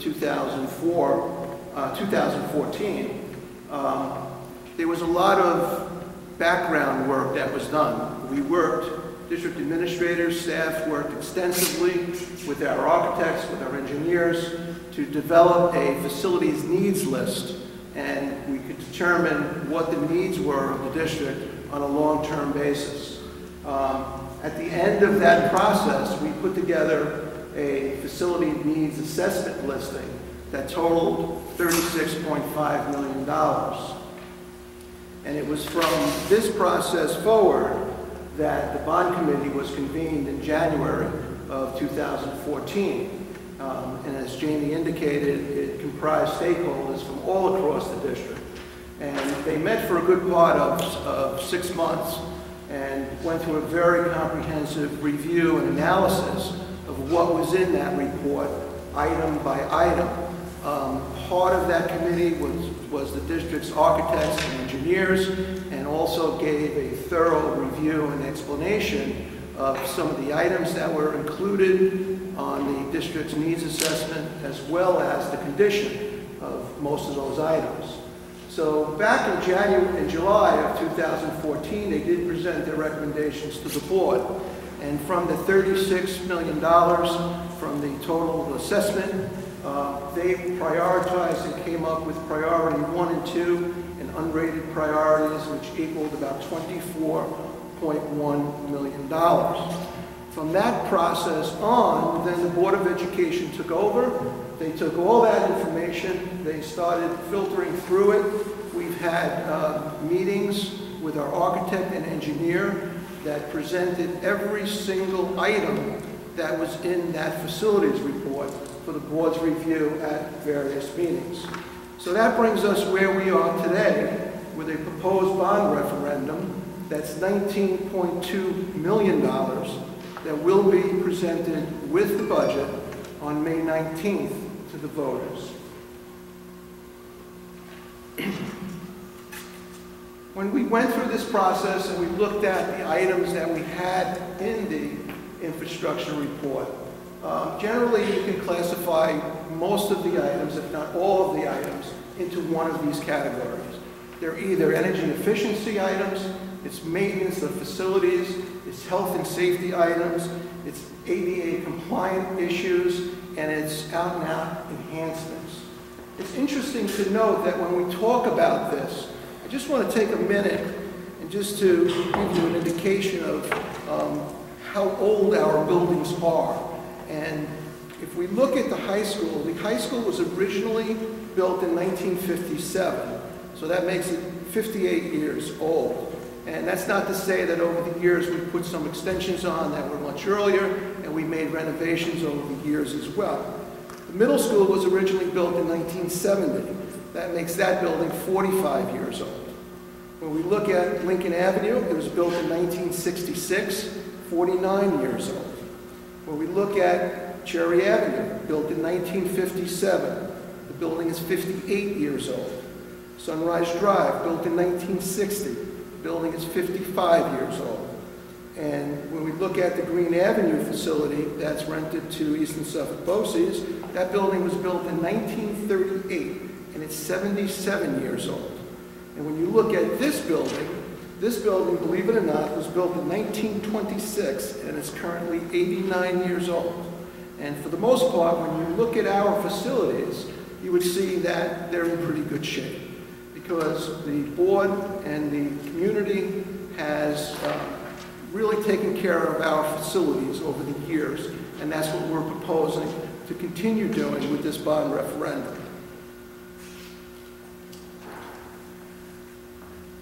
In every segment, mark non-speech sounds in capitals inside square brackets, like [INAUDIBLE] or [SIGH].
2004, uh, 2014, um, there was a lot of background work that was done. We worked, district administrators, staff worked extensively with our architects, with our engineers, to develop a facilities needs list, and we could determine what the needs were of the district on a long-term basis. Um, at the end of that process, we put together a facility needs assessment listing that totaled $36.5 million. And it was from this process forward that the bond committee was convened in January of 2014. Um, and as Jamie indicated, it comprised stakeholders from all across the district. And they met for a good part of, of six months and went through a very comprehensive review and analysis what was in that report, item by item. Um, part of that committee was, was the district's architects and engineers, and also gave a thorough review and explanation of some of the items that were included on the district's needs assessment, as well as the condition of most of those items. So back in January and July of 2014, they did present their recommendations to the board. And from the $36 million from the total assessment, uh, they prioritized and came up with priority one and two and unrated priorities, which equaled about $24.1 million. From that process on, then the Board of Education took over. They took all that information, they started filtering through it. We've had uh, meetings with our architect and engineer that presented every single item that was in that facilities report for the board's review at various meetings. So that brings us where we are today with a proposed bond referendum that's $19.2 million that will be presented with the budget on May 19th to the voters. When we went through this process and we looked at the items that we had in the infrastructure report, um, generally you can classify most of the items, if not all of the items, into one of these categories. They're either energy efficiency items, it's maintenance of facilities, it's health and safety items, it's ADA compliant issues, and it's out and out enhancements. It's interesting to note that when we talk about this, I just want to take a minute and just to give you an indication of um, how old our buildings are. And if we look at the high school, the high school was originally built in 1957, so that makes it 58 years old. And that's not to say that over the years we put some extensions on that were much earlier, and we made renovations over the years as well. The middle school was originally built in 1970. That makes that building 45 years old. When we look at Lincoln Avenue, it was built in 1966, 49 years old. When we look at Cherry Avenue, built in 1957, the building is 58 years old. Sunrise Drive, built in 1960, the building is 55 years old. And when we look at the Green Avenue facility that's rented to Eastern Suffolk BOCES, that building was built in 1938, and it's 77 years old. And when you look at this building, this building, believe it or not, was built in 1926, and it's currently 89 years old. And for the most part, when you look at our facilities, you would see that they're in pretty good shape because the board and the community has uh, really taken care of our facilities over the years, and that's what we're proposing to continue doing with this bond referendum.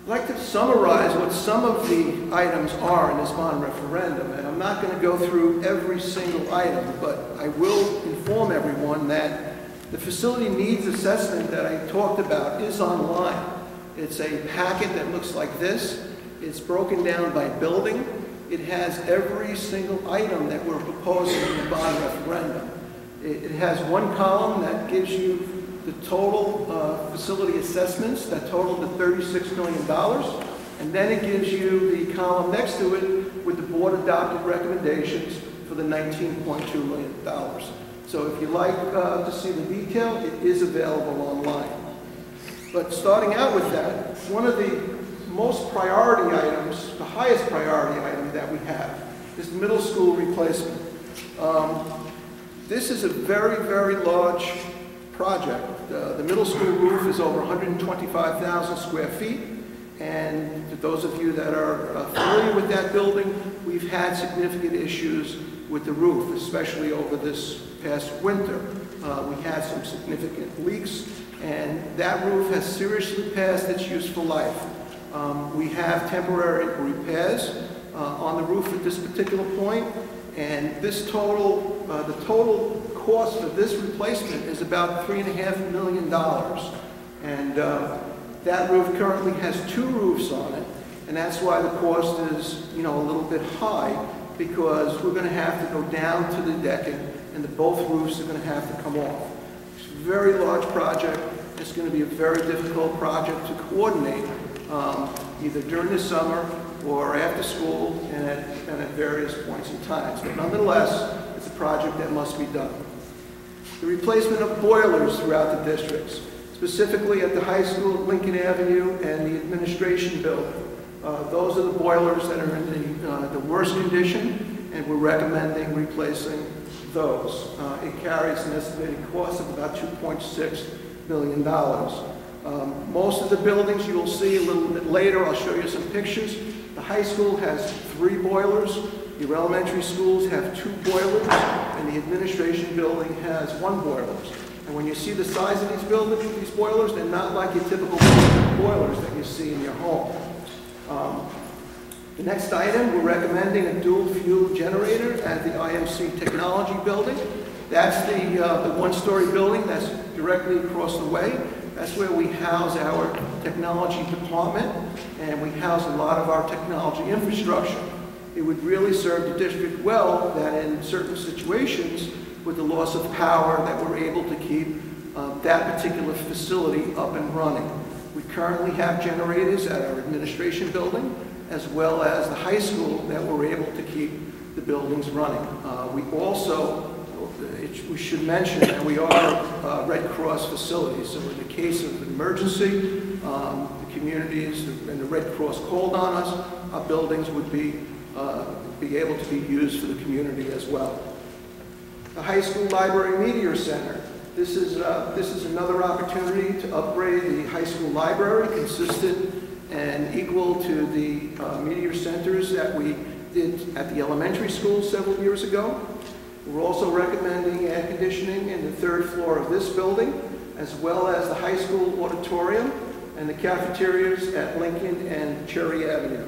I'd like to summarize what some of the items are in this bond referendum, and I'm not going to go through every single item, but I will inform everyone that the facility needs assessment that I talked about is online. It's a packet that looks like this. It's broken down by building. It has every single item that we're proposing in the bond referendum. It, has one column that gives you the total uh, facility assessments that totaled to $36 million. And then it gives you the column next to it with the board adopted recommendations for the $19.2 million. So if you like uh, to see the detail, it is available online. But starting out with that, one of the most priority items, the highest priority item that we have, is middle school replacement. Um, this is a very, very large project. Uh, the middle school roof is over 125,000 square feet. And to those of you that are uh, familiar with that building, we've had significant issues with the roof, especially over this past winter. Uh, we had some significant leaks, and that roof has seriously passed its useful life. Um, we have temporary repairs uh, on the roof at this particular point, and this total, uh, the total cost for this replacement is about three and a half million dollars. And uh, that roof currently has two roofs on it, and that's why the cost is, you know, a little bit high, because we're going to have to go down to the decking, and the both roofs are going to have to come off. It's a very large project. It's going to be a very difficult project to coordinate, um, either during the summer or after school and at, and at various points in times. But nonetheless, it's a project that must be done. The replacement of boilers throughout the districts, specifically at the high school at Lincoln Avenue and the administration building. Uh, those are the boilers that are in the, uh, the worst condition, and we're recommending replacing those. Uh, it carries an estimated cost of about $2.6 million. Um, most of the buildings you will see a little bit later, I'll show you some pictures. The high school has three boilers, your elementary schools have two boilers, and the administration building has one boiler. And when you see the size of these buildings, these boilers, they're not like your typical boilers that you see in your home. Um, The next item, we're recommending a dual fuel generator at the IMC Technology Building. That's the, uh, the one-story building that's directly across the way. That's where we house our technology department, and we house a lot of our technology infrastructure. It would really serve the district well that in certain situations, with the loss of power, that we're able to keep uh, that particular facility up and running. We currently have generators at our administration building, as well as the high school, that we're able to keep the buildings running. Uh, We also, it- we should mention that we are uh, Red Cross facilities, so in the case of an emergency, um, the communities and the Red Cross called on us, our buildings would be, uh, be able to be used for the community as well. The High School Library Media Center. This is, uh, this is another opportunity to upgrade the high school library consistent and equal to the uh, media centers that we did at the elementary school several years ago. We're also recommending air conditioning in the third floor of this building, as well as the high school auditorium and the cafeterias at Lincoln and Cherry Avenue.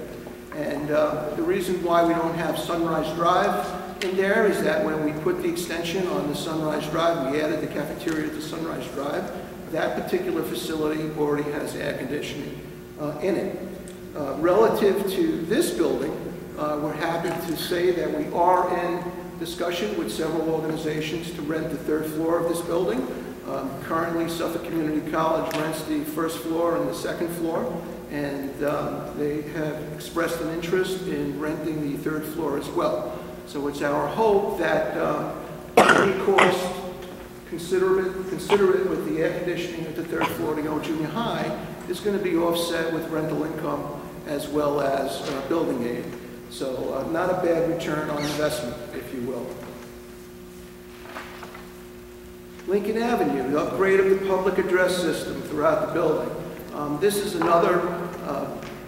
And uh, the reason why we don't have Sunrise Drive in there is that when we put the extension on the Sunrise Drive, we added the cafeteria to Sunrise Drive. That particular facility already has air conditioning uh, in it. Uh, Relative to this building, uh, we're happy to say that we are in discussion with several organizations to rent the third floor of this building. Um, Currently, Suffolk Community College rents the first floor and the second floor, and um, they have expressed an interest in renting the third floor as well. So it's our hope that uh, any cost considerate, considerate with the air conditioning at the third floor to go junior high is going to be offset with rental income as well as uh, building aid. So uh, not a bad return on investment, if you will. Lincoln Avenue, the upgrade of the public address system throughout the building. Um, This is another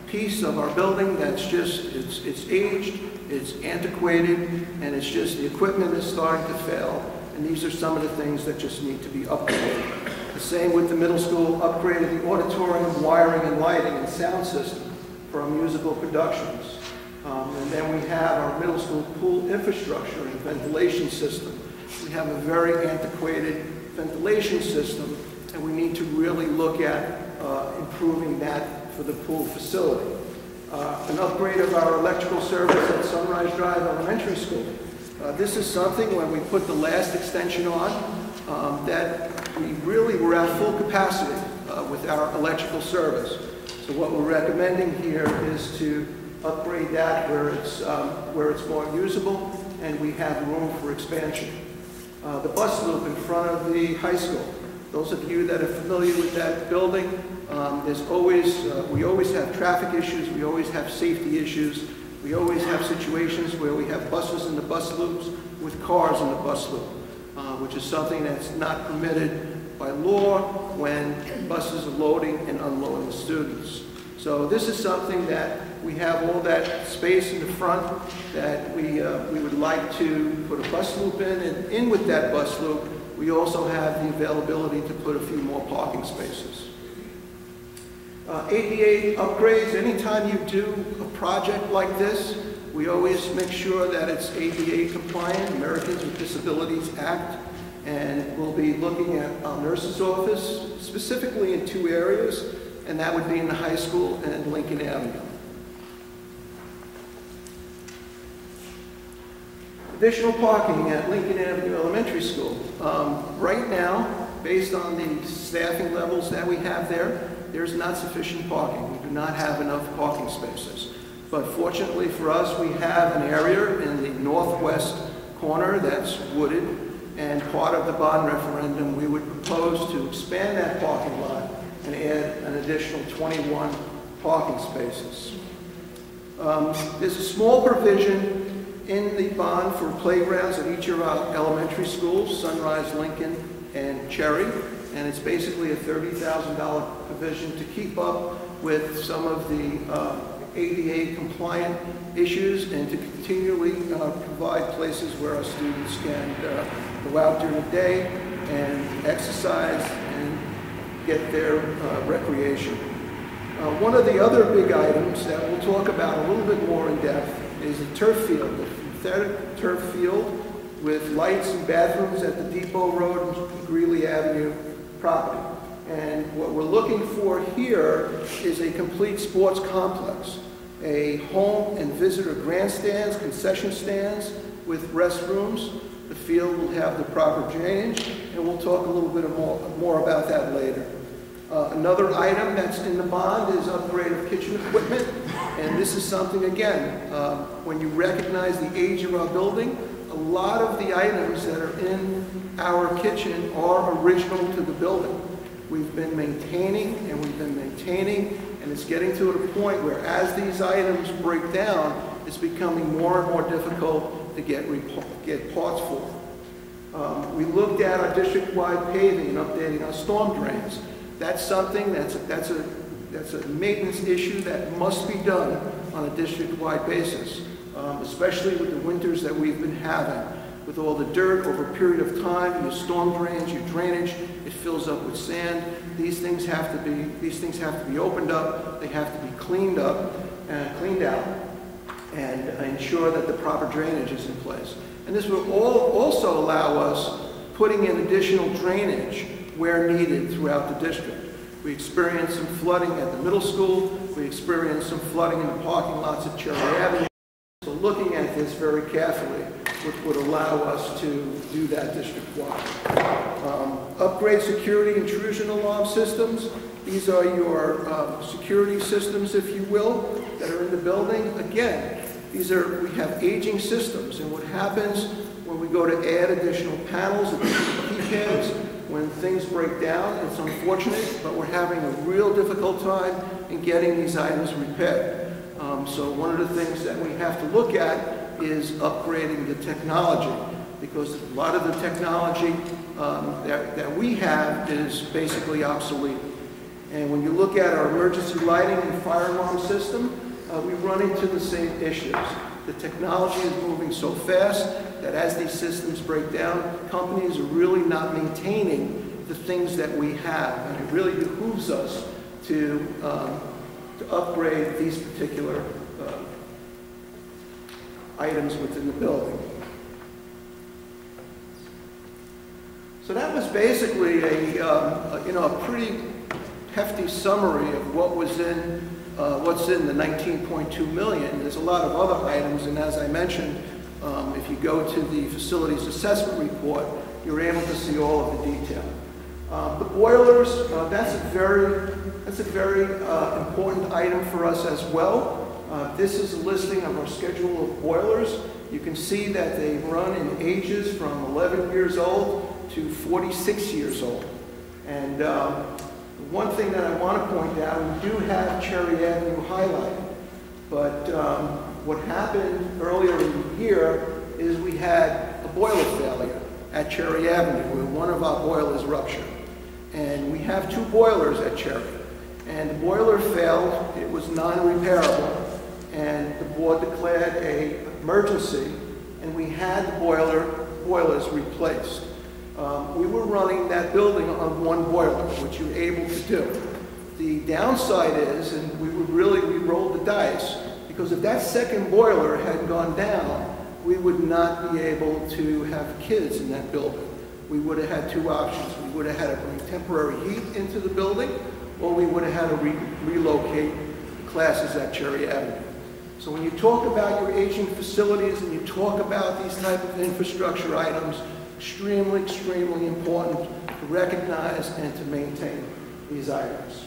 piece of our building that's just, it's it's aged, it's antiquated, and it's just, the equipment is starting to fail. And these are some of the things that just need to be upgraded. The same with the middle school, upgraded the auditorium, wiring and lighting and sound system for our musical productions. Um, And then we have our middle school pool infrastructure and ventilation system. We have a very antiquated ventilation system, and we need to really look at uh, improving that for the pool facility. Uh, An upgrade of our electrical service at Sunrise Drive Elementary School. Uh, This is something, when we put the last extension on, um, that we really were at full capacity uh, with our electrical service. So what we're recommending here is to upgrade that where it's, um, where it's more usable and we have room for expansion. Uh, The bus loop in front of the high school. Those of you that are familiar with that building, um, there's always, uh, we always have traffic issues, we always have safety issues, we always have situations where we have buses in the bus loops with cars in the bus loop, uh, which is something that's not permitted by law when buses are loading and unloading students. So this is something that we have all that space in the front that we, uh, we would like to put a bus loop in, and in with that bus loop, we also have the availability to put a few more parking spaces. Uh, ADA upgrades, anytime you do a project like this, we always make sure that it's ADA compliant, Americans with Disabilities Act, and we'll be looking at our nurse's office, specifically in two areas, and that would be in the high school and Lincoln Avenue. Additional parking at Lincoln Avenue Elementary School. Um, Right now, based on the staffing levels that we have there, there's not sufficient parking. We do not have enough parking spaces. But fortunately for us, we have an area in the northwest corner that's wooded, and part of the bond referendum, we would propose to expand that parking lot and add an additional 21 parking spaces. Um, There's a small provision in the bond for playgrounds at each of our elementary schools, Sunrise, Lincoln, and Cherry, and it's basically a $30,000 provision to keep up with some of the uh, ADA compliant issues and to continually uh, provide places where our students can uh, go out during the day and exercise and get their uh, recreation. Uh, One of the other big items that we'll talk about a little bit more in depth is the turf field, the synthetic turf field with lights and bathrooms at the Depot Road and Greeley Avenue property. And what we're looking for here is a complete sports complex, a home and visitor grandstands, concession stands with restrooms. The field will have the proper drainage, and we'll talk a little bit more, more about that later. Uh, Another item that's in the bond is upgrade of kitchen equipment, and this is something, again, uh, when you recognize the age of our building, lot of the items that are in our kitchen are original to the building. We've been maintaining and we've been maintaining, and it's getting to a point where as these items break down, it's becoming more and more difficult to get, get parts for. Um, We looked at our district-wide paving and updating our storm drains. That's something, that's, that's a, that's a maintenance issue that must be done on a district-wide basis, um, especially with the winters that we've been having. With all the dirt over a period of time, your storm drains, your drainage, it fills up with sand. These things have to be, these things have to be opened up, they have to be cleaned up, and cleaned out, and ensure that the proper drainage is in place. And this will all, also allow us putting in additional drainage where needed throughout the district. We experienced some flooding at the middle school, we experienced some flooding in the parking lots at Cherry Avenue. Looking at this very carefully which would allow us to do that district-wide. Um, Upgrade security intrusion alarm systems. These are your um, security systems, if you will, that are in the building. Again, these are, we have aging systems, and what happens when we go to add additional panels, additional keypads, when things break down, it's unfortunate, but we're having a real difficult time in getting these items repaired. Um, So one of the things that we have to look at is upgrading the technology, because a lot of the technology um, that that we have is basically obsolete. And when you look at our emergency lighting and fire alarm system, uh, we run into the same issues. The technology is moving so fast that as these systems break down, companies are really not maintaining the things that we have. And it really behooves us to, um, to upgrade these particular uh, items within the building. So that was basically a, um, a, you know, a pretty hefty summary of what was in, uh, what's in the 19.2 million. There's a lot of other items, and as I mentioned, um, if you go to the facilities assessment report, you're able to see all of the detail. Uh, the boilers, uh, that's a very, that's a very uh, important item for us as well. Uh, this is a listing of our schedule of boilers. You can see that they run in ages from 11 years old to 46 years old. And um, one thing that I want to point out, we do have Cherry Avenue highlighted, but um, what happened earlier in the year is we had a boiler failure at Cherry Avenue where one of our boilers ruptured. And we have two boilers at Cherry. And the boiler failed, it was non-repairable, and the board declared a emergency, and we had the boiler, boilers replaced. Um, we were running that building on one boiler, which you're able to do. The downside is, and we would really, we rolled the dice, because if that second boiler had gone down, we would not be able to have kids in that building. We would have had two options. We would have had to bring temporary heat into the building, or we would have had to re relocate classes at Cherry Avenue. So when you talk about your aging facilities and you talk about these type of infrastructure items, extremely, extremely important to recognize and to maintain these items.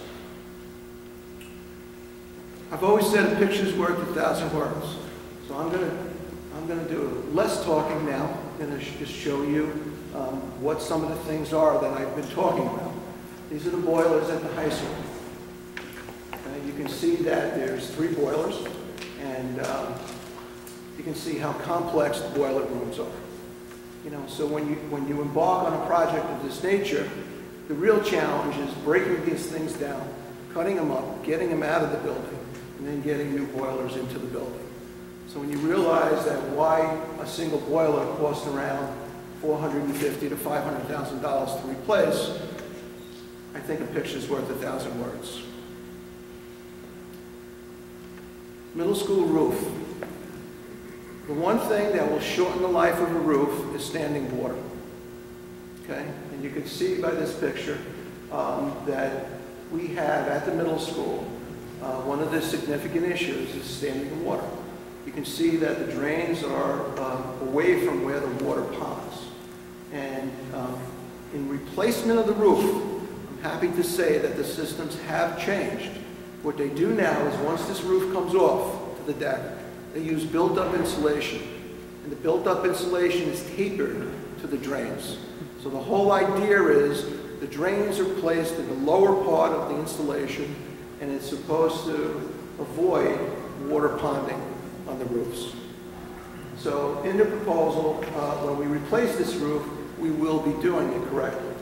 I've always said a picture's worth a thousand words. So I'm gonna, I'm gonna do less talking now. I'm gonna just show you um, what some of the things are that I've been talking about. These are the boilers at the high school. Uh, you can see that there's three boilers, and um, you can see how complex the boiler rooms are. You know, so when you, when you embark on a project of this nature, the real challenge is breaking these things down, cutting them up, getting them out of the building, and then getting new boilers into the building. So when you realize that why a single boiler costs around 450 to $500,000 to replace, I think a picture's worth a thousand words. Middle school roof. The one thing that will shorten the life of a roof is standing water. Okay? And you can see by this picture um, that we have at the middle school, uh, one of the significant issues is standing water. You can see that the drains are um, away from where the water ponds. And um, in replacement of the roof, I'm happy to say that the systems have changed. What they do now is once this roof comes off to the deck, they use built-up insulation. And the built-up insulation is tapered to the drains. So the whole idea is the drains are placed in the lower part of the installation and it's supposed to avoid water ponding on the roofs. So in the proposal, uh, when we replace this roof, we will be doing it correctly.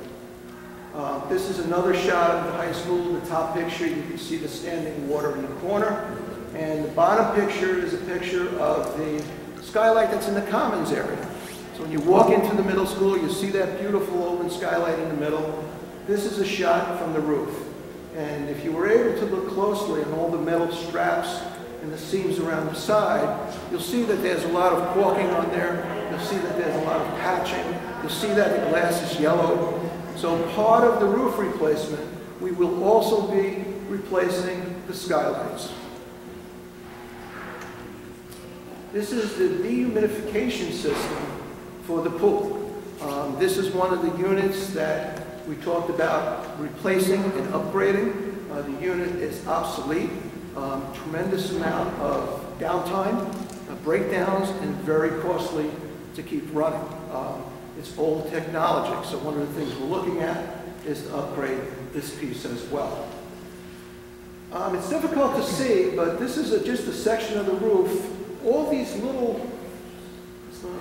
Uh, This is another shot of the high school. In the top picture, you can see the standing water in the corner. And the bottom picture is a picture of the skylight that's in the commons area. So when you walk into the middle school, you see that beautiful open skylight in the middle. This is a shot from the roof. And if you were able to look closely on all the metal straps and the seams around the side, you'll see that there's a lot of caulking on there. See that there's a lot of patching. You'll see that the glass is yellow. So part of the roof replacement, we will also be replacing the skylights. This is the dehumidification system for the pool. Um, This is one of the units that we talked about replacing and upgrading. Uh, The unit is obsolete, um, tremendous amount of downtime, uh, breakdowns, and very costly to keep running. Um, It's old technology, so one of the things we're looking at is to upgrade this piece as well. Um, It's difficult to see, but this is a- just a section of the roof. All these little, it's not,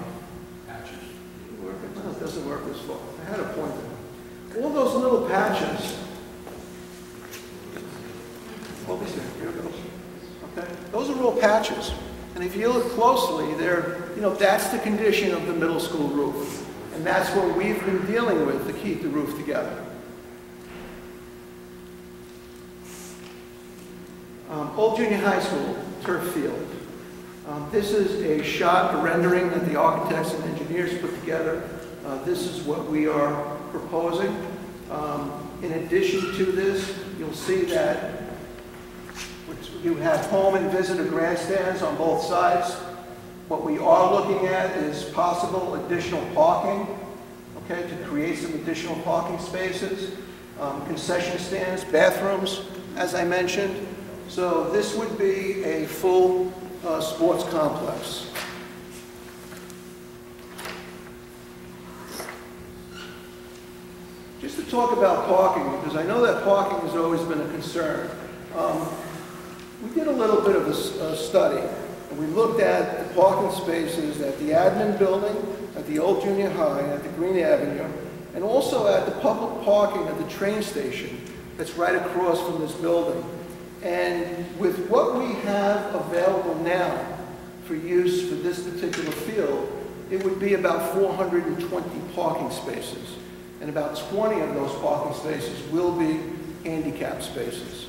work? No, it doesn't work this far. I had a pointer. All those little patches. What was it? Here it goes. Okay, those are all patches. And if you look closely, they're, you know, that's the condition of the middle school roof. And that's what we've been dealing with to keep the roof together. Um, Old Junior High School, turf field. Um, This is a shot, a rendering that the architects and engineers put together. Uh, This is what we are proposing. Um, In addition to this, you'll see that you have home and visitor grandstands on both sides. What we are looking at is possible additional parking, okay, to create some additional parking spaces, um, concession stands, bathrooms, as I mentioned. So this would be a full uh, sports complex. Just to talk about parking, because I know that parking has always been a concern. Um, We did a little bit of a study, and we looked at the parking spaces at the admin building, at the old junior high, at the Green Avenue, and also at the public parking at the train station that's right across from this building. And with what we have available now for use for this particular field, it would be about 420 parking spaces. And about 20 of those parking spaces will be handicap spaces.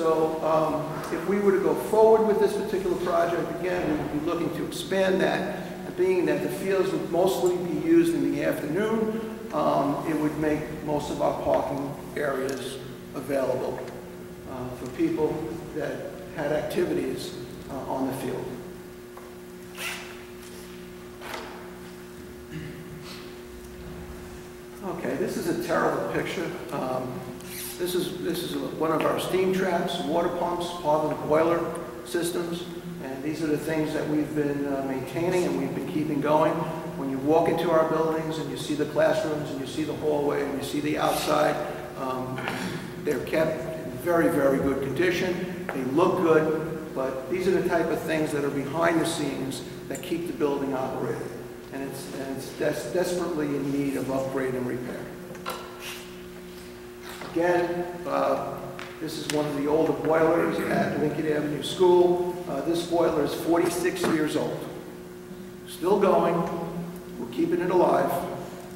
So um, if we were to go forward with this particular project, again, we would be looking to expand that, being that the fields would mostly be used in the afternoon, um, it would make most of our parking areas available uh, for people that had activities uh, on the field. Okay, this is a terrible picture. Um, This is, this is one of our steam traps, water pumps, part of the boiler systems, and these are the things that we've been uh, maintaining and we've been keeping going. When you walk into our buildings and you see the classrooms and you see the hallway and you see the outside, um, they're kept in very, very good condition. They look good, but these are the type of things that are behind the scenes that keep the building operating. And it's, and it's des- desperately in need of upgrade and repair. Again, uh, This is one of the older boilers at Lincoln Avenue School. Uh, This boiler is 46 years old. Still going, we're keeping it alive,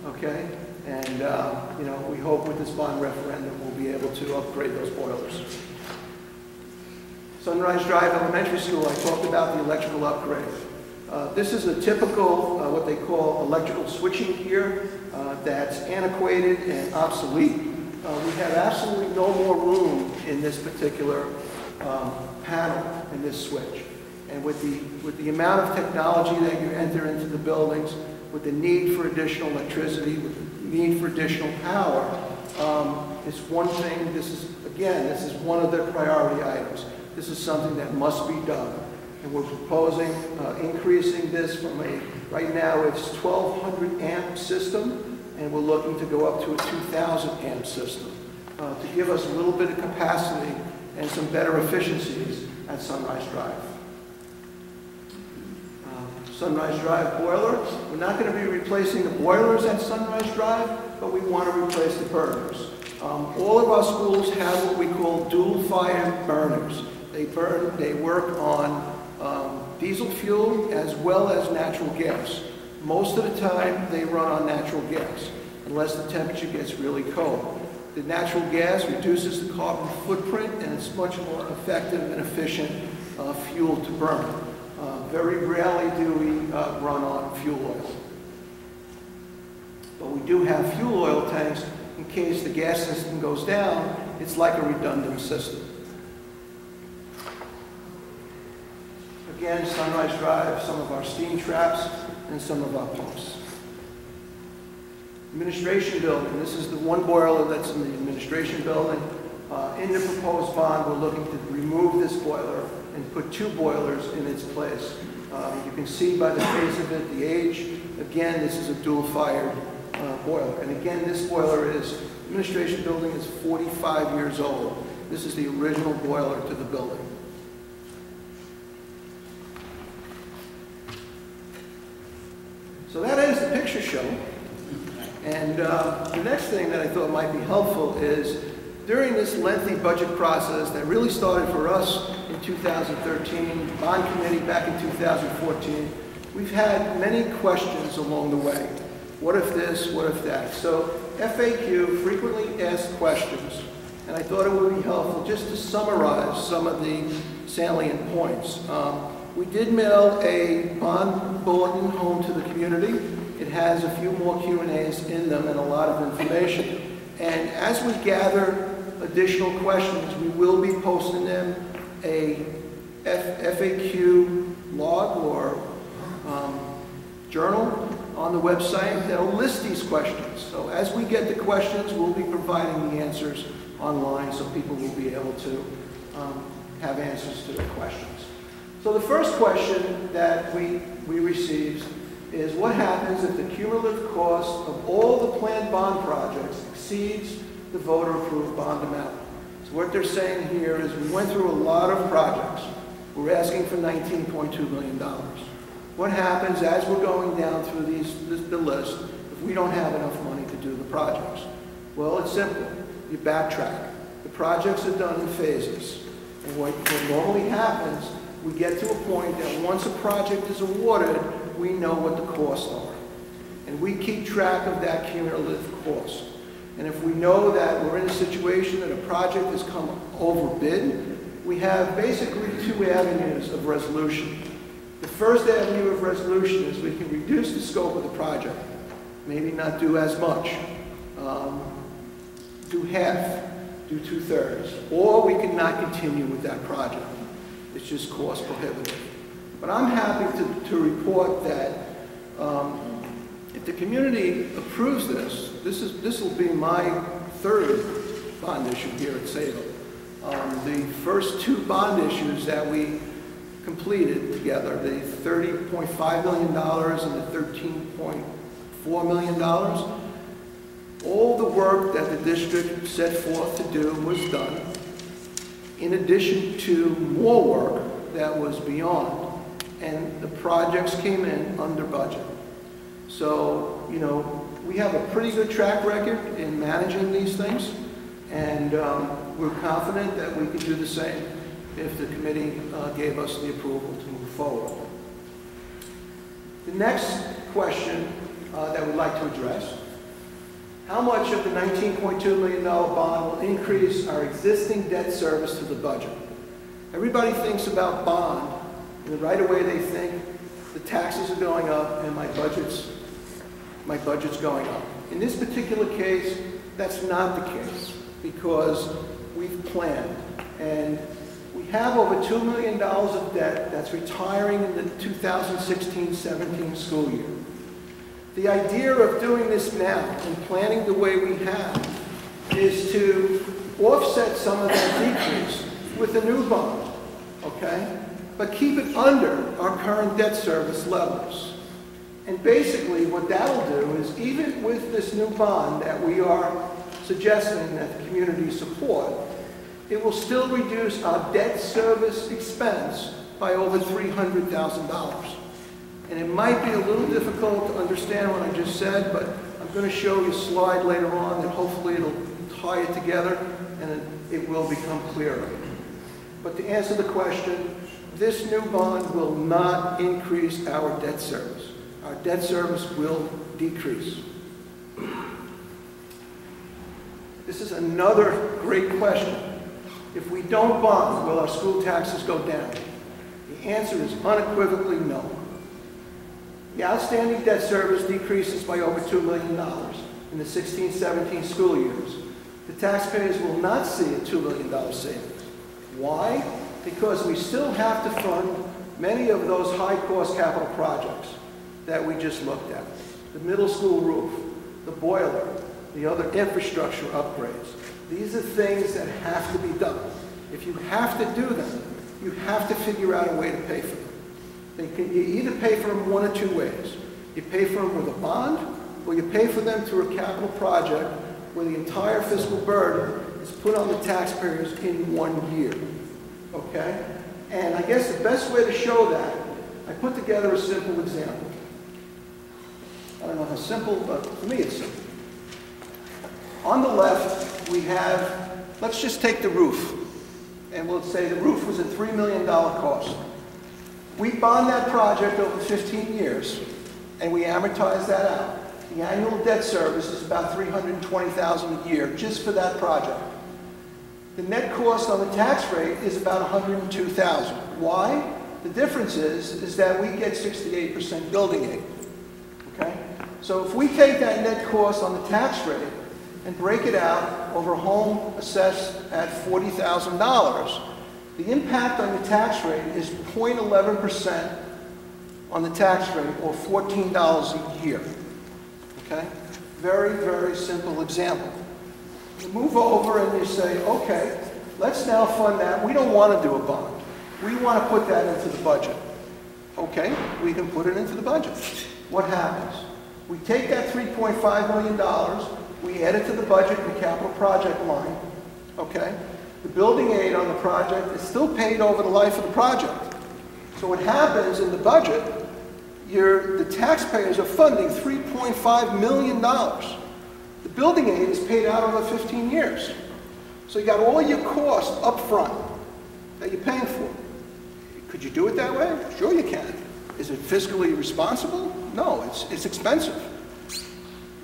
okay? And, uh, you know, we hope with this bond referendum, we'll be able to upgrade those boilers. Sunrise Drive Elementary School, I talked about the electrical upgrade. Uh, This is a typical, uh, what they call electrical switching here uh, that's antiquated and obsolete. Uh, We have absolutely no more room in this particular um, panel, in this switch. And with the, with the amount of technology that you enter into the buildings, with the need for additional electricity, with the need for additional power, um, it's one thing, this is, again, this is one of the priority items. This is something that must be done. And we're proposing uh, increasing this from a, right now it's 1200 amp system, and we're looking to go up to a 2000 amp system uh, to give us a little bit of capacity and some better efficiencies at Sunrise Drive. Uh, Sunrise Drive boiler, we're not going to be replacing the boilers at Sunrise Drive, but we want to replace the burners. Um, All of our schools have what we call dual fire burners. They burn, they work on um, diesel fuel as well as natural gas. Most of the time, they run on natural gas, unless the temperature gets really cold. The natural gas reduces the carbon footprint, and it's much more effective and efficient uh, fuel to burn. Uh, Very rarely do we uh, run on fuel oil. But we do have fuel oil tanks in case the gas system goes down. It's like a redundant system. Again, Sunrise Drive, some of our steam traps, and some of our pumps. Administration building, this is the one boiler that's in the administration building. Uh, In the proposed bond, we're looking to remove this boiler and put two boilers in its place. Uh, You can see by the face of it, the age. Again, this is a dual-fired uh, boiler. And again, this boiler is, administration building is 45 years old. This is the original boiler to the building. So that ends the picture show. And uh, the next thing that I thought might be helpful is during this lengthy budget process that really started for us in 2013, bond committee back in 2014, we've had many questions along the way. What if this, what if that? So FAQ, frequently asked questions, and I thought it would be helpful just to summarize some of the salient points. Um, we did mail a bond bulletin home to the community. It has a few more Q and As in them and a lot of information. And as we gather additional questions, we will be posting them a F- FAQ log or um, journal on the website that'll list these questions. So as we get the questions, we'll be providing the answers online so people will be able to um, have answers to their questions. So the first question that we, we received is what happens if the cumulative cost of all the planned bond projects exceeds the voter-approved bond amount? So what they're saying here is we went through a lot of projects. We're asking for $19.2 million. What happens as we're going down through these, this, the list if we don't have enough money to do the projects? Well, it's simple. You backtrack. The projects are done in phases. And what, what normally happens, we get to a point that once a project is awarded, we know what the costs are. And we keep track of that cumulative cost. And if we know that we're in a situation that a project has come over bid, we have basically two avenues of resolution. The first avenue of resolution is we can reduce the scope of the project, maybe not do as much, um, do half, do two-thirds, or we can not continue with that project. It's just cost prohibitive. But I'm happy to, to report that um, if the community approves this, this is, this will be my third bond issue here at Sayville. Um, the first two bond issues that we completed together, the $30.5 million and the $13.4 million, all the work that the district set forth to do was done, in addition to more work that was beyond. And the projects came in under budget. So, you know, we have a pretty good track record in managing these things. And um, we're confident that we can do the same if the committee uh, gave us the approval to move forward. The next question uh, that we'd like to address, how much of the $19.2 million bond will increase our existing debt service to the budget? Everybody thinks about bond, and right away they think the taxes are going up and my budget's, my budget's going up. In this particular case, that's not the case, because we've planned, and we have over $2 million of debt that's retiring in the 2016-17 school year. The idea of doing this now and planning the way we have is to offset some of that decrease with a new bond, okay? But keep it under our current debt service levels. And basically, what that'll do is, even with this new bond that we are suggesting that the community support, it will still reduce our debt service expense by over $300,000. And it might be a little difficult to understand what I just said, but I'm going to show you a slide later on that hopefully it'll tie it together and it, it will become clearer. But to answer the question, this new bond will not increase our debt service. Our debt service will decrease. This is another great question. If we don't bond, will our school taxes go down? The answer is unequivocally no. The outstanding debt service decreases by over $2 million in the 16-17 school years. The taxpayers will not see a $2 million savings. Why? Because we still have to fund many of those high-cost capital projects that we just looked at. The middle school roof, the boiler, the other infrastructure upgrades. These are things that have to be done. If you have to do them, you have to figure out a way to pay for them. They can, you either pay for them one or two ways. You pay for them with a bond, or you pay for them through a capital project where the entire fiscal burden is put on the taxpayers in one year. Okay? And I guess the best way to show that, I put together a simple example. I don't know how simple, but for me it's simple. On the left, we have, let's just take the roof. And we'll say the roof was a $3 million cost. We bond that project over 15 years, and we amortize that out. The annual debt service is about 320,000 a year just for that project. The net cost on the tax rate is about 102,000. Why? The difference is, is that we get 68% building aid. Okay? So if we take that net cost on the tax rate and break it out over home assessed at $40,000, the impact on the tax rate is 0.11% on the tax rate, or $14 a year. Okay? Very, very simple example. You move over and you say, okay, let's now fund that. We don't want to do a bond. We want to put that into the budget. Okay, we can put it into the budget. What happens? We take that $3.5 million, we add it to the budget the capital project line, okay? The building aid on the project is still paid over the life of the project. So what happens in the budget, the taxpayers are funding $3.5 million. The building aid is paid out over 15 years. So you got all your costs up front that you're paying for. Could you do it that way? Sure you can. Is it fiscally responsible? No, it's, it's expensive.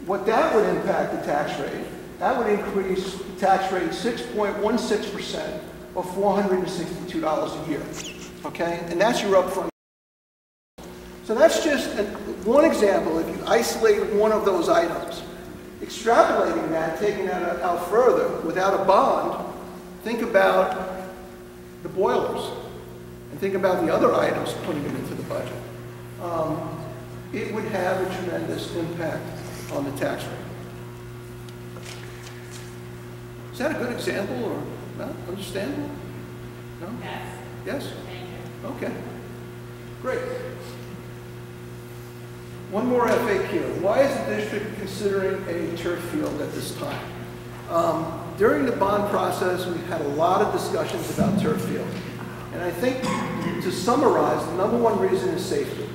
What that would impact the tax rate, that would increase the tax rate 6.16% or $462 a year. Okay? And that's your upfront. So that's just an, one example if you isolate one of those items. Extrapolating that, taking that out further, without a bond, think about the boilers and think about the other items, putting them into the budget. Um, it would have a tremendous impact on the tax rate. Is that a good example or not understandable? No? Yes, Yes? thank you. Okay. Great. One more FAQ. Why is the district considering a turf field at this time? Um, During the bond process, we've had a lot of discussions about turf field. And I think to summarize, the number one reason is safety.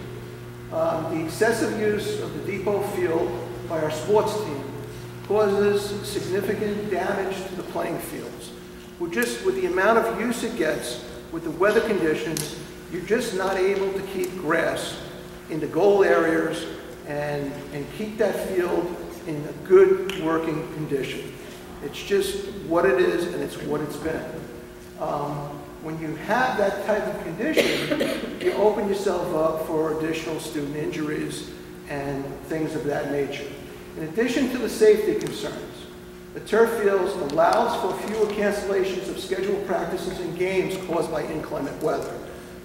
Um, The excessive use of the depot field by our sports team causes significant damage to the playing fields. With just, with the amount of use it gets, with the weather conditions, you're just not able to keep grass in the goal areas and, and keep that field in a good working condition. It's just what it is and it's what it's been. Um, When you have that type of condition, you open yourself up for additional student injuries and things of that nature. In addition to the safety concerns, the turf fields allows for fewer cancellations of scheduled practices and games caused by inclement weather.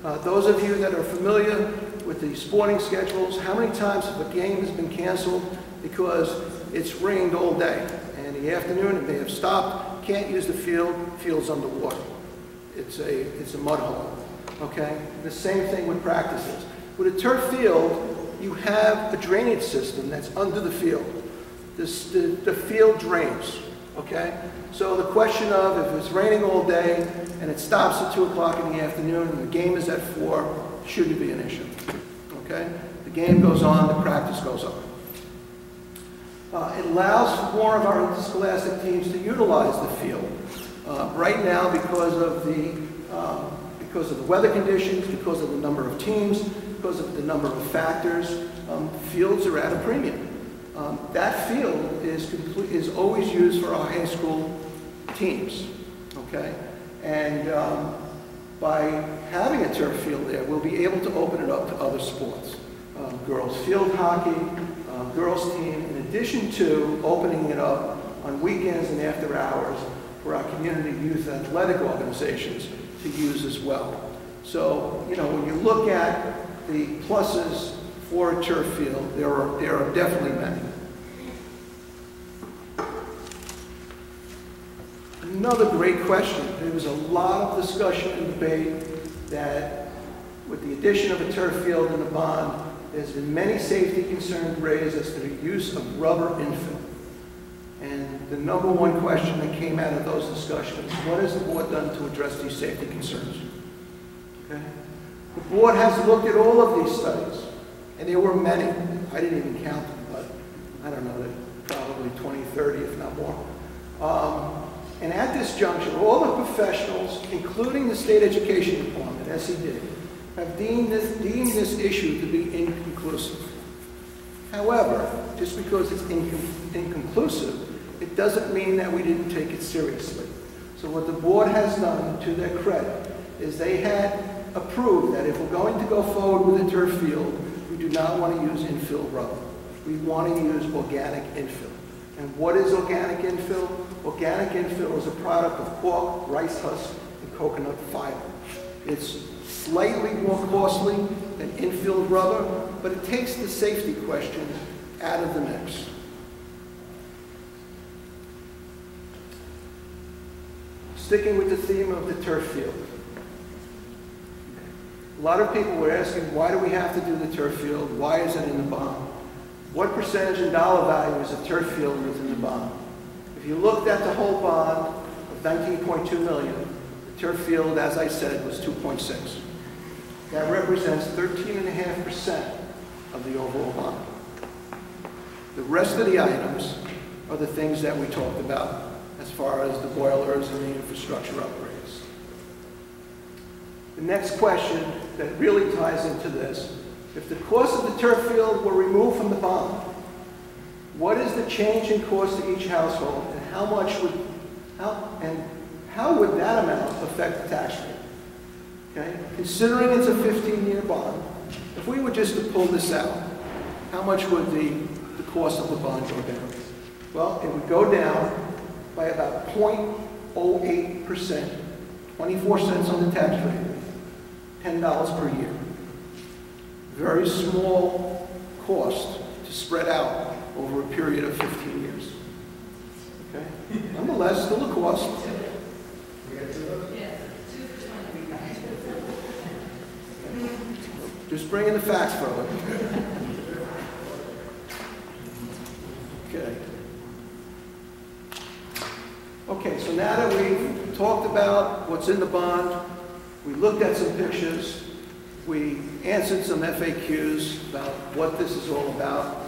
Uh, Those of you that are familiar with the sporting schedules, how many times have a game has been canceled because it's rained all day? And in the afternoon, it may have stopped, can't use the field, field's underwater. It's a, it's a mud hole, okay? The same thing with practices. With a turf field, you have a drainage system that's under the field. This, the, the field drains, okay? So the question of if it's raining all day and it stops at two o'clock in the afternoon and the game is at four, shouldn't be an issue, okay? The game goes on, the practice goes on. Uh, It allows more of our interscholastic teams to utilize the field. Uh, Right now, because of the, um, because of the weather conditions, because of the number of teams, because of the number of factors, um, fields are at a premium. Um, That field is complete, is always used for our high school teams, okay? And um, by having a turf field there, we'll be able to open it up to other sports. Um, Girls field hockey, uh, girls team, in addition to opening it up on weekends and after hours for our community youth athletic organizations to use as well. So, you know, when you look at the pluses for a turf field, there are, there are definitely many. Another great question. There was a lot of discussion and debate that with the addition of a turf field in the bond, there's been many safety concerns raised as to the use of rubber infill. And the number one question that came out of those discussions, what has the board done to address these safety concerns? Okay? The board has looked at all of these studies, and there were many. I didn't even count them, but I don't know, probably 20, 30, if not more. Um, and at this juncture, all the professionals, including the state education department, SED, have deemed this, deemed this issue to be inconclusive. However, just because it's incon- inconclusive, it doesn't mean that we didn't take it seriously. So what the board has done, to their credit, is they had approved that if we're going to go forward with a turf field, we do not want to use infill rubber. We want to use organic infill. And what is organic infill? Organic infill is a product of cork, rice husk, and coconut fiber. It's slightly more costly than infilled rubber, but it takes the safety question out of the mix. Sticking with the theme of the turf field. A lot of people were asking, why do we have to do the turf field? Why is it in the bond? What percentage in dollar value is a turf field within the bond? If you looked at the whole bond of 19.2 million, the turf field, as I said, was 2.6. That represents 13.5% of the overall bond. The rest of the items are the things that we talked about as far as the boilers and the infrastructure upgrades. The next question that really ties into this, if the cost of the turf field were removed from the bond, what is the change in cost to each household and how much would, how, and how would that amount affect the tax rate? Okay, considering it's a 15-year bond, if we were just to pull this out, how much would the, the cost of the bond go down? Well, it would go down by about 0.08%, 24 cents on the tax rate, $10 per year. Very small cost to spread out over a period of 15 years. Okay? Nonetheless, still a cost. Just bringing the facts forward. Okay. Okay, so now that we've talked about what's in the bond, we looked at some pictures, we answered some FAQs about what this is all about.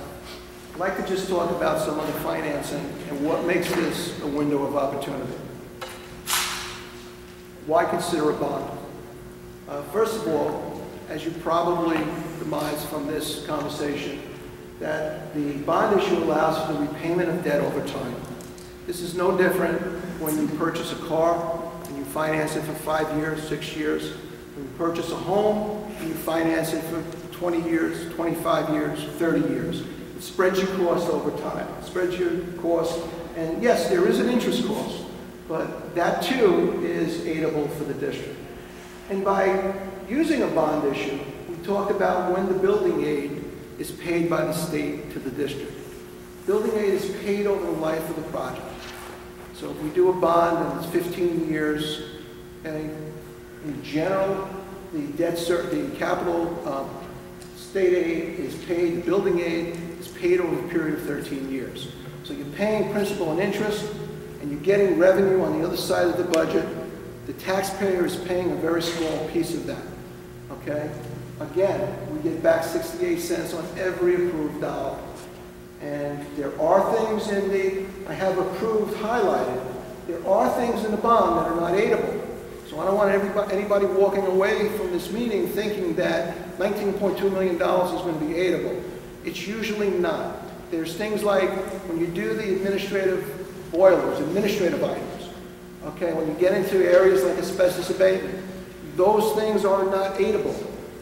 I'd like to just talk about some of the financing and what makes this a window of opportunity. Why consider a bond? Uh, First of all, as you probably surmise from this conversation, that the bond issue allows for the repayment of debt over time. This is no different when you purchase a car finance it for five years, six years. When you purchase a home you finance it for 20 years, 25 years, 30 years. It spreads your cost over time. It spreads your cost, and yes, there is an interest cost, but that too is aidable for the district. And by using a bond issue, we talk about when the building aid is paid by the state to the district. Building aid is paid over the life of the project. So if we do a bond and it's 15 years, and in general, the debt the capital, um, state aid is paid, building aid is paid over a period of 13 years. So you're paying principal and interest, and you're getting revenue on the other side of the budget. The taxpayer is paying a very small piece of that, okay? Again, we get back 68 cents on every approved dollar. And there are things in the, I have approved highlighted, there are things in the bond that are not aidable. So I don't want everybody, anybody walking away from this meeting thinking that $19.2 million is going to be aidable. It's usually not. There's things like when you do the administrative boilers, administrative items, okay, when you get into areas like asbestos abatement, those things are not aidable.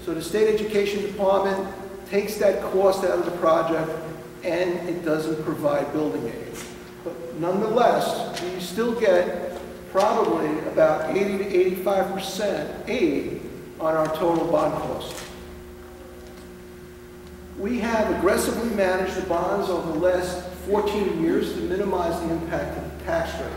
So the state education department takes that cost out of the project and it doesn't provide building aid. But nonetheless, you still get probably about 80 to 85 percent aid on our total bond cost. We have aggressively managed the bonds over the last 14 years to minimize the impact of the tax rate.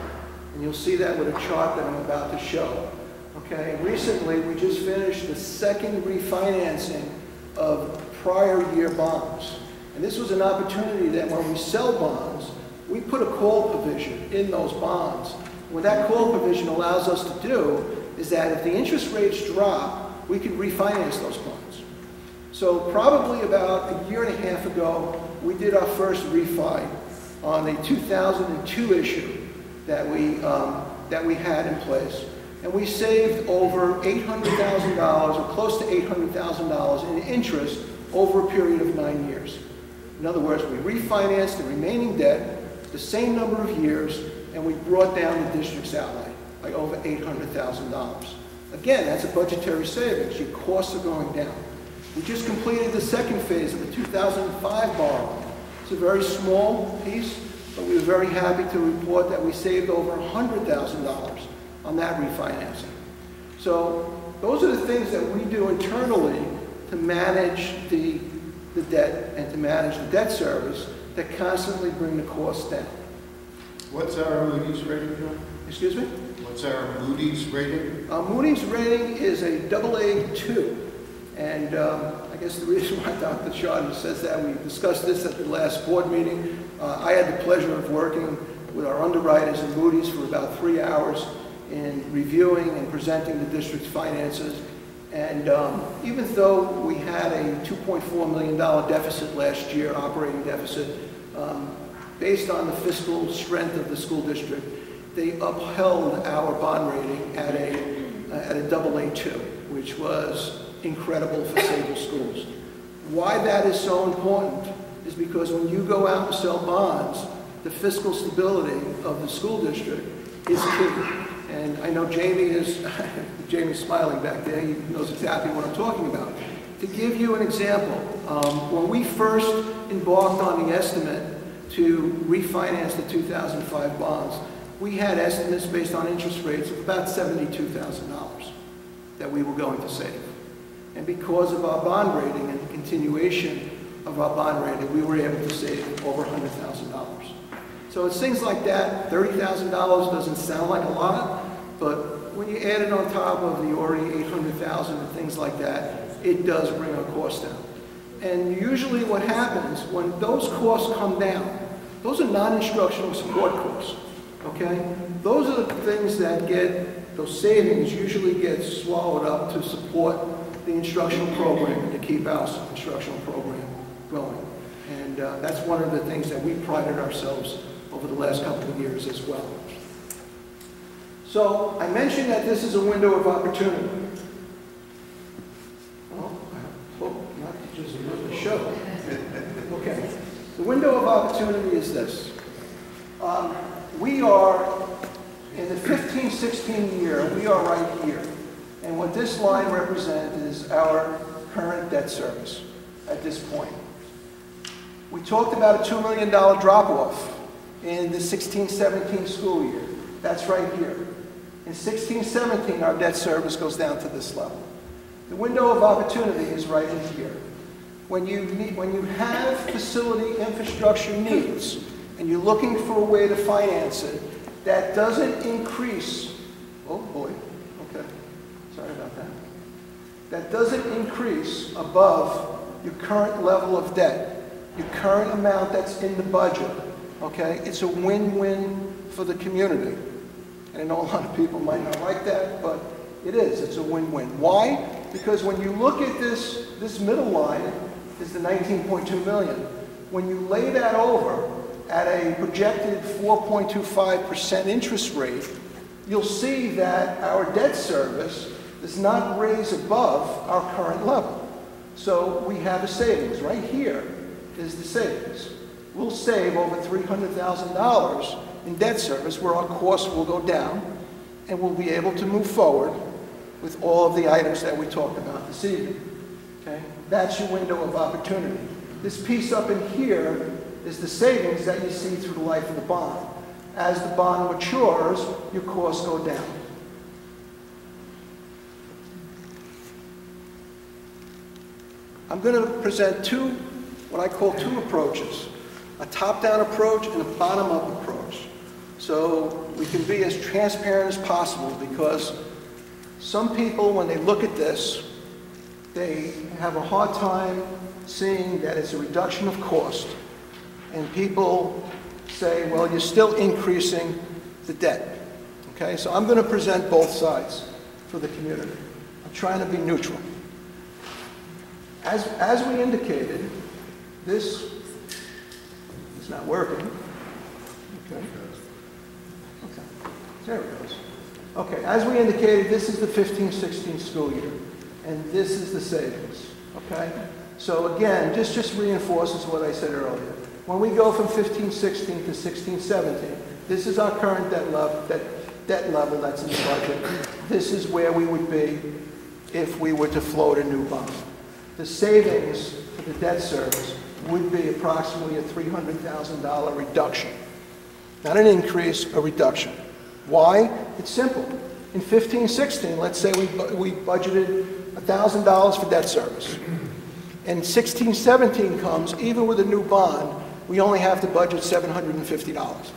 And you'll see that with a chart that I'm about to show. Okay, recently we just finished the second refinancing of prior year bonds. And this was an opportunity that when we sell bonds, we put a call provision in those bonds. What that call provision allows us to do is that if the interest rates drop, we can refinance those bonds. So probably about a year and a half ago, we did our first refi on a 2002 issue that we, um, that we had in place. And we saved over $800,000 or close to $800,000 in interest over a period of nine years. In other words, we refinanced the remaining debt the same number of years, and we brought down the district's outlay by over $800,000. Again, that's a budgetary savings. Your costs are going down. We just completed the second phase of the 2005 borrowing. It's a very small piece, but we were very happy to report that we saved over $100,000 on that refinancing. So those are the things that we do internally to manage the, the debt and to manage the debt service that constantly bring the costs down. What's our Moody's rating, John? Excuse me? What's our Moody's rating? Uh, Moody's rating is a double A two. And um, I guess the reason [LAUGHS] why Dr. Schartner says that, we discussed this at the last board meeting. Uh, I had the pleasure of working with our underwriters in Moody's for about three hours in reviewing and presenting the district's finances. And um, even though we had a $2.4 million deficit last year, operating deficit, um, based on the fiscal strength of the school district, they upheld our bond rating at a, at a double A2, which was incredible for Sayville schools. Why that is so important is because when you go out and sell bonds, the fiscal stability of the school district is key. And I know Jamie is, [LAUGHS] Jamie's smiling back there, he knows exactly what I'm talking about. To give you an example, um, when we first embarked on the estimate to refinance the 2005 bonds, we had estimates based on interest rates of about $72,000 that we were going to save. And because of our bond rating and the continuation of our bond rating, we were able to save over $100,000. So it's things like that. $30,000 doesn't sound like a lot, but when you add it on top of the already 800,000 and things like that, it does bring our costs down. And usually what happens when those costs come down, those are non-instructional support costs, okay? Those are the things that get, those savings usually get swallowed up to support the instructional program and to keep our instructional program going. And uh, that's one of the things that we prided ourselves over the last couple of years as well. So I mentioned that this is a window of opportunity. Well, I hope not just really show. Okay. The window of opportunity is this. Um, We are, in the 15-16 year, we are right here. And what this line represents is our current debt service at this point. We talked about a $2 million drop-off in the 16-17 school year. That's right here. In 16-17, our debt service goes down to this level. The window of opportunity is right in here. When you, need, when you have facility infrastructure needs, and you're looking for a way to finance it, that doesn't increase, oh boy, okay, sorry about that. That doesn't increase above your current level of debt, your current amount that's in the budget, okay? It's a win-win for the community. And I know a lot of people might not like that, but it is, it's a win-win. Why? Because when you look at this, this middle line is the 19.2 million. When you lay that over at a projected 4.25% interest rate, you'll see that our debt service does not raise above our current level. So we have a savings. Right here is the savings. We'll save over $300,000 in debt service where our costs will go down and we'll be able to move forward with all of the items that we talked about this evening. Okay? That's your window of opportunity. This piece up in here is the savings that you see through the life of the bond. As the bond matures, your costs go down. I'm going to present two, what I call two approaches, a top-down approach and a bottom-up approach. So we can be as transparent as possible because some people, when they look at this, they have a hard time seeing that it's a reduction of cost. And people say, well, you're still increasing the debt. Okay, so I'm going to present both sides for the community. I'm trying to be neutral. As, as we indicated, this is not working. Okay. There it goes. Okay, as we indicated, this is the 15-16 school year, and this is the savings. Okay? So again, just, just reinforces what I said earlier. When we go from 15-16 to 16-17, this is our current debt level, debt, debt level that's in the budget. This is where we would be if we were to float a new bond. The savings for the debt service would be approximately a $300,000 reduction. Not an increase, a reduction. Why? It's simple. In 15, 16, let's say we, we budgeted $1,000 for debt service. And 16, 17 comes, even with a new bond, we only have to budget $750.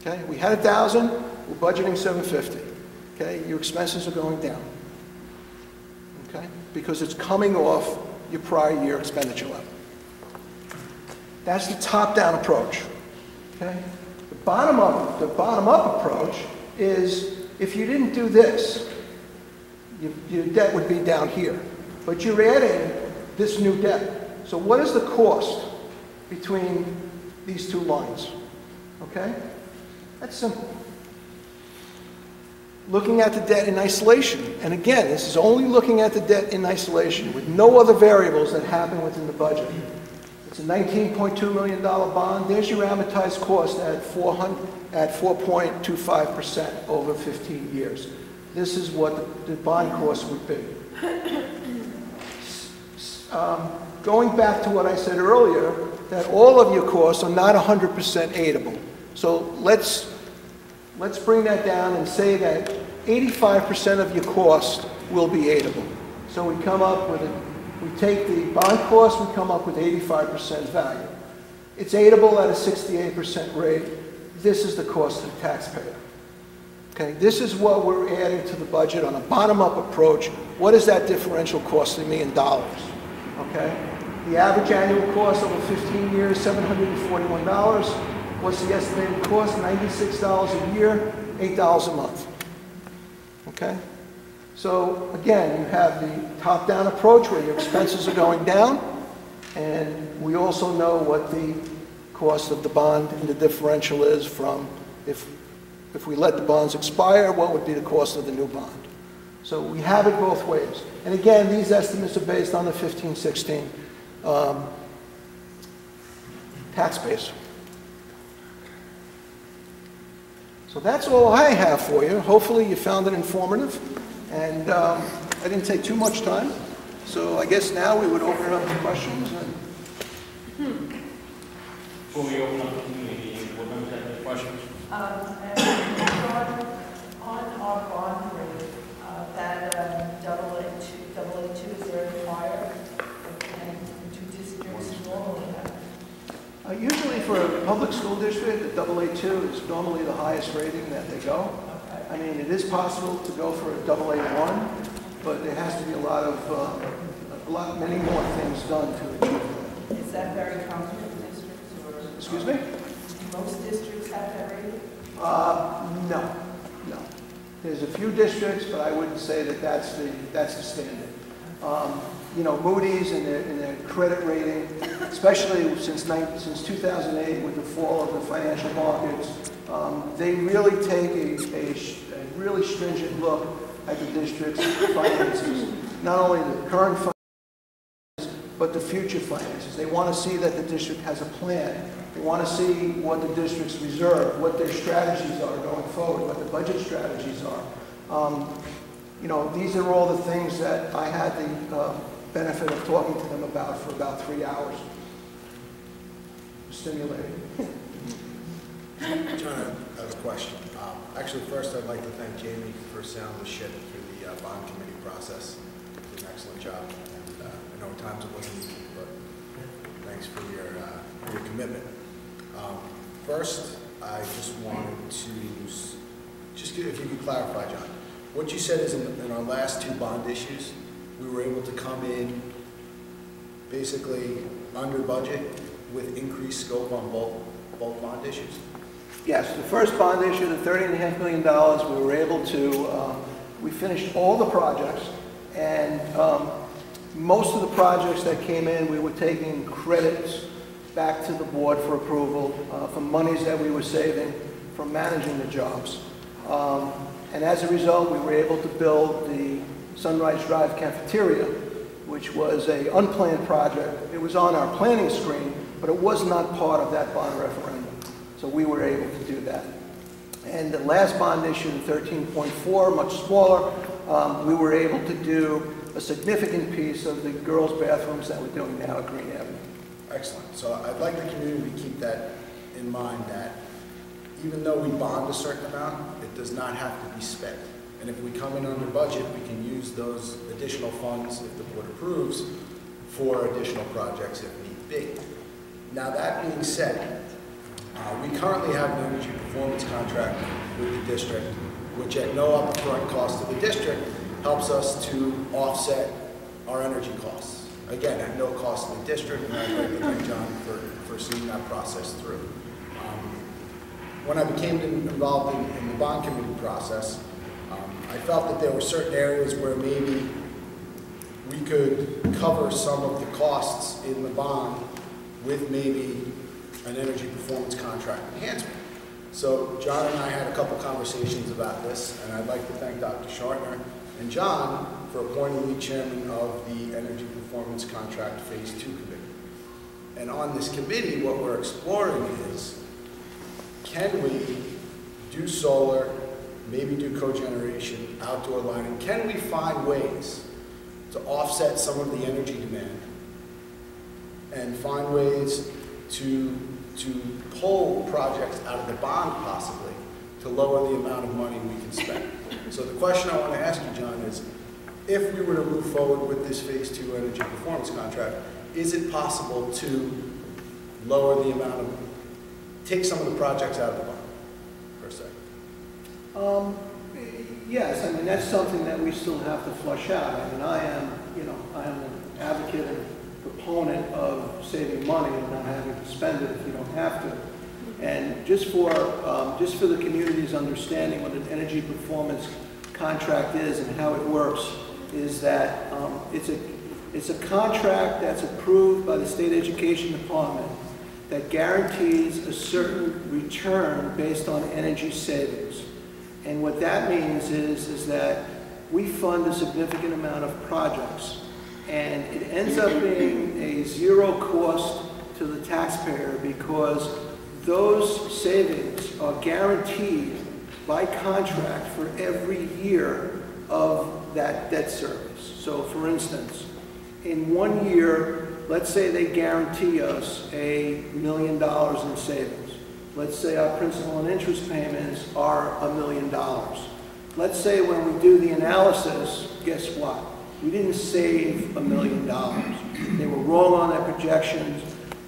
Okay, we had 1,000, we're budgeting 750. Okay, your expenses are going down. Okay, because it's coming off your prior year expenditure level. That's the top-down approach. Okay? The bottom-up, the bottom-up approach is if you didn't do this, your, your debt would be down here. But you're adding this new debt. So what is the cost between these two lines? Okay? That's simple. Looking at the debt in isolation, and again, this is only looking at the debt in isolation with no other variables that happen within the budget. It's a $19.2 million bond. There's your amortized cost at 400, at 4.25% over 15 years. This is what the bond cost would be. Um, Going back to what I said earlier, that all of your costs are not 100% aidable. So let's, let's bring that down and say that 85% of your cost will be aidable. So we come up with a we take the bond cost, we come up with 85% value. It's aidable at a 68% rate. This is the cost to the taxpayer. Okay, this is what we're adding to the budget on a bottom-up approach. What is that differential costing me in dollars? Okay, the average annual cost over 15 years, $741. What's the estimated cost? $96 a year, $8 a month. Okay? So again, you have the top-down approach where your expenses are going down, And we also know what the cost of the bond and the differential is from, if, if we let the bonds expire, what would be the cost of the new bond? So we have it both ways. And again, these estimates are based on the 15, 16 um, tax base. So that's all I have for you. Hopefully you found it informative. And um, I didn't take too much time. So I guess now we would open it up to questions. and- Before we open up the community, board members have any questions? Um, and on, on our bond rate, uh, that, um, double A two, double A two, is there a fire? And do districts normally have? Uh, Usually for a public school district, the double A two is normally the highest rating that they go. I mean, it is possible to go for a double A one, but there has to be a lot of, uh, a lot, many more things done to achieve that. Is that very common in districts or? Excuse me? Most districts have that rating? Uh, no, no. There's a few districts, but I wouldn't say that that's the, that's the standard. Um, You know, Moody's and their, and their credit rating, especially since since 2008 with the fall of the financial markets, um, they really take a, a a really stringent look at the district's finances. Not only the current finances, but the future finances. They want to see that the district has a plan. They want to see what the district's reserve, what their strategies are going forward, what the budget strategies are. Um, You know, these are all the things that I had the uh, benefit of talking to them about for about three hours. Stimulating. [LAUGHS] John, I have a question. Um, Actually, first, I'd like to thank Jamie for sailing the ship through the uh, bond committee process. Did an excellent job. And uh, I know at times it wasn't easy, but thanks for your, uh, your commitment. Um, First, I just wanted to, just if you could clarify, John, what you said is in in our last two bond issues, we were able to come in basically under budget with increased scope on both, both bond issues? Yes, the first bond issue, the thirty and a half million dollars, we were able to, um, we finished all the projects, and um, most of the projects that came in, we were taking credits back to the board for approval uh, from monies that we were saving from managing the jobs. Um, And as a result, we were able to build the Sunrise Drive cafeteria, which was a unplanned project. It was on our planning screen, but it was not part of that bond referendum. So we were able to do that. And the last bond issue, the 13.4, much smaller, um, we were able to do a significant piece of the girls' bathrooms that we're doing now at Green Avenue. Excellent. So I'd like the community to keep that in mind, that even though we bond a certain amount, it does not have to be spent. And if we come in under budget, we can use those additional funds, if the board approves, for additional projects if need be. Now, that being said, uh, we currently have an energy performance contract with the district, which at no upfront cost to the district helps us to offset our energy costs. Again, at no cost to the district, and I'd like to thank John for, for seeing that process through. Um, When I became involved in, in the bond committee process, um, I felt that there were certain areas where maybe we could cover some of the costs in the bond with maybe an energy performance contract enhancement. So John and I had a couple conversations about this, and I'd like to thank Dr. Schartner and John for appointing me chairman of the Energy Performance Contract Phase Two Committee. And on this committee, what we're exploring is, can we do solar, maybe do cogeneration, outdoor lighting? Can we find ways to offset some of the energy demand and find ways to, to pull projects out of the bond possibly to lower the amount of money we can spend? So the question I want to ask you, John, is if we were to move forward with this Phase Two energy performance contract, is it possible to lower the amount of, take some of the projects out of the bond, per se? Um, Yes, I mean, that's something that we still have to flush out. I mean, I am, you know, I am an advocate and proponent of saving money and not having to spend it if you don't have to. And just for, um, just for the community's understanding what an energy performance contract is and how it works, is that um, it's a, It's a contract that's approved by the State Education Department that guarantees a certain return based on energy savings. And what that means is, is that we fund a significant amount of projects. And it ends up being a zero cost to the taxpayer because those savings are guaranteed by contract for every year of that debt service. So for instance, in one year, let's say they guarantee us a million dollars in savings. Let's say our principal and interest payments are a million dollars. Let's say when we do the analysis, guess what? We didn't save a million dollars. They were wrong on their projections.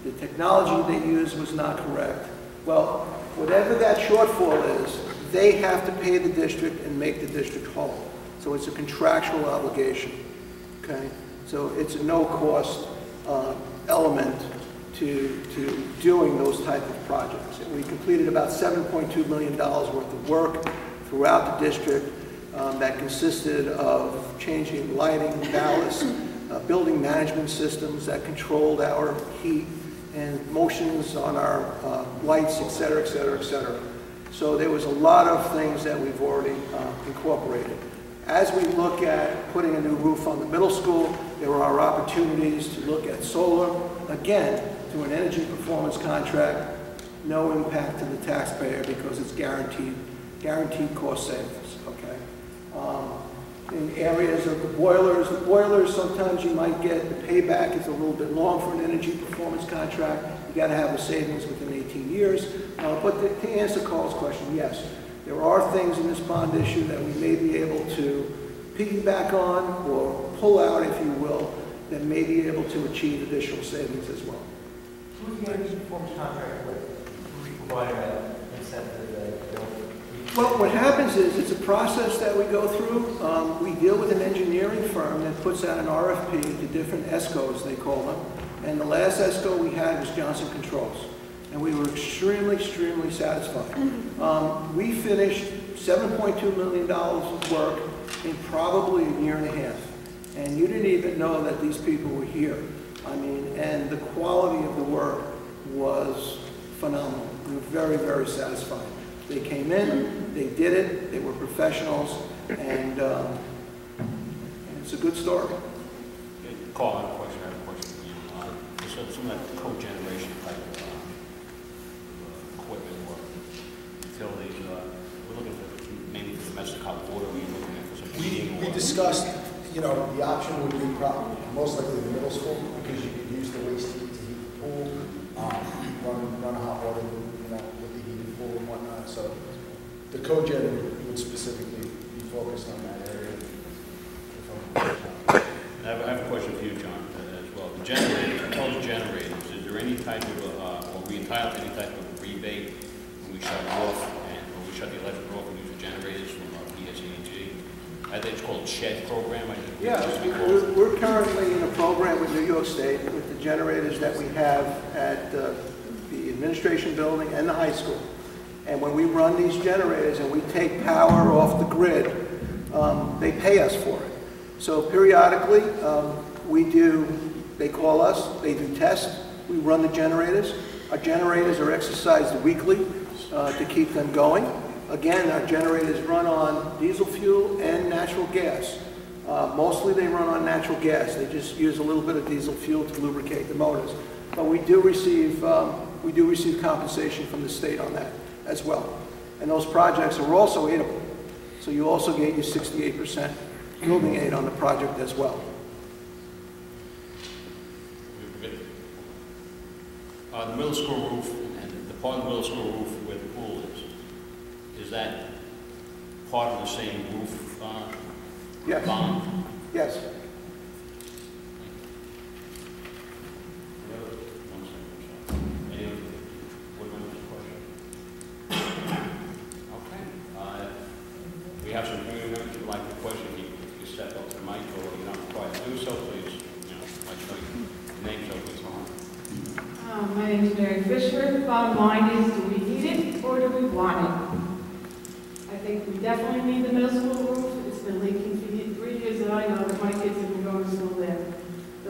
The technology they used was not correct. Well, whatever that shortfall is, they have to pay the district and make the district whole. So it's a contractual obligation, okay? So it's a no-cost uh, element to, to doing those type of projects. And we completed about $7.2 million worth of work throughout the district um, that consisted of changing lighting, ballast, uh, building management systems that controlled our heat and motions on our uh, lights, et cetera, et cetera, et cetera. So there was a lot of things that we've already uh, incorporated. As we look at putting a new roof on the middle school, there are opportunities to look at solar, again, through an energy performance contract, no impact to the taxpayer because it's guaranteed, guaranteed cost savings, okay? Um, In areas of the boilers, the boilers, sometimes you might get, the payback is a little bit long for an energy performance contract. You gotta have the savings within 18 years. Uh, But to to answer Carl's question, yes, there are things in this bond issue that we may be able to piggyback on or pull out, if you will, that may be able to achieve additional savings as well. Who's the energy performance contract with? Who's providing that incentive, that bill? Well, what happens is, it's a process that we go through. Um, We deal with an engineering firm that puts out an RFP to different ESCOs, they call them. And the last ESCO we had was Johnson Controls. And we were extremely, extremely satisfied. Um, We finished $7.2 million of work in probably a year and a half. And you didn't even know that these people were here. I mean, and the quality of the work was phenomenal. We were very, very satisfied. They came in, they did it, they were professionals, and um, and it's a good story. Carl, I have a question, I have a question for you. Uh, So some of that cogeneration type of uh, uh, equipment or utilities, uh, we're looking for, maybe for domestic hot water, we're looking at for some We, heating we or... discussed, you know, the option would be probably, most likely the middle school, because you could use the waste heat to heat the pool, um, run, run hot water, you know, with the heated pool and whatnot, so the cogen would- would specifically be focused on that area. if I'm- I have, I have a question for you, John, uh, as well. The generators, proposed generators, is there any type of, uh, are we entitled to any type of rebate when we shut off and when we shut the electric off and use the generators from our PSE&G? I think it's called SHED program, I think. Yeah, it used to be called. we're we're currently in a program with New York State with the generators that we have at uh, the administration building and the high school. And when we run these generators and we take power off the grid, um, they pay us for it. So periodically, um, we do, they call us, they do tests, we run the generators. Our generators are exercised weekly uh, to keep them going. Again, our generators run on diesel fuel and natural gas. Uh, Mostly they run on natural gas, they just use a little bit of diesel fuel to lubricate the motors. But we do receive, um, we do receive compensation from the state on that as well. And those projects are also aidable, so you also get your 68% building aid on the project as well. Uh, the middle school roof, and the part of the middle school roof where the pool is, is that part of the same roof, uh, Yes, bond? yes. Any other- one second, I'm sorry. Any other, board members, question? Okay, uh, we have some community members who'd like to question, you can step up to the mic, or you're not required to do so, please, you know, like, show your name, so please, on. Um, My name is Mary Fisher. Bottom line is, do we need it or do we want it? I think we definitely need the middle school roof. It's been leaking for ye- three years that I know that my kids have been going to school there.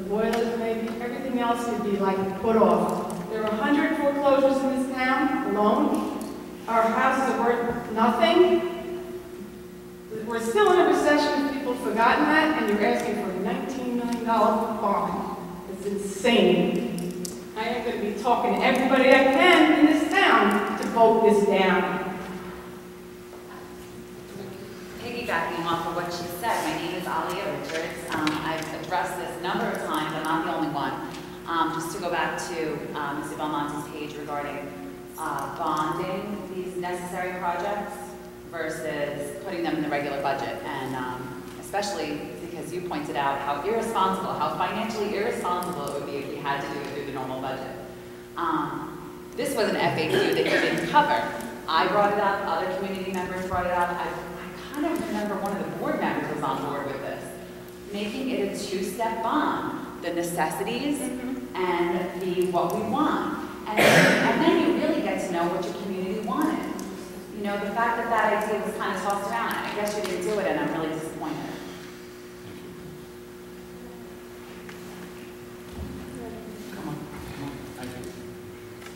boilers maybe, everything else would be like put off. There are 100 foreclosures in this town alone. Our houses are worth nothing. We're still in a recession, people have forgotten that, and you're asking for a $19 million bond. It's insane. I am going to be talking to everybody I can in this town to vote this down. Piggybacking off of what she said, my name is Alia Richards. Um, I've addressed this a number of times, I'm not the only one. Um, just to go back to, um, Mr. Belmonte's page regarding, uh, bonding these necessary projects versus putting them in the regular budget. And, um, especially because you pointed out how irresponsible, how financially irresponsible it would be if we had to do it through the normal budget. Um, this was an FAQ that you didn't cover. I brought it up, other community members brought it up. I, I kind of remember one of the board members was on board with this. Making it a two-step bond, the necessities mm-hmm. and the what we want. And, and then you really get to know what your community wanted. You know, the fact that that idea was kind of tossed around, I guess you didn't do it and I'm really disappointed. Come on, come on. Thank you.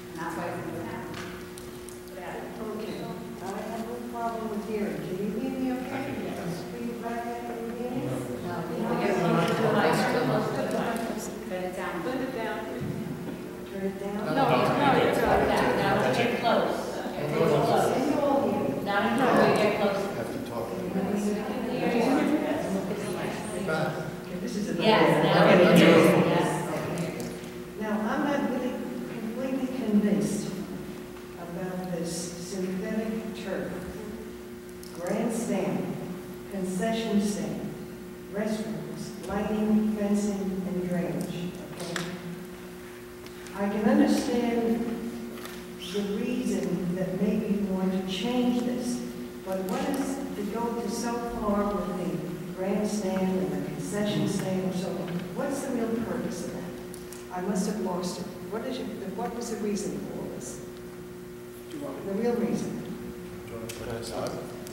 And that's why it's in the town. Okay, I have no problem with hearing. Can you hear me okay? Yes. Can you back up and hear me? Turn it down. Put it down. Turn it down? No, no, it's all right. Now we're getting close. Can you all hear me? Now, no, we're getting close. Have to talk. This is a. Yes, now we're getting close, yes. Now, I'm not really completely convinced about this synthetic turf, grandstand, concession stand, restrooms, lighting, fencing, and drainage, okay? I can understand the reason that maybe you want to change this, but what is to go to so far with the grandstand and the concession stand and so on? What's the real purpose of that? I must have lost it. What is your, what was the reason for all this? Do you want The real reason?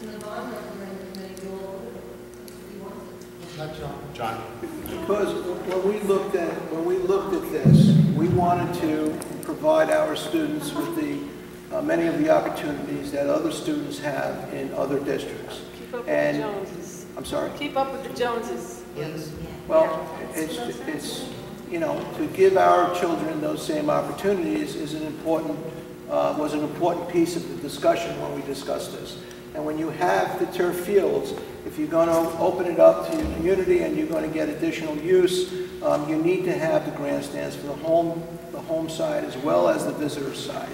And the bond recommended committee do all of it. That's what you want. John? Because when we looked at, when we looked at this, we wanted to provide our students with the, uh, many of the opportunities that other students have in other districts. Keep up with And- the Joneses. I'm sorry? Keep up with the Joneses. Yes. Well, it's, it's, you know, to give our children those same opportunities is an important, uh, was an important piece of the discussion when we discussed this. And when you have the turf fields, if you're going to open it up to your community and you're going to get additional use, um, you need to have the grandstands for the home, the home side as well as the visitor side.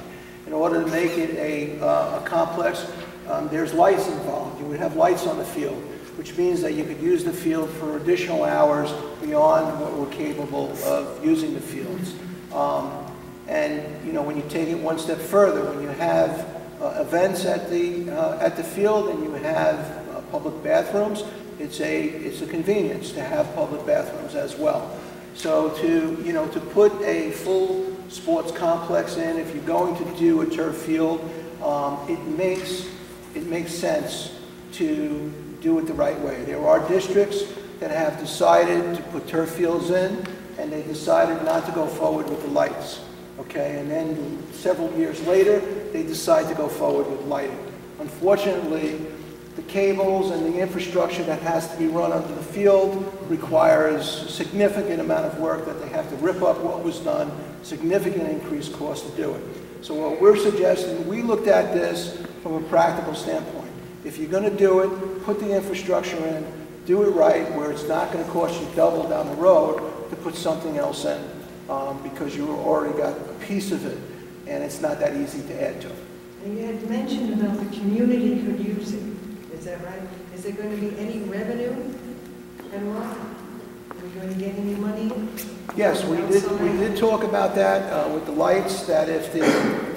In order to make it a, uh, a complex, um, there's lights involved. You would have lights on the field, which means that you could use the field for additional hours beyond what we're capable of using the fields. Um, And, you know, when you take it one step further, when you have uh, events at the, uh, at the field and you have uh, public bathrooms, it's a, it's a convenience to have public bathrooms as well. So to, you know, to put a full sports complex in, if you're going to do a turf field, um, it makes, it makes sense to do it the right way. There are districts that have decided to put turf fields in, and they decided not to go forward with the lights, okay? And then several years later, they decide to go forward with lighting. Unfortunately, the cables and the infrastructure that has to be run under the field requires a significant amount of work that they have to rip up what was done, significant increased cost to do it. So what we're suggesting, we looked at this from a practical standpoint. If you're going to do it, put the infrastructure in, do it right, where it's not going to cost you double down the road to put something else in, um, because you already got a piece of it, and it's not that easy to add to it. And you had mentioned about the community could use it. Is that right? Is there going to be any revenue? And what? Are we going to get any money? Yes, we did, we did talk about that uh, with the lights, that if the,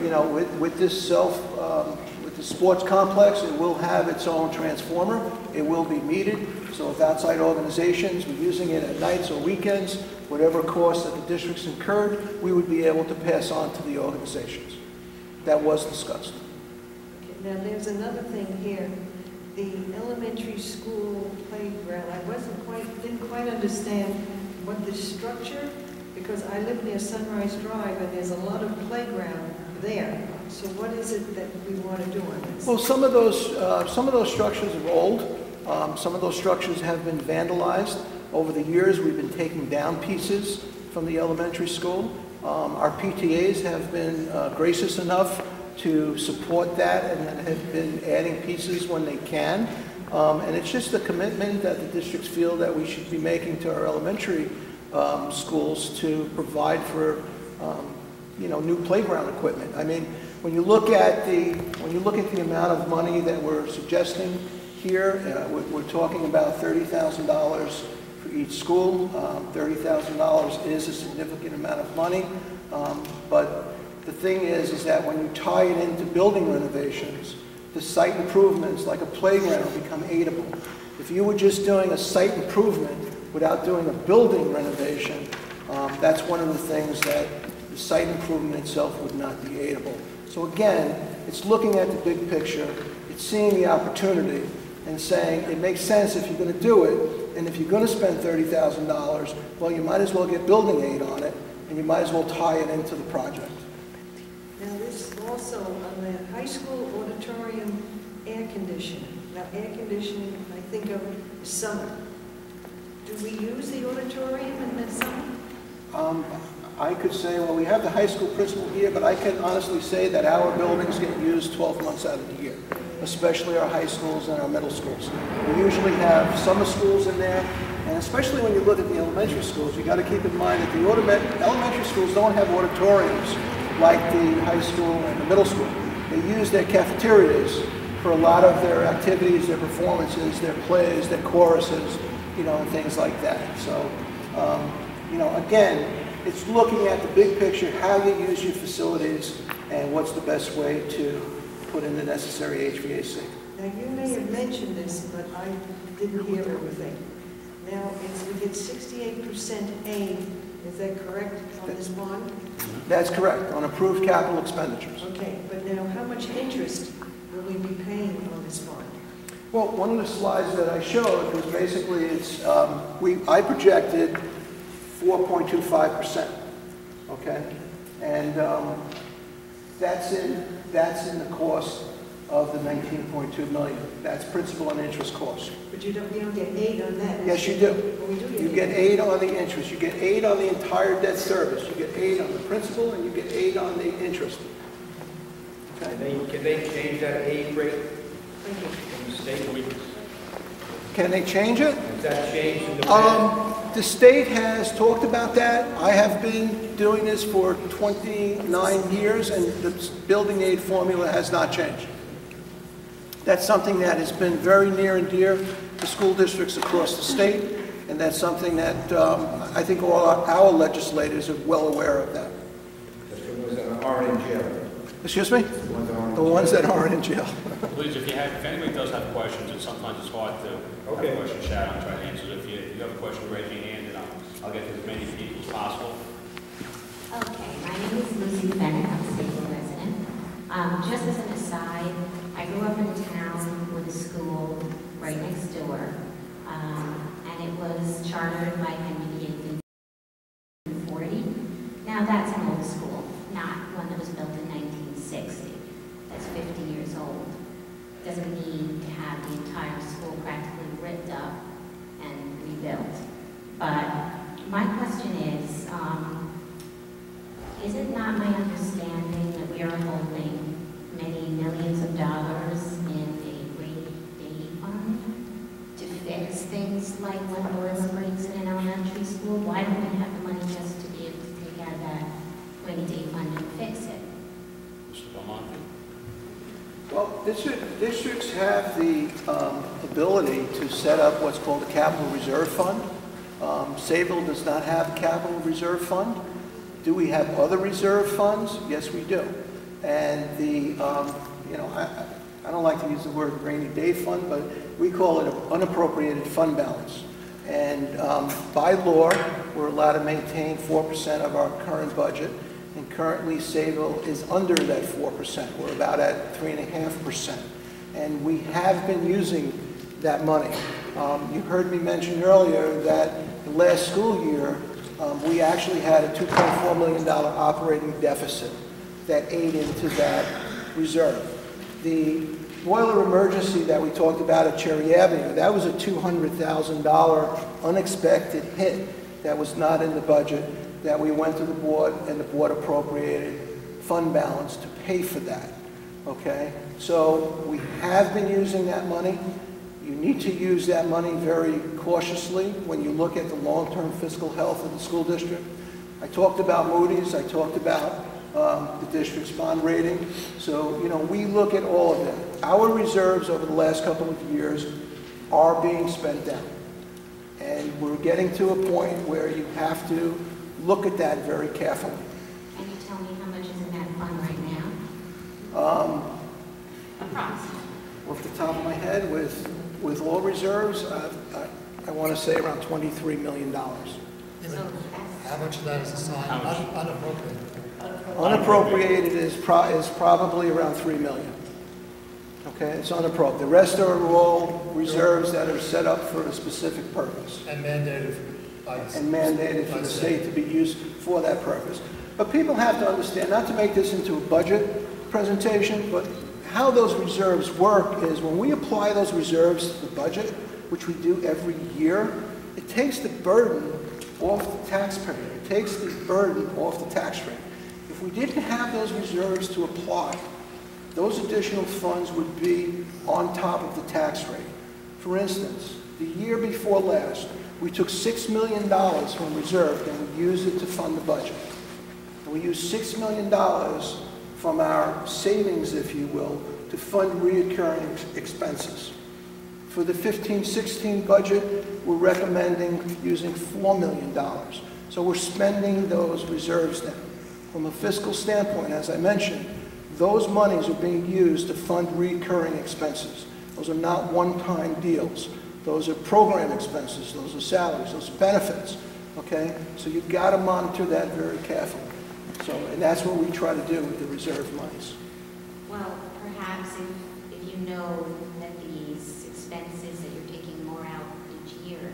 you know, with, with this self, um, sports complex, it will have its own transformer, it will be metered, so if outside organizations were using it at nights or weekends, whatever cost that the districts incurred, we would be able to pass on to the organizations. That was discussed. Okay, Now, there's another thing here. The elementary school playground, I wasn't quite, didn't quite understand what the structure, because I live near Sunrise Drive and there's a lot of playground there. So what is it that we want to do on this? Well, some of those, uh, some of those structures are old. Um, Some of those structures have been vandalized. Over the years, we've been taking down pieces from the elementary school. Um, Our PTAs have been uh, gracious enough to support that and have been adding pieces when they can. Um, And it's just a commitment that the districts feel that we should be making to our elementary um, schools to provide for, um, you know, new playground equipment. I mean, when you look at the, when you look at the amount of money that we're suggesting here, uh, we're, we're talking about thirty thousand dollars for each school. Um, Thirty thousand dollars is a significant amount of money, um, but the thing is, is that when you tie it into building renovations, the site improvements, like a playground, become aidable. If you were just doing a site improvement without doing a building renovation, um, that's one of the things that the site improvement itself would not be aidable. So again, it's looking at the big picture, it's seeing the opportunity, and saying, it makes sense if you're gonna do it, and if you're gonna spend thirty thousand dollars, well, you might as well get building aid on it, and you might as well tie it into the project. Now, this also on the high school auditorium air conditioning. Now, air conditioning, I think of summer. Do we use the auditorium in the summer? Um, I could say, well, we have the high school principal here, but I can honestly say that our buildings get used 12 months out of the year, especially our high schools and our middle schools. We usually have summer schools in there, and especially when you look at the elementary schools, you got to keep in mind that the elementary schools don't have auditoriums like the high school and the middle school. They use their cafeterias for a lot of their activities, their performances, their plays, their choruses, you know, and things like that. So, um, you know, again, it's looking at the big picture, how you use your facilities, and what's the best way to put in the necessary HVAC. Now, you may have mentioned this, but I didn't hear everything. Now, it's, we get sixty-eight percent aid, is that correct, on this bond? That's correct, on approved capital expenditures. Okay, but now, how much interest will we be paying on this bond? Well, one of the slides that I showed was basically, it's, um, we, I projected 4.25%, okay? And um, that's in, that's in the cost of the 19.2 million. That's principal and interest cost. But you don't, you don't get aid on that? Yes, you do. Well, we do get You get aid on the interest, you get aid on the entire debt service, you get aid on the principal, and you get aid on the interest. Can they, can they change that aid rate Thank you. from the state? Can they change it? Is that changed in the Um, the state has talked about that. I have been doing this for 29 years, and the building aid formula has not changed. That's something that has been very near and dear to school districts across the state, and that's something that um, I think all our- our legislators are well aware of that. Excuse me? The ones that aren't in jail. Please, if you have, if anybody does have questions, and sometimes it's hard to have Okay. a question shout out and try to answer it. If you, if you have a question, raise your hand, and I'll, get to as many people as possible. Okay, my name is Lucy Bennett, I'm a Sayville resident. Um, just as an aside, I grew up in a town with a school right next door, um, and it was chartered by Henry VIII in 40. Now, that's an old school, not one that was built in 1960. That's 50 years old. Doesn't need to have the entire school practically ripped up and rebuilt. But my question is, um, is it not my understanding that we are holding many millions of dollars in a rainy day fund to fix things like when boiler breaks in an elementary school? Why don't we have the money just to be able to take out of that rainy day fund and fix it? Mr. Belmonte? Well, district- districts have the um, ability to set up what's called a capital reserve fund. Um, Sayville does not have a capital reserve fund. Do we have other reserve funds? Yes, we do. And the, um, you know, I- I I don't like to use the word rainy day fund, but we call it an unappropriated fund balance. And um, by law, we're allowed to maintain 4% of our current budget. And currently, Sayville is under that 4%. We're about at 3.5%. And we have been using that money. Um, You heard me mention earlier that the last school year, um, we actually had a $2.4 million operating deficit that ate into that reserve. The boiler emergency that we talked about at Cherry Avenue, that was a $200,000 unexpected hit that was not in the budget, that we went to the board, and the board appropriated fund balance to pay for that, okay? So we have been using that money. You need to use that money very cautiously when you look at the long-term fiscal health of the school district. I talked about Moody's, I talked about um, the district's bond rating. So, you know, we look at all of them. Our reserves over the last couple of years are being spent down. And we're getting to a point where you have to look at that very carefully. Can you tell me how much is in that fund right now? Um, Approximately. Off the top of my head, with, with all reserves, uh, I, I want to say around $23 million. How much of that is assigned un- unappropriated? Unappropriated is pro, is probably around 3 million. Okay, it's unappropriated. The rest are all reserves that are set up for a specific purpose And mandated by the... and mandated for the state to be used for that purpose. But people have to understand, not to make this into a budget presentation, but how those reserves work is when we apply those reserves to the budget, which we do every year, it takes the burden off the taxpayer. It takes the burden off the tax rate. If we didn't have those reserves to apply, those additional funds would be on top of the tax rate. For instance, the year before last, we took $6 million from reserve and we used it to fund the budget. And we used $6 million from our savings, if you will, to fund reoccurring expenses. For the 15-16 budget, we're recommending using $4 million. So we're spending those reserves now. From a fiscal standpoint, as I mentioned, those monies are being used to fund recurring expenses. Those are not one-time deals. Those are program expenses, those are salaries, those are benefits, okay? So you've got to monitor that very carefully. So, and that's what we try to do with the reserve monies. well, perhaps if, if you know that these expenses that you're taking more out each year,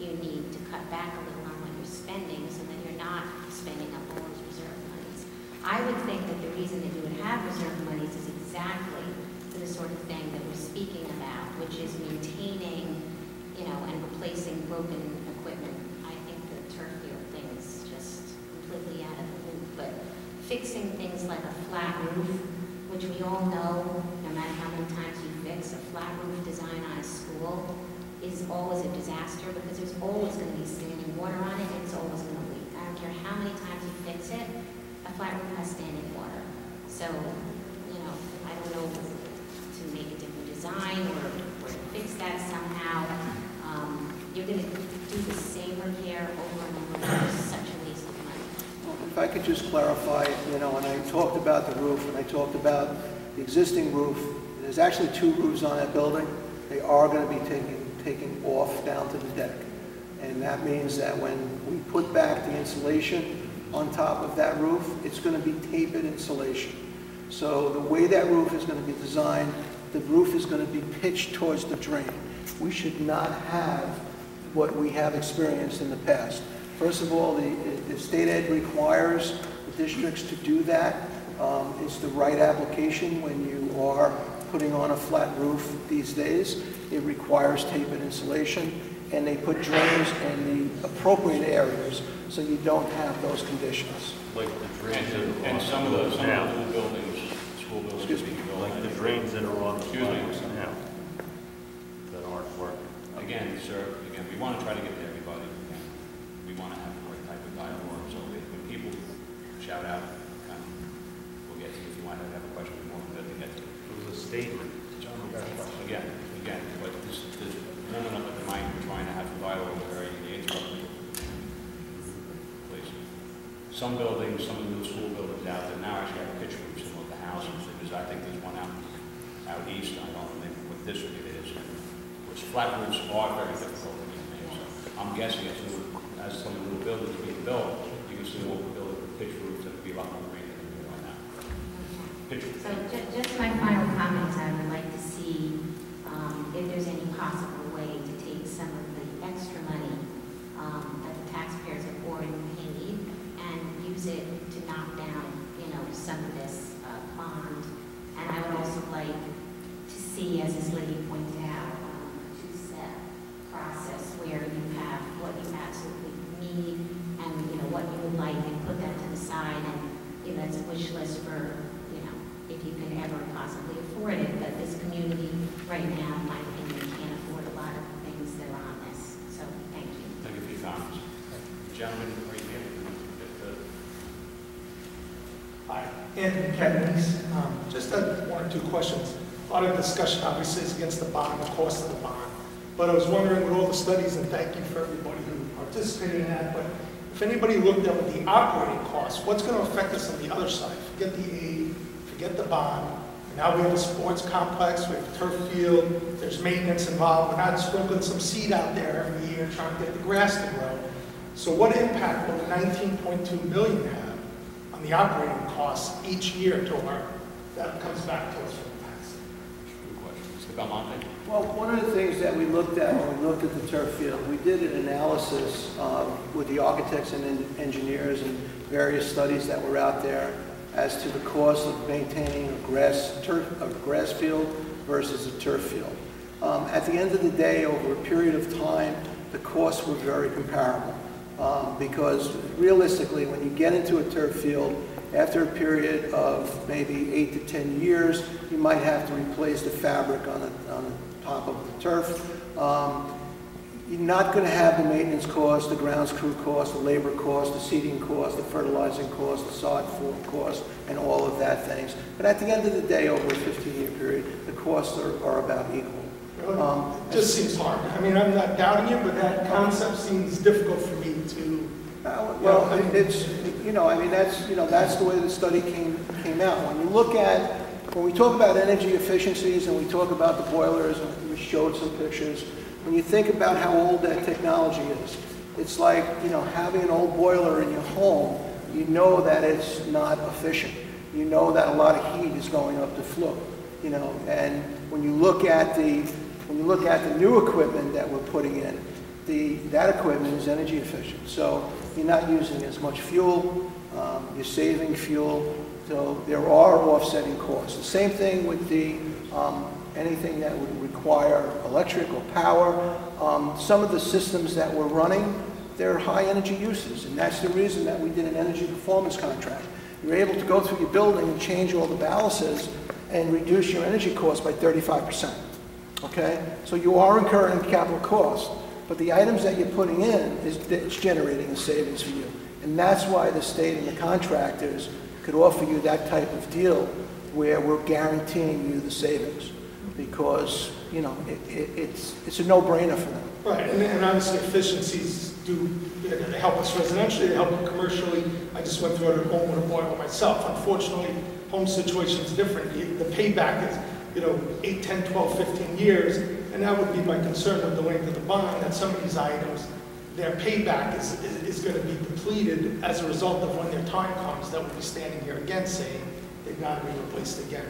you need to cut back a little on what you're spending so that you're not spending up all those reserve monies. I would think that the reason that you would have reserve monies is exactly for the sort of thing that we're speaking about, which is maintaining, you know, and replacing broken equipment. I think the turf field thing is just completely out of the but fixing things like a flat roof, which we all know, no matter how many times you fix, a flat roof design on a school is always a disaster because there's always going to be standing water on it and it's always going to leak. I don't care how many times you fix it, a flat roof has standing water. So, you know, I don't know to make a different design or, or fix that somehow. Um, you're going to do the same repair over and over. It's such a. If I could just clarify, you know, when I talked about the roof, and I talked about the existing roof, there's actually two roofs on that building. They are going to be taking, taking off down to the deck. And that means that when we put back the insulation on top of that roof, it's going to be tapered insulation. So the way that roof is going to be designed, the roof is going to be pitched towards the drain. We should not have what we have experienced in the past. First of all, the, the state ed requires the districts to do that. Um, It's the right application when you are putting on a flat roof these days. It requires tapered insulation, and they put drains in the appropriate areas so you don't have those conditions. Like the drains, and and some of the, some of the buildings, school buildings Excuse being built. Like the drains that are on the Excuse me. now that aren't working. Again, sir, again, we want to try to get to everybody. and We want to have the right type of dialogue, so that when people shout out, kind of, we'll get to you. If you want to have a question, more than glad to get to. It was a statement. Again, again, but this, this woman up at the mic, we're trying to have a dialogue with her, you interrupt me. Please. Some buildings, some of the new school buildings out there now actually have pitch roofs in all the houses, because I think there's one out, out east, I don't know what district it is, which flat roofs are very difficult to maintain, so I'm guessing as new, as some of the new buildings being built, you can see more So just my final comments, I would like to see um, if there's any possible way to take some of the extra money um, that the taxpayers have already paid and use it to knock down, you know, some of this two questions. A lot of discussion obviously is against the bond, the cost of the bond. But I was wondering with all the studies, and thank you for everybody who participated in that, but if anybody looked at the operating costs, what's going to affect us on the other side? Forget the aid, forget the bond. Now we have a sports complex, we have a turf field, there's maintenance involved. We're not sprinkling some seed out there every year trying to get the grass to grow. So what impact will the 19.2 million have on the operating costs each year to our, that comes back to us from the tax? Good question. Mr. Belmonte? Well, one of the things that we looked at when we looked at the turf field, we did an analysis um, with the architects and en- engineers and various studies that were out there as to the cost of maintaining a grass turf, a grass field versus a turf field. Um, At the end of the day, over a period of time, the costs were very comparable. Um, Because realistically, when you get into a turf field, after a period of maybe eight to 10 years, you might have to replace the fabric on the, on the top of the turf. Um, You're not going to have the maintenance cost, the grounds crew cost, the labor cost, the seeding cost, the fertilizing cost, the sod form cost, and all of that things. But at the end of the day, over a 15-year period, the costs are, are about equal. Um, It just seems hard. I mean, I'm not doubting you, but that concept seems difficult for me to, Uh, Well, it- it's, you know, I mean, that's, you know, that's the way the study came, came out. When you look at, when we talk about energy efficiencies and we talk about the boilers, and we showed some pictures, when you think about how old that technology is, it's like, you know, having an old boiler in your home, you know that it's not efficient. You know that a lot of heat is going up the flue, you know, and when you look at the, when you look at the new equipment that we're putting in, the, that equipment is energy efficient. So you're not using as much fuel, um, you're saving fuel, so there are offsetting costs. The same thing with the, um, anything that would require electric or power. Um, Some of the systems that we're running, they're high energy uses, and that's the reason that we did an energy performance contract. You're able to go through your building and change all the balances and reduce your energy costs by 35%. Okay? So you are incurring capital costs, but the items that you're putting in is, it's generating a savings for you. And that's why the state and the contractors could offer you that type of deal where we're guaranteeing you the savings. Because, you know, it, it, it's, it's a no-brainer for them. right, and and obviously efficiencies do help us residentially, they help commercially. I just went through it at home with a boiler myself. Unfortunately, home situation's different. The payback is, you know, 8, 10, 12, 15 years, and that would be my concern with the length of the bond, that some of these items, their payback is, is, is gonna be depleted as a result of when their time comes, that we'll be standing here again saying they've got to be replaced again.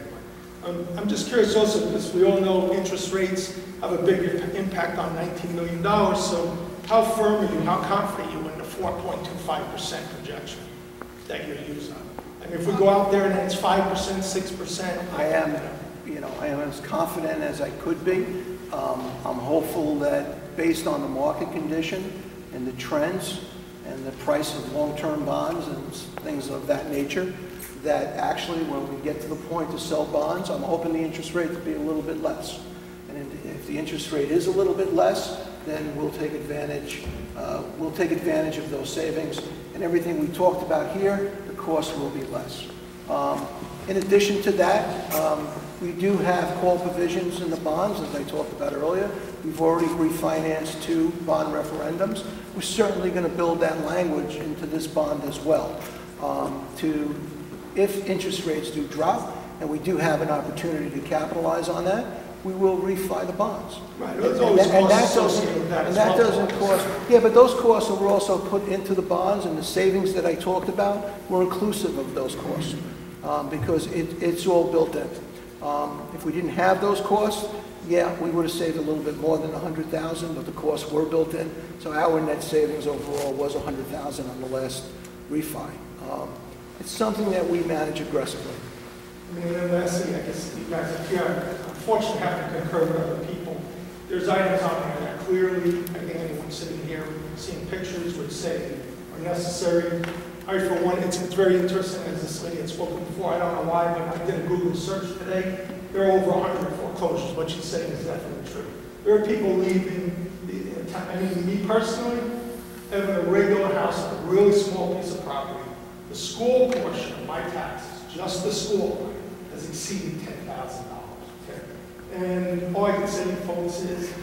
Um, I'm just curious also, because we all know interest rates have a big impact on $19 million, so how firm are you, how confident are you in the 4.25% projection that you're using? I mean, if we go out there and it's 5%, 6%. I am, you know, I am as confident as I could be. Um, I'm hopeful that based on the market condition and the trends and the price of long-term bonds and things of that nature, that actually when we get to the point to sell bonds, I'm hoping the interest rate to be a little bit less. And if the interest rate is a little bit less, then we'll take advantage, uh, we'll take advantage of those savings. And everything we talked about here, the cost will be less. Um, In addition to that, um, we do have call provisions in the bonds, as I talked about earlier. We've already refinanced two bond referendums. We're certainly going to build that language into this bond as well, um, to, if interest rates do drop, and we do have an opportunity to capitalize on that, we will refi the bonds. Right, there's And always that- and costs that doesn't- with that And that doesn't cost, yeah, but those costs were also put into the bonds, and the savings that I talked about were inclusive of those costs, um, because it, it's all built in. Um, If we didn't have those costs, yeah, we would have saved a little bit more than a hundred thousand, but the costs were built in, so our net savings overall was a hundred thousand on the last refi. Um, It's something that we manage aggressively. I mean, and then lastly, I guess you guys unfortunately have to concur with other people. There's items on there that clearly, I think anyone sitting here, seeing pictures would say are necessary. I, for one, it's, it's very interesting, as this lady had spoken before, I don't know why, but I did a Google search today. There are over 100 foreclosures, what she's saying is definitely true. There are people leaving, the- I mean, me personally, having a regular house, a really small piece of property, the school portion of my taxes, just the school, has exceeded ten thousand dollars. And all I can say, folks, is,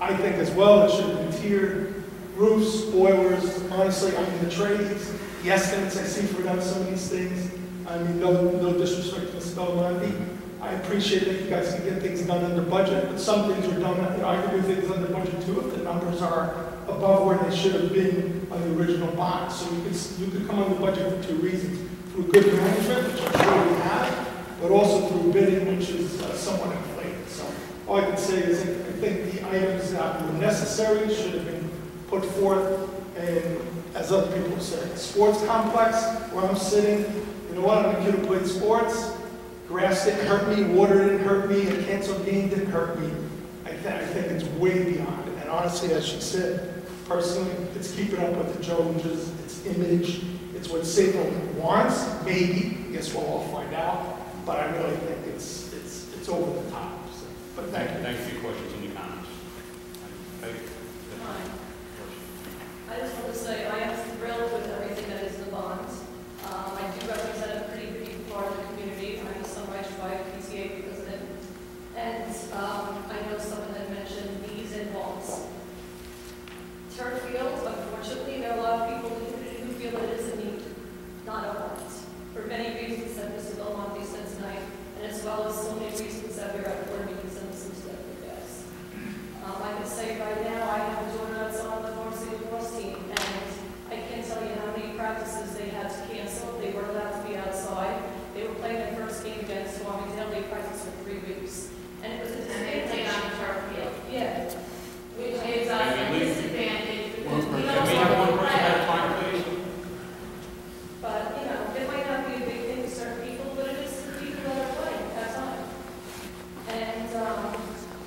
I think as well, it should have been tiered, roofs, boilers, honestly, I mean, the trades, the estimates I see for done some of these things, I mean, no, no disrespect to Mr. Belmonte, I appreciate that you guys can get things done under budget, but some things are done, you know, I can do things under budget too, if the numbers are above where they should have been on the original bond. So you could, you could come under budget for two reasons, through good management, which I'm sure we have, but also through bidding, which is uh, somewhat inflated. All I can say is, I think the items that were necessary should have been put forth, and as other people said, sports complex, where I'm sitting, you know what, I'm a kid who played sports, grass didn't hurt me, water didn't hurt me, a canceled game didn't hurt me. I thi- I think it's way beyond, and honestly, as she said, personally, it's keeping up with the Joneses, it's image, it's what Salem wants, maybe, I guess we'll all find out, but I really think it's, it's, it's over the top, but thank you. Thank you for your questions and your comments. Thank you. I just want to say, I am thrilled with everything that is the bonds. Um, I do represent a pretty big part of the community. I'm a Sunrise Drive PTA president. And, um, I know someone had mentioned needs and wants. Turf fields, unfortunately, there are a lot of people in the community who feel it is a need, not a want. For many reasons that Mr. Belmonte said tonight, and as well as so many reasons that we're at board meetings and listen to them for guests. Um, I say right now, I have a daughter that's on the varsity lacrosse team, and I can't tell you how many practices they had to cancel. They weren't allowed to be outside. They were playing their first game against Farmingdale. They practiced for three weeks. And it was a disadvantage. on turf field. Yeah. Which gives us a disadvantage because we Can don't we have one want to person at a play. time, please? But, you know, it might not be a big thing to certain people, but it is to the people that are playing at that time. And, um,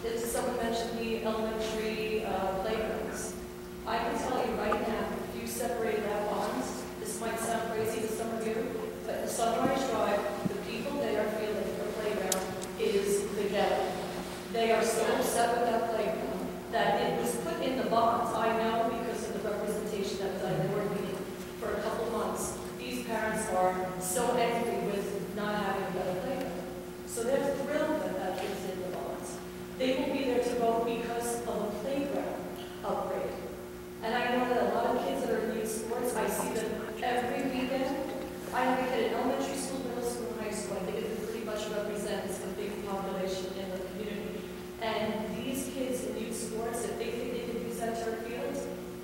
it's, someone mentioned the elementary, uh, playgrounds. I can tell you right now, if you separate that bonds, this might sound crazy to some of you, but in Sunrise Drive, the people there feeling the playground is the ghetto. They are so upset with that playground that it was put in the bonds. I know because of the representation that was at the board meeting for a couple months. These parents are so angry with not having a better playground. So they're thrilled that that is in the bonds. They will be there to vote because of a playground upgrade. And I know that a lot of kids that are youth sports, I see them every weekend. I have a kid in elementary school, middle school, and high school. I think it pretty much represents the big population in the community. And these kids in youth sports, if they think they can use that turf field,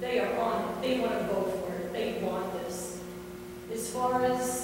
they are on it. They want to vote for it. They want this. As far as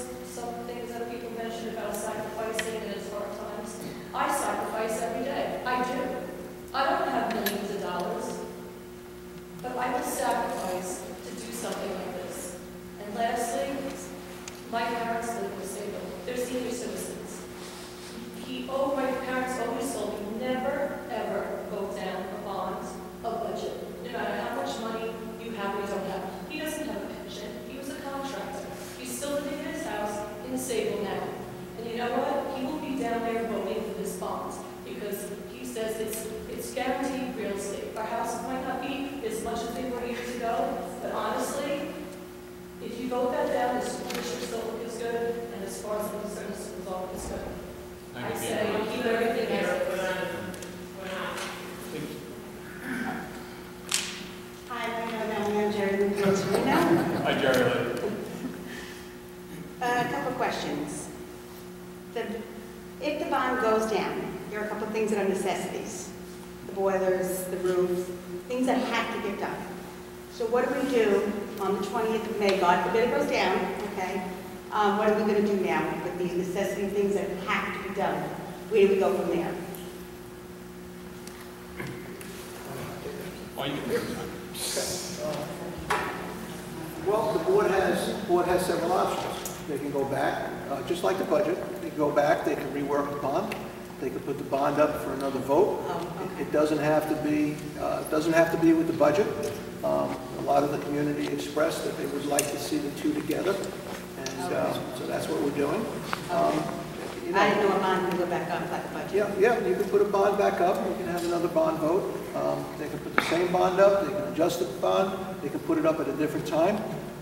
yeah, you can put a bond back up, you can have another bond vote. Um, They can put the same bond up, they can adjust the bond, they can put it up at a different time.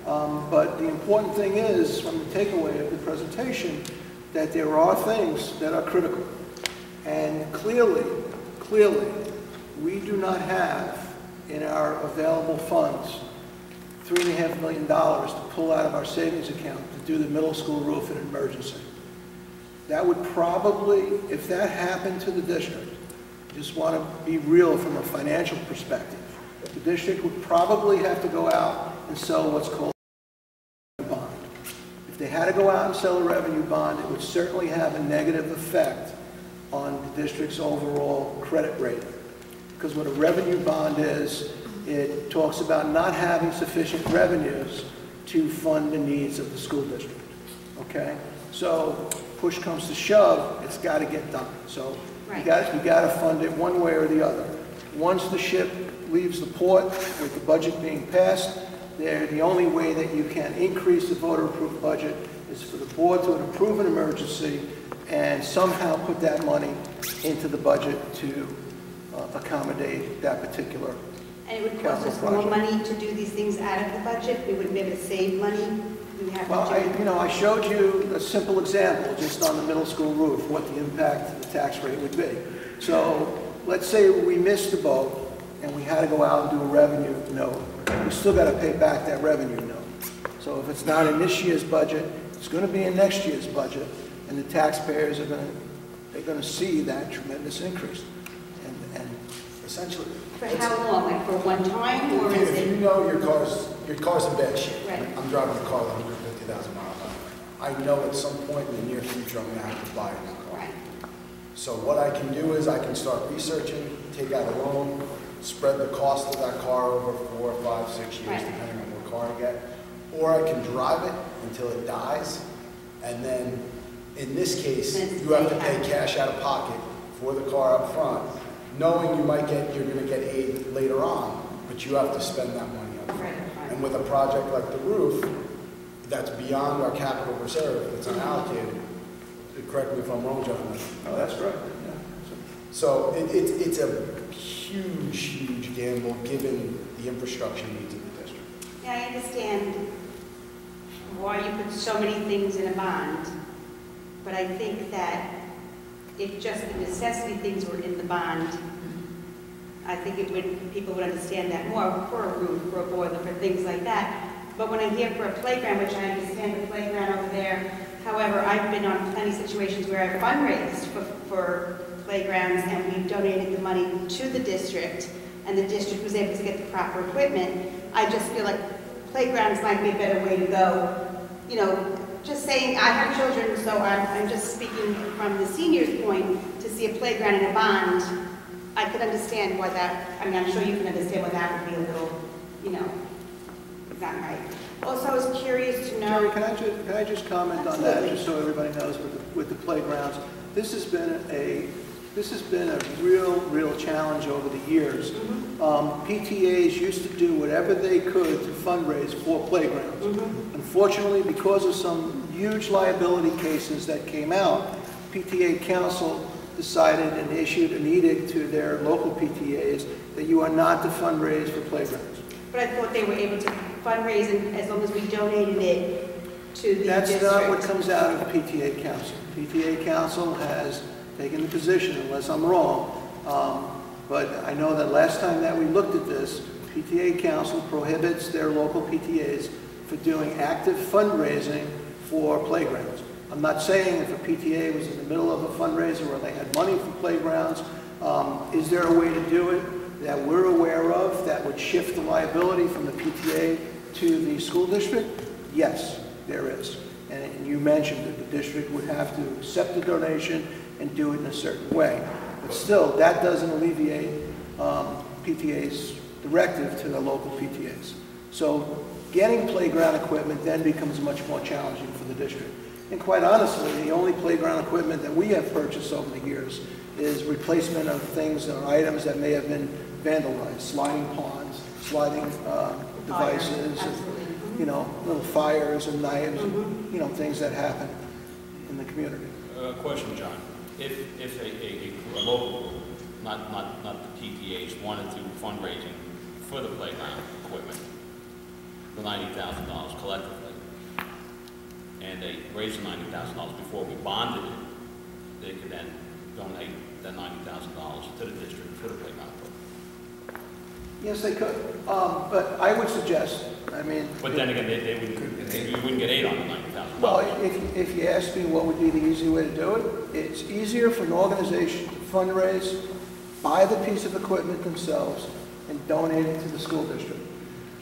Um, But the important thing is, from the takeaway of the presentation, that there are things that are critical. And clearly, clearly, we do not have in our available funds three and a half million dollars to pull out of our savings account to do the middle school roof in an emergency. That would probably, if that happened to the district, just want to be real from a financial perspective, the district would probably have to go out and sell what's called a bond. If they had to go out and sell a revenue bond, it would certainly have a negative effect on the district's overall credit rating. Because what a revenue bond is, it talks about not having sufficient revenues to fund the needs of the school district, okay? So push comes to shove, it's got to get done. So you Right. got, you got to fund it one way or the other. Once the ship leaves the port with the budget being passed, there, the only way that you can increase the voter-approved budget is for the board to approve an emergency and somehow put that money into the budget to uh, accommodate that particular And it would cost us more money to do these things out of the budget? We wouldn't be save money? Have Well, to I, do... you know, I showed you a simple example, just on the middle school roof, what the impact of the tax rate would be. So, let's say we missed the boat, and we had to go out and do a revenue note. We still got to pay back that revenue note. So if it's not in this year's budget, it's going to be in next year's budget, and the taxpayers are going to, they're going to see that tremendous increase. And, and Essentially. For how long? Like for one time, or is If you it... know your car's, your car's in bad shape. Right. I'm driving a car 150,000 miles. I know at some point in the near future, I'm gonna have to buy a new car. Right. So what I can do is I can start researching, take out a loan, spread the cost of that car over four, five, six years, Right. depending on what car I get. Or I can drive it until it dies, and then, in this case, Then you have to pay pay cash. cash out of pocket for the car up front, knowing you might get, you're gonna get aid later on, but you have to spend that money up front. Right, right. And with a project like the roof, that's beyond our capital reserve, it's unallocated. Correct me if I'm wrong, John. Oh, that's right, yeah. So it, it's, it's a huge, huge gamble, given the infrastructure needs of the district. Yeah, I understand why you put so many things in a bond, but I think that if just the necessity things were in the bond, I think it would, people would understand that more for a roof, for a boiler, for things like that. But when I hear for a playground, which I understand the playground over there, however, I've been on plenty of situations where I've fundraised for, for playgrounds and we've donated the money to the district and the district was able to get the proper equipment. I just feel like playgrounds might be a better way to go. You know, just saying, I have children, so I'm, I'm just speaking from the senior's point, to see a playground in a bond, I could understand why that, I mean, I'm sure you can understand why that would be a little, you know, not right. Also, I was curious to Terry, know, can I just, can I just comment on that, just so everybody knows with, the- with the playgrounds? This has been a, this has been a real, real challenge over the years. Um, PTAs used to do whatever they could to fundraise for playgrounds. Unfortunately, because of some huge liability cases that came out, PTA council decided and issued an edict to their local PTAs that you are not to fundraise for playgrounds. but I thought they were able to fundraise as long as we donated it to the That's district. not what comes out of PTA council. PTA council has taken the position, unless I'm wrong, um, but I know that last time that we looked at this, PTA council prohibits their local PTAs for doing active fundraising for playgrounds. I'm not saying if a PTA was in the middle of a fundraiser or they had money for playgrounds, um, is there a way to do it that we're aware of that would shift the liability from the PTA to the school district? Yes, there is. And you mentioned that the district would have to accept the donation and do it in a certain way. But still, that doesn't alleviate um, PTA's directive to the local PTAs. So Getting playground equipment then becomes much more challenging for the district. And quite honestly, the only playground equipment that we have purchased over the years is replacement of things or items that may have been vandalized, sliding ponds, sliding uh, devices, Absolutely. you know, little fires and knives, and, you know, things that happen in the community. Uh, question, John. If, if a, a, a local not, not, not the PTAs, wanted to fundraising for the playground equipment, thousand dollars collectively, and they raised the ninety thousand dollars before we bonded it, they could then donate that ninety thousand dollars to the district for the playground. Yes, they could, um, but I would suggest, I mean. But then again, they, they wouldn't, they wouldn't get aid on the ninety thousand Well, if, if you ask me what would be the easy way to do it, it's easier for an organization to fundraise, buy the piece of equipment themselves, and donate it to the school district.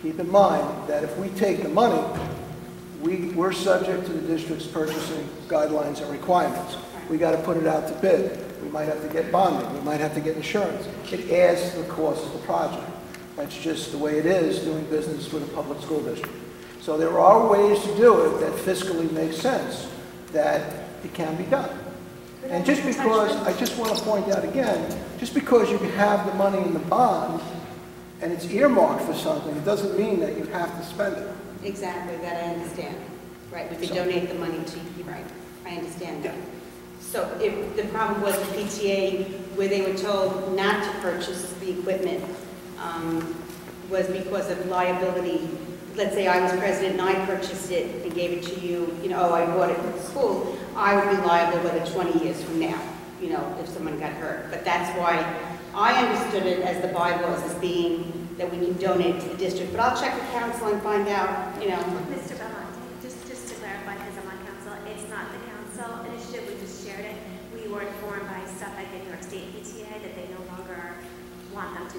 Keep in mind that if we take the money, we, we're subject to the district's purchasing guidelines and requirements. We got to put it out to bid. We might have to get bonding, we might have to get insurance. It adds to the cost of the project. That's just the way it is doing business with a public school district. So there are ways to do it that fiscally make sense, that it can be done. And just because, I just want to point out again, just because you have the money in the bond and it's earmarked for something, it doesn't mean that you have to spend it. Exactly, that I understand. Right, we could So- donate the money to, you're right, I understand that. So if the problem was the PTA, where they were told not to purchase the equipment, um, was because of liability. Let's say I was president and I purchased it and gave it to you, you know, oh, I bought it for the school, I would be liable whether 20 years from now, you know, if someone got hurt. But that's why I understood it as the bylaws as being that we can donate to the district. But I'll check with council and find out, you know, Mr. Belmonte, just, just to clarify, because I'm on council, it's not the council initiative, we just shared it. We were informed by stuff at the New York State PTA that they no longer want them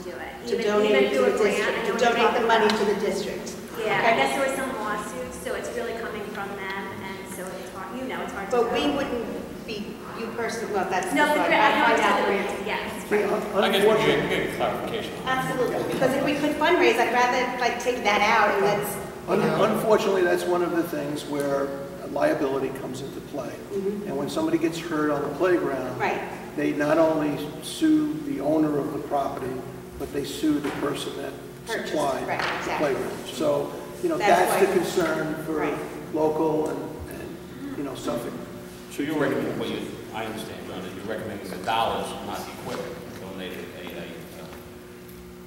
to do it. to Even- donate even to the district, to donate the money it. to the district. Yeah, Okay. I guess there were some lawsuits, so it's really coming from them, and so it's hard, you know, it's hard to But we know. wouldn't be, you personally, well, that's. No, the I'd grant, I know find it's out a you. grant, yes, right. I guess we unfortunately, get, get clarification. Absolutely, because if we could fundraise, I'd rather like take that out and let's, un- unfortunately, that's one of the things where liability comes into play. Mm-hmm. And when somebody gets hurt on the playground, right, they not only sue the owner of the property, but they sue the person that Purchased, supplied right, the exactly. playground. So, you know, That's that's the concern for Right. local and, and, you know, Suffolk. So you're recommending, well, you, I understand, John, that you're recommending the dollars, not the equipment, donated, a, a, uh,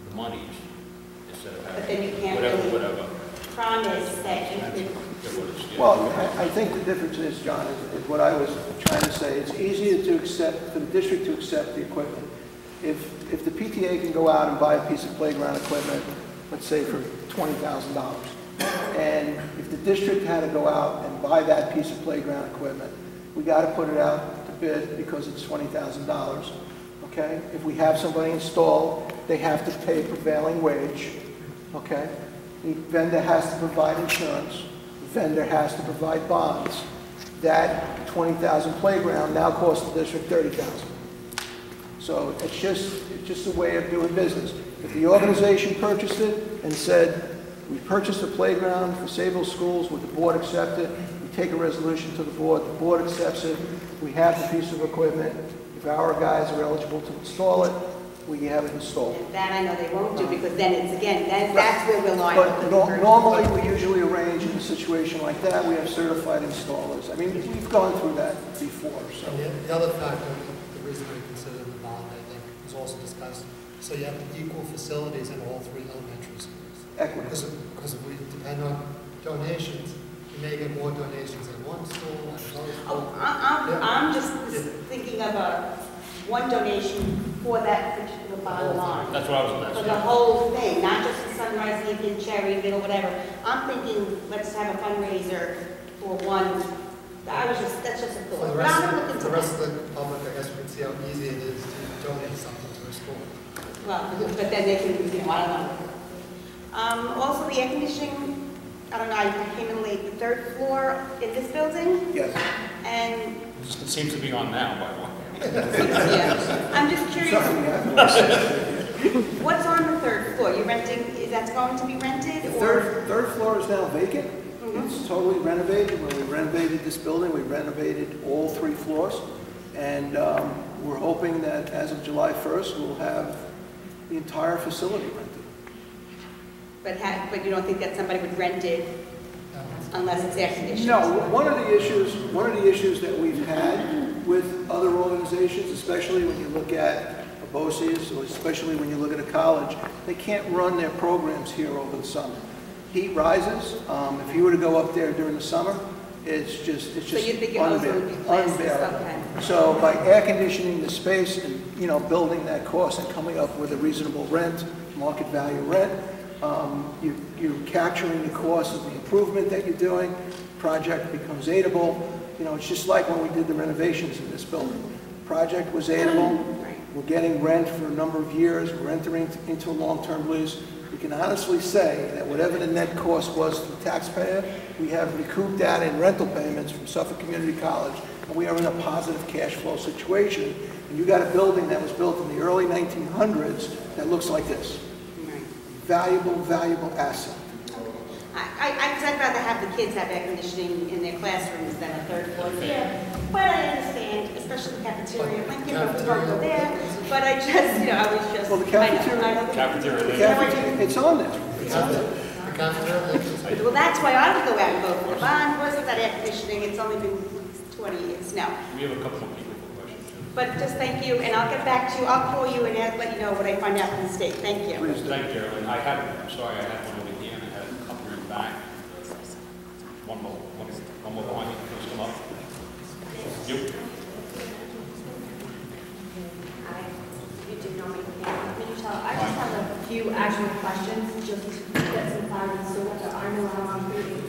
the monies instead of But then you having can't whatever, really- whatever. promise that you could, what it's- yeah. Well, I, I think the difference is, John, is, is what I was trying to say, it's easier to accept, for the district to accept the equipment. If, if the PTA can go out and buy a piece of playground equipment, let's say for twenty thousand dollars, and if the district had to go out and buy that piece of playground equipment, we gotta put it out to bid because it's twenty thousand dollars, okay? If we have somebody install, they have to pay prevailing wage, okay? The vendor has to provide insurance, the vendor has to provide bonds. That 20,000 playground now costs the district 30,000. So it's just, just a way of doing business. If the organization purchased it and said, we purchased a playground for Sayville Schools, would the board accept it? We take a resolution to the board, the board accepts it, we have the piece of equipment. If our guys are eligible to install it, we have it installed. and that I know they won't do, because then it's, again, that, that's where we're liable. But to nor- purchase. normally, we usually arrange in a situation like that, we have certified installers. I mean, we've gone through that before, so. And the- the other factor, the reason we consider the bond, I think, was also discussed, so you have equal facilities in all three elementary schools. Equity. Because, if- because if we depend on donations, you may get more donations at one school, at another Oh, school. I- I'm, Yeah. I'm just Yeah. thinking of a, one donation for that particular bottom line. That's what I was, For the whole thing, not just for Sunrise, Lincoln, Cherryville, whatever. I'm thinking, let's have a fundraiser for one, I was just, that's just a For thought. the But rest gonna of, the- the rest of the public, I guess we can see how easy it is to donate something to a school. Well, but then they can, you know, I don't know. Um, also the air conditioning, I don't know, I came in late, the third floor in this building, Yes. and, it seems to be on now, by the way. [LAUGHS] yeah, I'm just curious, Sorry, I- what's on the third third floor, you renting, is that going to be rented? The or- third, third floor is now vacant. Mhm. It's totally renovated. When we renovated this building, we renovated all three floors. And um, we're hoping that as of July 1st, we'll have the entire facility rented. But ha, but you don't think that somebody would rent it unless it's air conditioned? No, one of the issues, one of the issues that we've had with other organizations, especially when you look at a BOCES, or especially when you look at a college, they can't run their programs here over the summer. Heat rises, um, if you were to go up there during the summer, it's just, it's So just you think it also would be unbearable. okay. So by air conditioning the space and, you know, building that cost and coming up with a reasonable rent, market value rent, um, you, you're capturing the cost of the improvement that you're doing, project becomes aidable. You know, it's just like when we did the renovations in this building. Project was aidable, we're getting rent for a number of years, we're entering into a long-term lease. We can honestly say that whatever the net cost was to the taxpayer, we have recouped that in rental payments from Suffolk Community College, and we are in a positive cash flow situation. And you got a building that was built in the early 1900s that looks like this. Valuable, valuable asset. I, I, I'd rather have the kids have air conditioning in their classrooms than a third floor here. But I understand, especially the cafeteria, my kids don't don't go there, but I just, you know, I was just. Well, the I know, I cafeteria- know. Cafeteria, The cafeteria, it's on there. It's on there. The cafeteria, Well, that's why I would go out and vote for the bond, wasn't that air conditioning, it's only been twenty years, no. We have a couple more people for questions. But just thank you, and I'll get back to you, I'll call you and let you know what I find out from the state, thank you. Please do. Thank you, Carolyn. I had, I'm sorry, I had one over here, and I had a couple in back. One more, one, one more behind you, please come up. You. Hi, you do know me, can you tell, I just have a few actual questions, just to get some clarity, so that know how I'm voting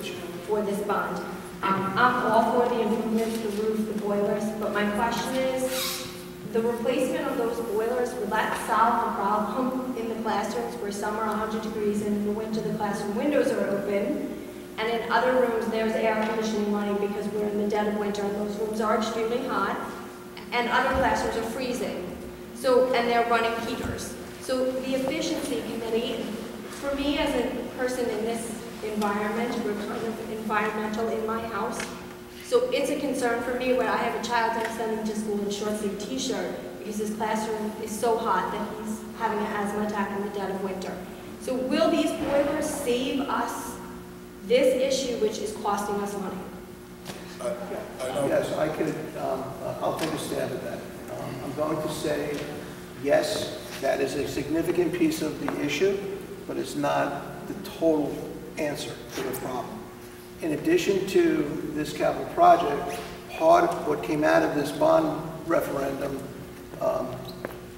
for this bond. Um, I'm all for the improvements, the roof, the boilers, but my question is, the replacement of those boilers, will that solve the problem in the classrooms where some are 100 degrees and in the winter the classroom windows are open? And in other rooms, there's air conditioning running because we're in the dead of winter and those rooms are extremely hot. And other classrooms are freezing. So, and they're running heaters. So the efficiency committee, for me as a person in this environment, we're kind of environmental in my house. So it's a concern for me when I have a child I'm sending to school in a short sleeve t-shirt because his classroom is so hot that he's having an asthma attack in the dead of winter. So will these boilers save us this issue which is costing us money? I know. Yes, I could, um, I'll take a stab at that. Um, I'm going to say, yes, that is a significant piece of the issue, but it's not the total answer to the problem. In addition to this capital project, part of what came out of this bond referendum um,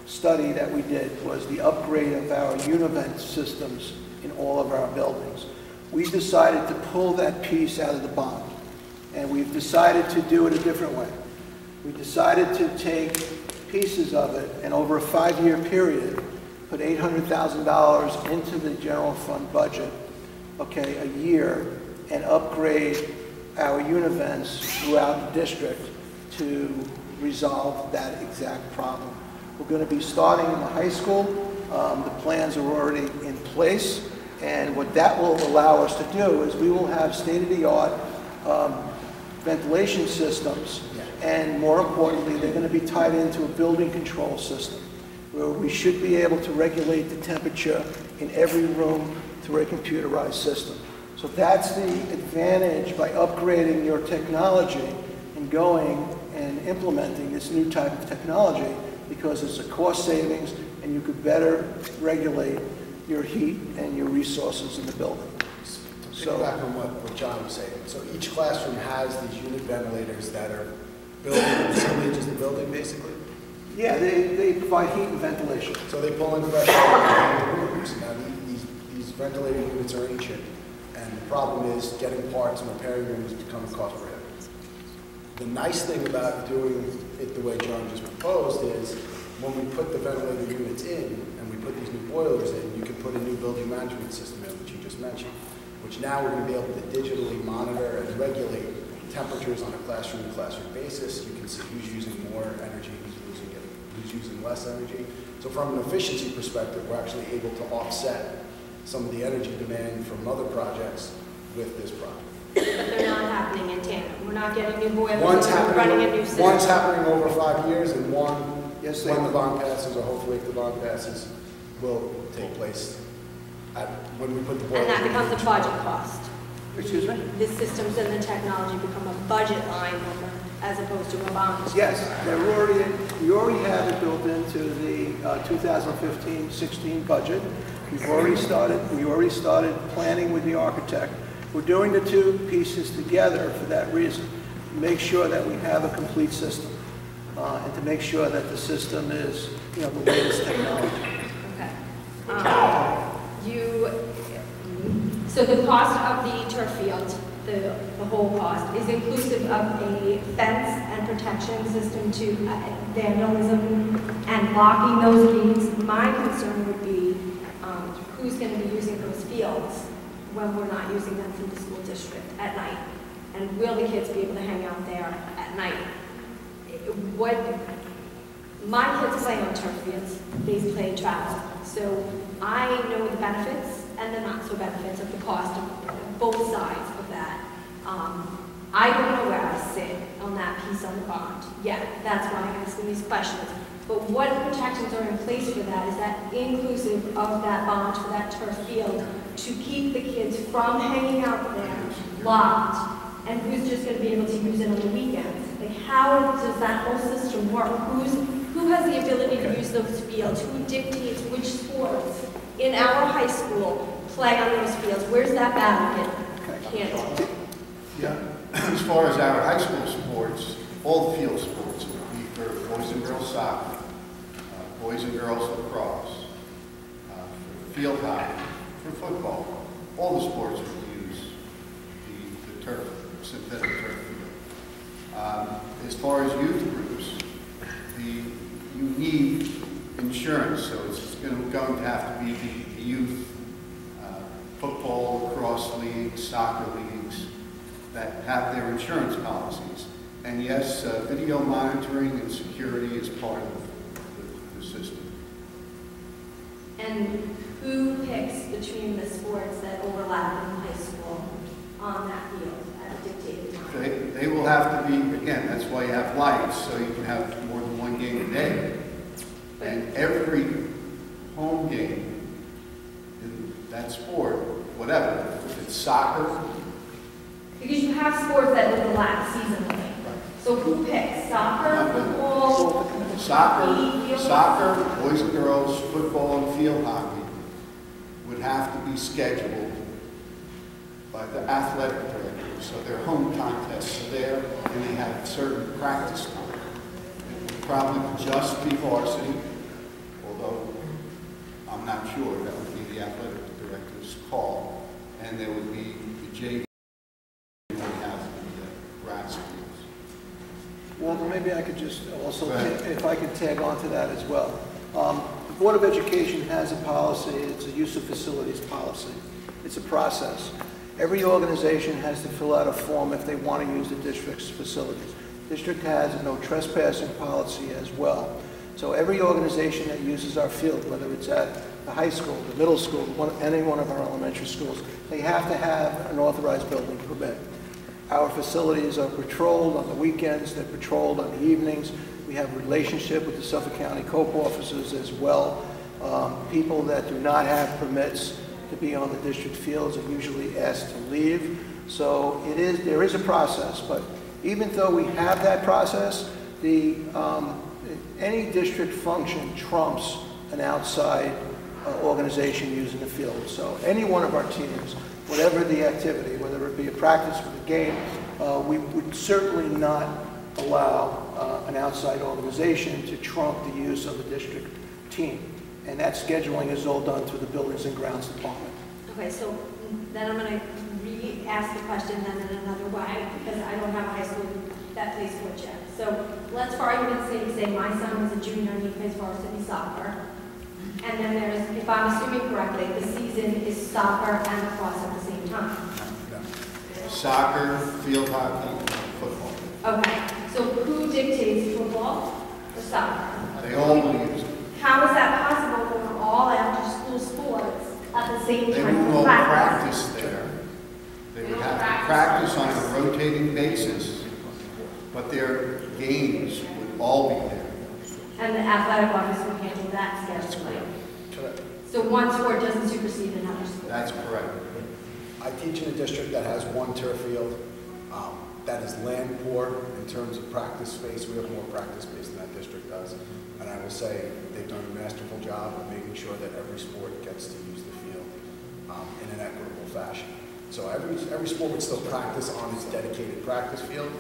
study that we did was the upgrade of our univent systems in all of our buildings. We decided to pull that piece out of the bond, and we've decided to do it a different way. We decided to take pieces of it, and over a five-year period, put $800,000 into the general fund budget, okay, a year, and upgrade our univents throughout the district to resolve that exact problem. We're going to be starting in the high school. Um, The plans are already in place. And what that will allow us to do is we will have state-of-the-art um, ventilation systems. And more importantly, they're going to be tied into a building control system where we should be able to regulate the temperature in every room through a computerized system. So that's the advantage by upgrading your technology and going and implementing this new type of technology because it's a cost savings and you could better regulate your heat and your resources in the building. So back on what, what John was saying, so each classroom has these unit ventilators that are built in the same age as the building, basically? Yeah, they, they provide heat and ventilation. So they pull in fresh air in the rooms. Now, the- these, these ventilator units are ancient, and the problem is getting parts and repairing them has become a cost prohibitive. The nice thing about doing it the way John just proposed is, when we put the ventilator units in, and we put these new boilers in, you can put a new building management system in, which you just mentioned, which now we're gonna be able to digitally monitor and regulate temperatures on a classroom-to-classroom basis. You can see who's using more energy, who's using it, who's using less energy. So So from an efficiency perspective, we're actually able to offset some of the energy demand from other projects with this project. But they're not happening in tandem. We're not getting new boilers, One's we're running a new happening, system. one's happening over five years, and one, Yes, when the bond passes, or hopefully if the bond passes, will take place at, when we put the boilers. And that becomes a project cost. Excuse me? The systems and the technology become a budget line as opposed to a bond. Yes, they're already, we already have it built into the uh, 2015-16 budget. We've already started, we already started planning with the architect. We're doing the two pieces together for that reason, to make sure that we have a complete system, uh, and to make sure that the system is, you know, the latest technology. Okay. Um, You, so the cost of the turf field, the, the whole cost, is inclusive of a fence and protection system to uh, vandalism and blocking those gates. My concern would be, um, who's gonna be using those fields when we're not using them through the school district at night? And will the kids be able to hang out there at night? What, my kids play on turf fields, they play travel, so I know the benefits and the not so benefits of the cost of both sides of that. Um, I don't know where I sit on that piece on the bond yet, that's why I'm asking these questions. But what protections are in place for that? Is that inclusive of that bond for that turf field to keep the kids from hanging out there locked? And who's just gonna be able to use it on the weekends? Like, how does that whole system work? Who's, who has the ability to use those fields? Who dictates which sports in our high school play on those fields? Where's that battle get handled? Yeah, [CLEARS THROAT] as far as our high school sports, all the field sports would be for boys and girls soccer, uh, boys and girls lacrosse, uh, field hockey, for football. All the sports would use the, the turf, synthetic turf field. Um, As far as youth groups, the, you need insurance, so it's going to, going to have to be the the youth uh, football, lacrosse leagues, soccer leagues that have their insurance policies. And yes, uh, video monitoring and security is part of the, the system. And who picks between the sports that overlap in high school on that field at dictated time? They, they will have to be, again, that's why you have lights, so you can have more than one game a day. And every home game in that sport, whatever, if it's soccer, Because you have sports that overlap seasonally. So who picks? Soccer, football, Soccer, soccer, boys and girls, football and field hockey would have to be scheduled by the athletic director, so their home contests are there, and they have certain practice time. It would probably just be varsity, although I'm not sure, that would be the athletic director's call, and there would be the JV, we have the uh, grass fields. Walter, maybe I could just also, if I could tag on to that as well. Um, The Board of Education has a policy, it's a use of facilities policy. It's a process. Every organization has to fill out a form if they want to use the district's facilities. District has a no trespassing policy as well. So every organization that uses our field, whether it's at the high school, the middle school, one- any one of our elementary schools, they have to have an authorized building permit. Our facilities are patrolled on the weekends, they're patrolled on the evenings. We have a relationship with the Suffolk County COPE officers as well. Um, People that do not have permits to be on the district fields are usually asked to leave. So it is, there is a process, but even though we have that process, the, um, any district function trumps an outside uh, organization using the field. So any one of our teams, whatever the activity, whether it be a practice or a game, uh, we would certainly not allow uh, an outside organization to trump the use of a district team. And that scheduling is all done through the Buildings and Grounds Department. Okay, so then I'm gonna re-ask the question then in another way, because I don't have a high school that plays sports yet. So let's, for argument's sake, say my son is a junior and he plays varsity soccer. And then there's, if I'm assuming correctly, the season is soccer and lacrosse at the same time. Soccer, field hockey, football. Okay. So who dictates football or soccer? They all use. How is that possible when we're all after school sports at the same they time? They will practice there. They, they would have practice to practice on a rotating basis. But they're games would all be there. And the athletic office would handle that scheduling. Correct. So one sport doesn't supersede another sport. That's correct. I teach in a district that has one turf field, um, that is land poor in terms of practice space. We have more practice space than that district does. And I will say, they've done a masterful job of making sure that every sport gets to use the field um, in an equitable fashion. So every, every sport would still practice on its dedicated practice field.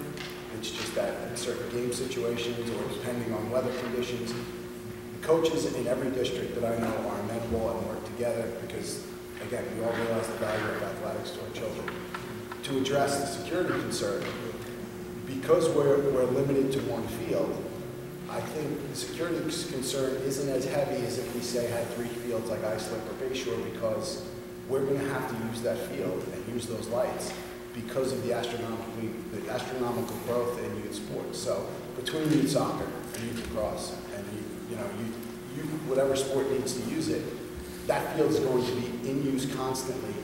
It's just that in certain game situations or depending on weather conditions, the coaches in every district that I know are amenable and work together because, again, we all realize the value of athletics to our children. To address the security concern, because we're, we're limited to one field, I think the security concern isn't as heavy as if we say had three fields like Islip or Bayshore because we're going to have to use that field and use those lights because of the astronomically, astronomical growth in youth sports. So between youth soccer and youth lacrosse and you know, youth, youth, whatever sport needs to use it, that field is going to be in use constantly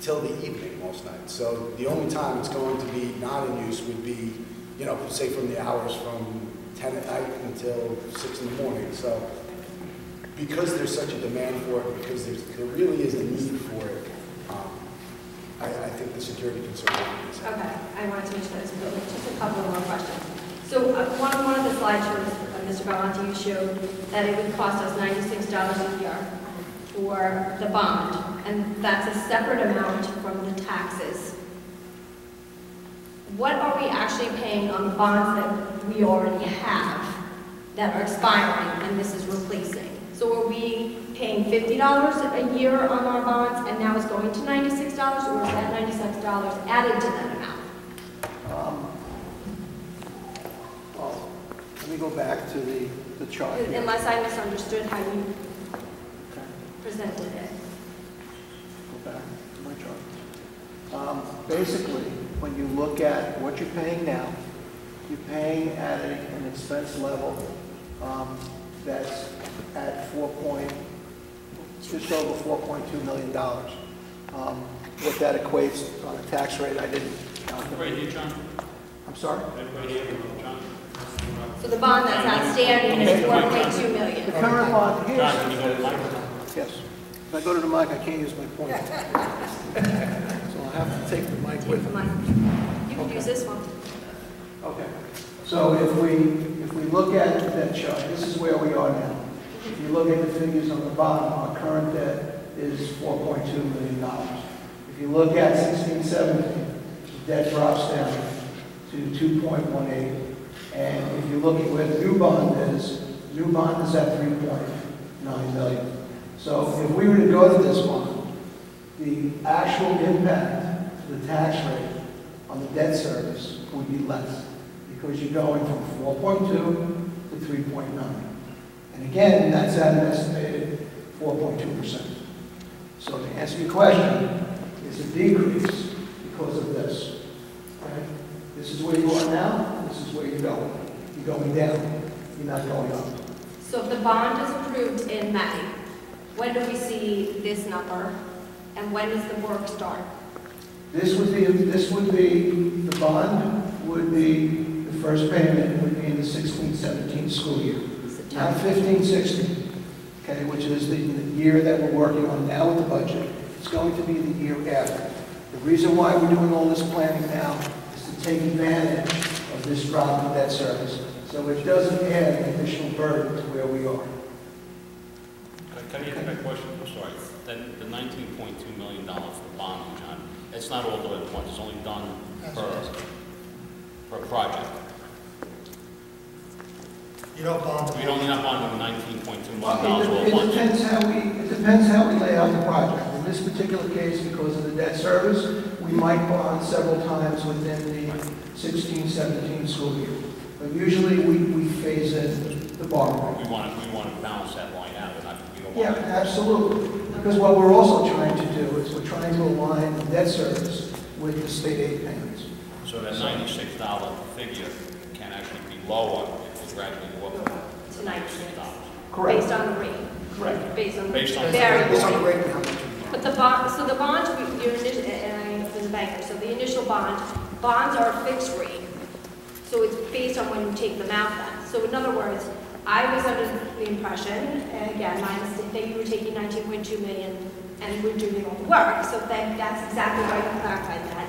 till the evening most nights. So the only time it's going to be not in use would be, you know, say from the hours from 10 at night until 6 in the morning. So because there's such a demand for it, because there's, there really is a need for it, I, I think the security concern. Okay, I wanted to mention that as well, just a couple more questions. So uh, one, one of the slide shows, uh, Mr. Valenti, you showed that it would cost us ninety-six dollars a year for the bond, and that's a separate amount from the taxes. What are we actually paying on the bonds that we already have that are expiring and this is replacing? So are we paying fifty dollars a year on our bonds and now it's going to ninety-six dollars, or is that ninety-six dollars added to that amount? Um, Well, let me go back to the, the chart. here. Unless I misunderstood how you Okay. presented it. Go back to my chart. Um, Basically, when you look at what you're paying now, you're paying at a- an expense level um, that's at four point, just over four point two million dollars. Um, What that equates on a tax rate, I didn't calculate. Right here, John. I'm sorry? Right here, John. So the bond that's outstanding is four point two The million. current bond, here's, John, can you go to the mic? yes. If I go to the mic, I can't use my pointer. [LAUGHS] So I'll have to take the mic with Take me. the mic. You can use this one. Okay, so if we, if we look at that chart, this is where we are now. If you look at the figures on the bottom, our current debt is four point two million dollars. If you look at sixteen seventeen, the debt drops down to two point one eight. And if you look at where the new bond is, new bond is at three point nine million. So if we were to go to this bond, the actual impact to the tax rate on the debt service would be less, because you're going from 4.2 to 3.9. And again, that's at an estimated 4.2%. So to answer your question, it's a decrease because of this. This is where you are now, this is where you're going. You're going down, you're not going up. So if the bond is approved in May, when do we see this number? And when does the work start? This would be, this would be, the bond would be, the first payment would be in the 16-17 school year. Not 15-16, okay, which is the the year that we're working on now with the budget. It's going to be the year after. The reason why we're doing all this planning now is to take advantage of this drop in debt service, so it doesn't add an additional burden to where we are. Can I ask that question? I'm sorry. Then the nineteen point two million dollars for bonding, John, it's not all done at once, it's only done per, per project. You don't bond We don't not bonding nineteen point two million Well, dollars all It at it once. depends how we, it depends how we lay out the project. In this particular case, because of the debt service, we might bond several times within the 16, 17 school year. But usually, we, we phase in the borrowing. We want to, we want to balance that line out, and not, we don't Yeah, want to. absolutely. Because what we're also trying to do is we're trying to align the debt service with the state aid payments. So that ninety-six dollar figure can actually be lower if we gradually go up To to. Correct. Based on the rate? Correct. Based on the Based on- variable Based on the rate. rate and how much we But the bond, so the bond, we- you're, initi- and I, there's the banker. So the initial bond, bonds are a fixed rate. So it's based on when you take them out then. So in other words, I was under the impression, and again, my mistake, that you were taking 19.2 million and we're doing all the work. So that, that's exactly why you clarified that.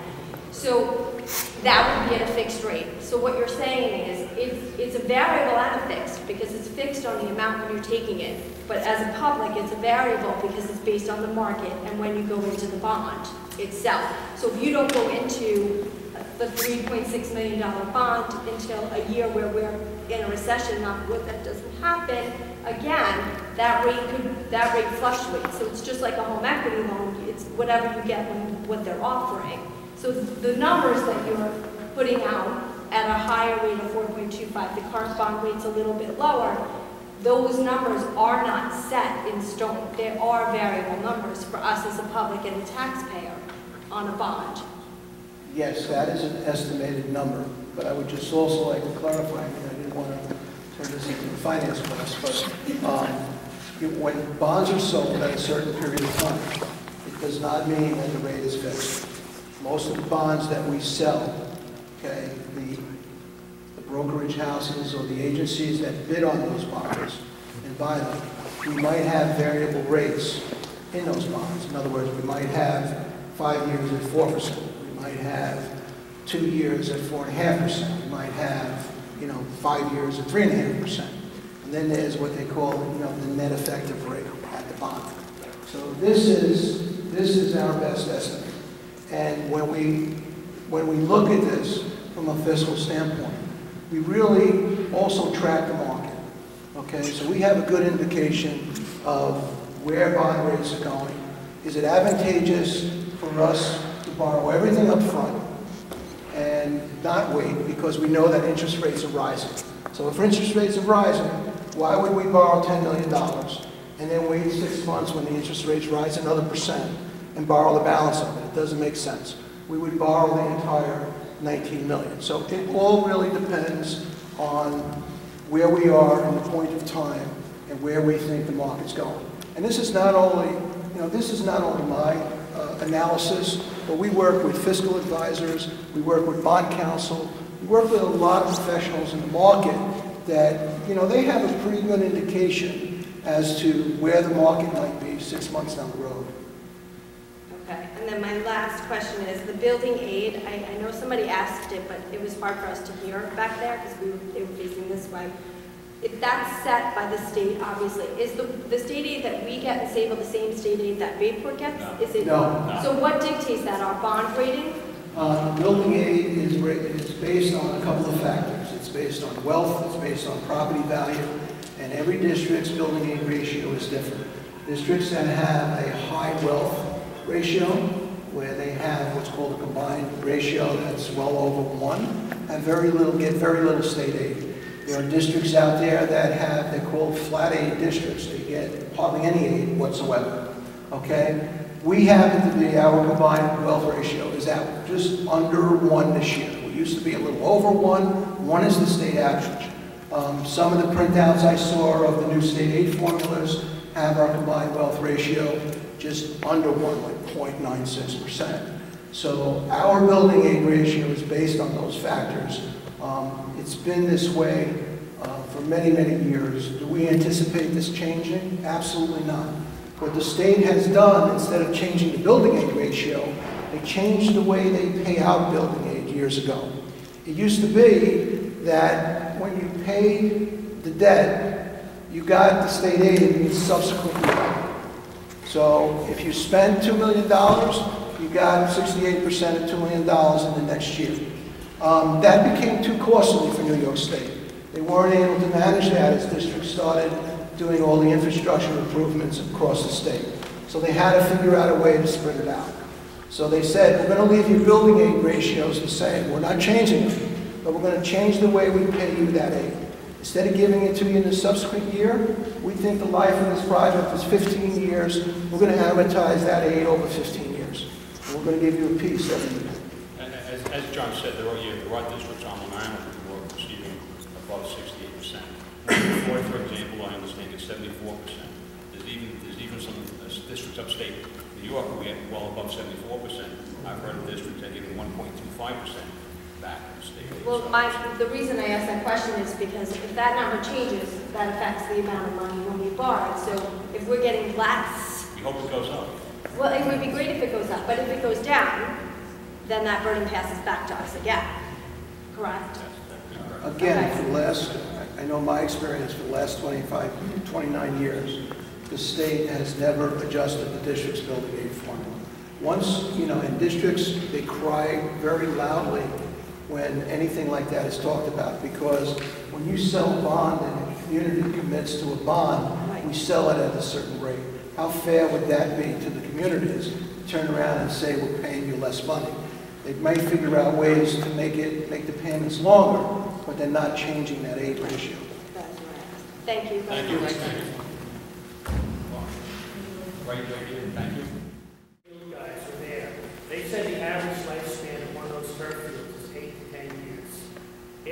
So that would be at a fixed rate. So what you're saying is, it's, it's a variable and a fixed, because it's fixed on the amount when you're taking it. But as a public, it's a variable because it's based on the market and when you go into the bond itself. So if you don't go into the $3.6 million bond until a year where we're in a recession, not what that doesn't happen, again, that rate could, that rate fluctuates. So it's just like a home equity loan, it's whatever you get when, what they're offering. So the numbers that you're putting out at a higher rate of 4.25, the bond rate's a little bit lower, those numbers are not set in stone. They are variable numbers for us as a public and a taxpayer on a bond. Yes, that is an estimated number, but I would just also like to clarify, mean, I didn't want to turn this into a finance class, but um, you- when bonds are sold at a certain period of time, it does not mean that the rate is fixed. Most of the bonds that we sell, okay, the the brokerage houses or the agencies that bid on those bonds and buy them, we might have variable rates in those bonds. In other words, we might have five years at four percent. We might have two years at four and a half percent. We might have, you know, five years at three and a half percent. And then there's what they call, you know, the net effective rate at the bond. So this is, this is our best estimate. And when we, when we look at this from a fiscal standpoint, we really also track the market. Okay, so we have a good indication of where bond rates are going. Is it advantageous for us to borrow everything up front and not wait because we know that interest rates are rising? So if interest rates are rising, why would we borrow $10 million and then wait six months when the interest rates rise another percent and borrow the balance of it? It doesn't make sense. We would borrow the entire 19 million. So it all really depends on where we are in the point of time and where we think the market's going. And this is not only, you know, this is not only my uh, analysis, but we work with fiscal advisors, we work with bond counsel, we work with a lot of professionals in the market that, you know, they have a pretty good indication as to where the market might be six months down the road. Okay, and then my last question is, the building aid, I, I know somebody asked it, but it was hard for us to hear back there because we were, they were facing this way. If that's set by the state, obviously, is the, the state aid that we get in Sayville the same state aid that Bayport gets? No. Is it? No. So what dictates that, our bond rating? Uh, Building aid is, ra- is based on a couple of factors. It's based on wealth, it's based on property value, and every district's building aid ratio is different. Districts that have a high wealth ratio, where they have what's called a combined ratio that's well over one, and very little, get very little state aid. There are districts out there that have, they're called flat aid districts. They get hardly any aid whatsoever, okay? We happen to be, our combined wealth ratio is at just under one this year. We used to be a little over one. One is the state average. Um, Some of the printouts I saw of the new state aid formulas have our combined wealth ratio just under one, like 0.96%. So our building aid ratio is based on those factors. Um, It's been this way uh, for many, many years. Do we anticipate this changing? Absolutely not. What the state has done, instead of changing the building aid ratio, they changed the way they pay out building aid years ago. It used to be that when you paid the debt, you got the state aid in the subsequent year. So if you spend $2 million, you got 68% of $2 million in the next year. Um, That became too costly for New York State. They weren't able to manage that as districts started doing all the infrastructure improvements across the state. So they had to figure out a way to spread it out. So they said, we're going to leave your building aid ratios the same. We're not changing them, but we're going to change the way we pay you that aid. Instead of giving it to you in the subsequent year, we think the life of this project is 15 years. We're going to amortize that aid over 15 years. And we're going to give you a piece every year. As, as John said, there are, yeah, there are districts on Long Island who are receiving above 68%. Boy, for example, I understand it's 74%. There's even, there's even some uh, districts upstate New York where we have well above 74%. I've heard of districts that even 1.25% back from the state. Well, my, the reason I ask that question is because if that number changes, that affects the amount of money when we borrow. So if we're getting less, We hope it goes up. well, it would be great if it goes up, but if it goes down, then that burden passes back to us again, correct? Again, for the last, I know my experience for the last 25, 29 years, the state has never adjusted the district's building aid formula. Once, you know, in districts, they cry very loudly when anything like that is talked about, because when you sell a bond and the community commits to a bond, we sell it at a certain rate. How fair would that be to the communities? to Turn around and say, we're paying you less money. They might figure out ways to make it, make the payments longer, but they're not changing that aid ratio. Thank you very Thank you. much. Right, right here, thank you. Field guys are there. They said the average lifespan of one of those turf fields is eight to 10 years.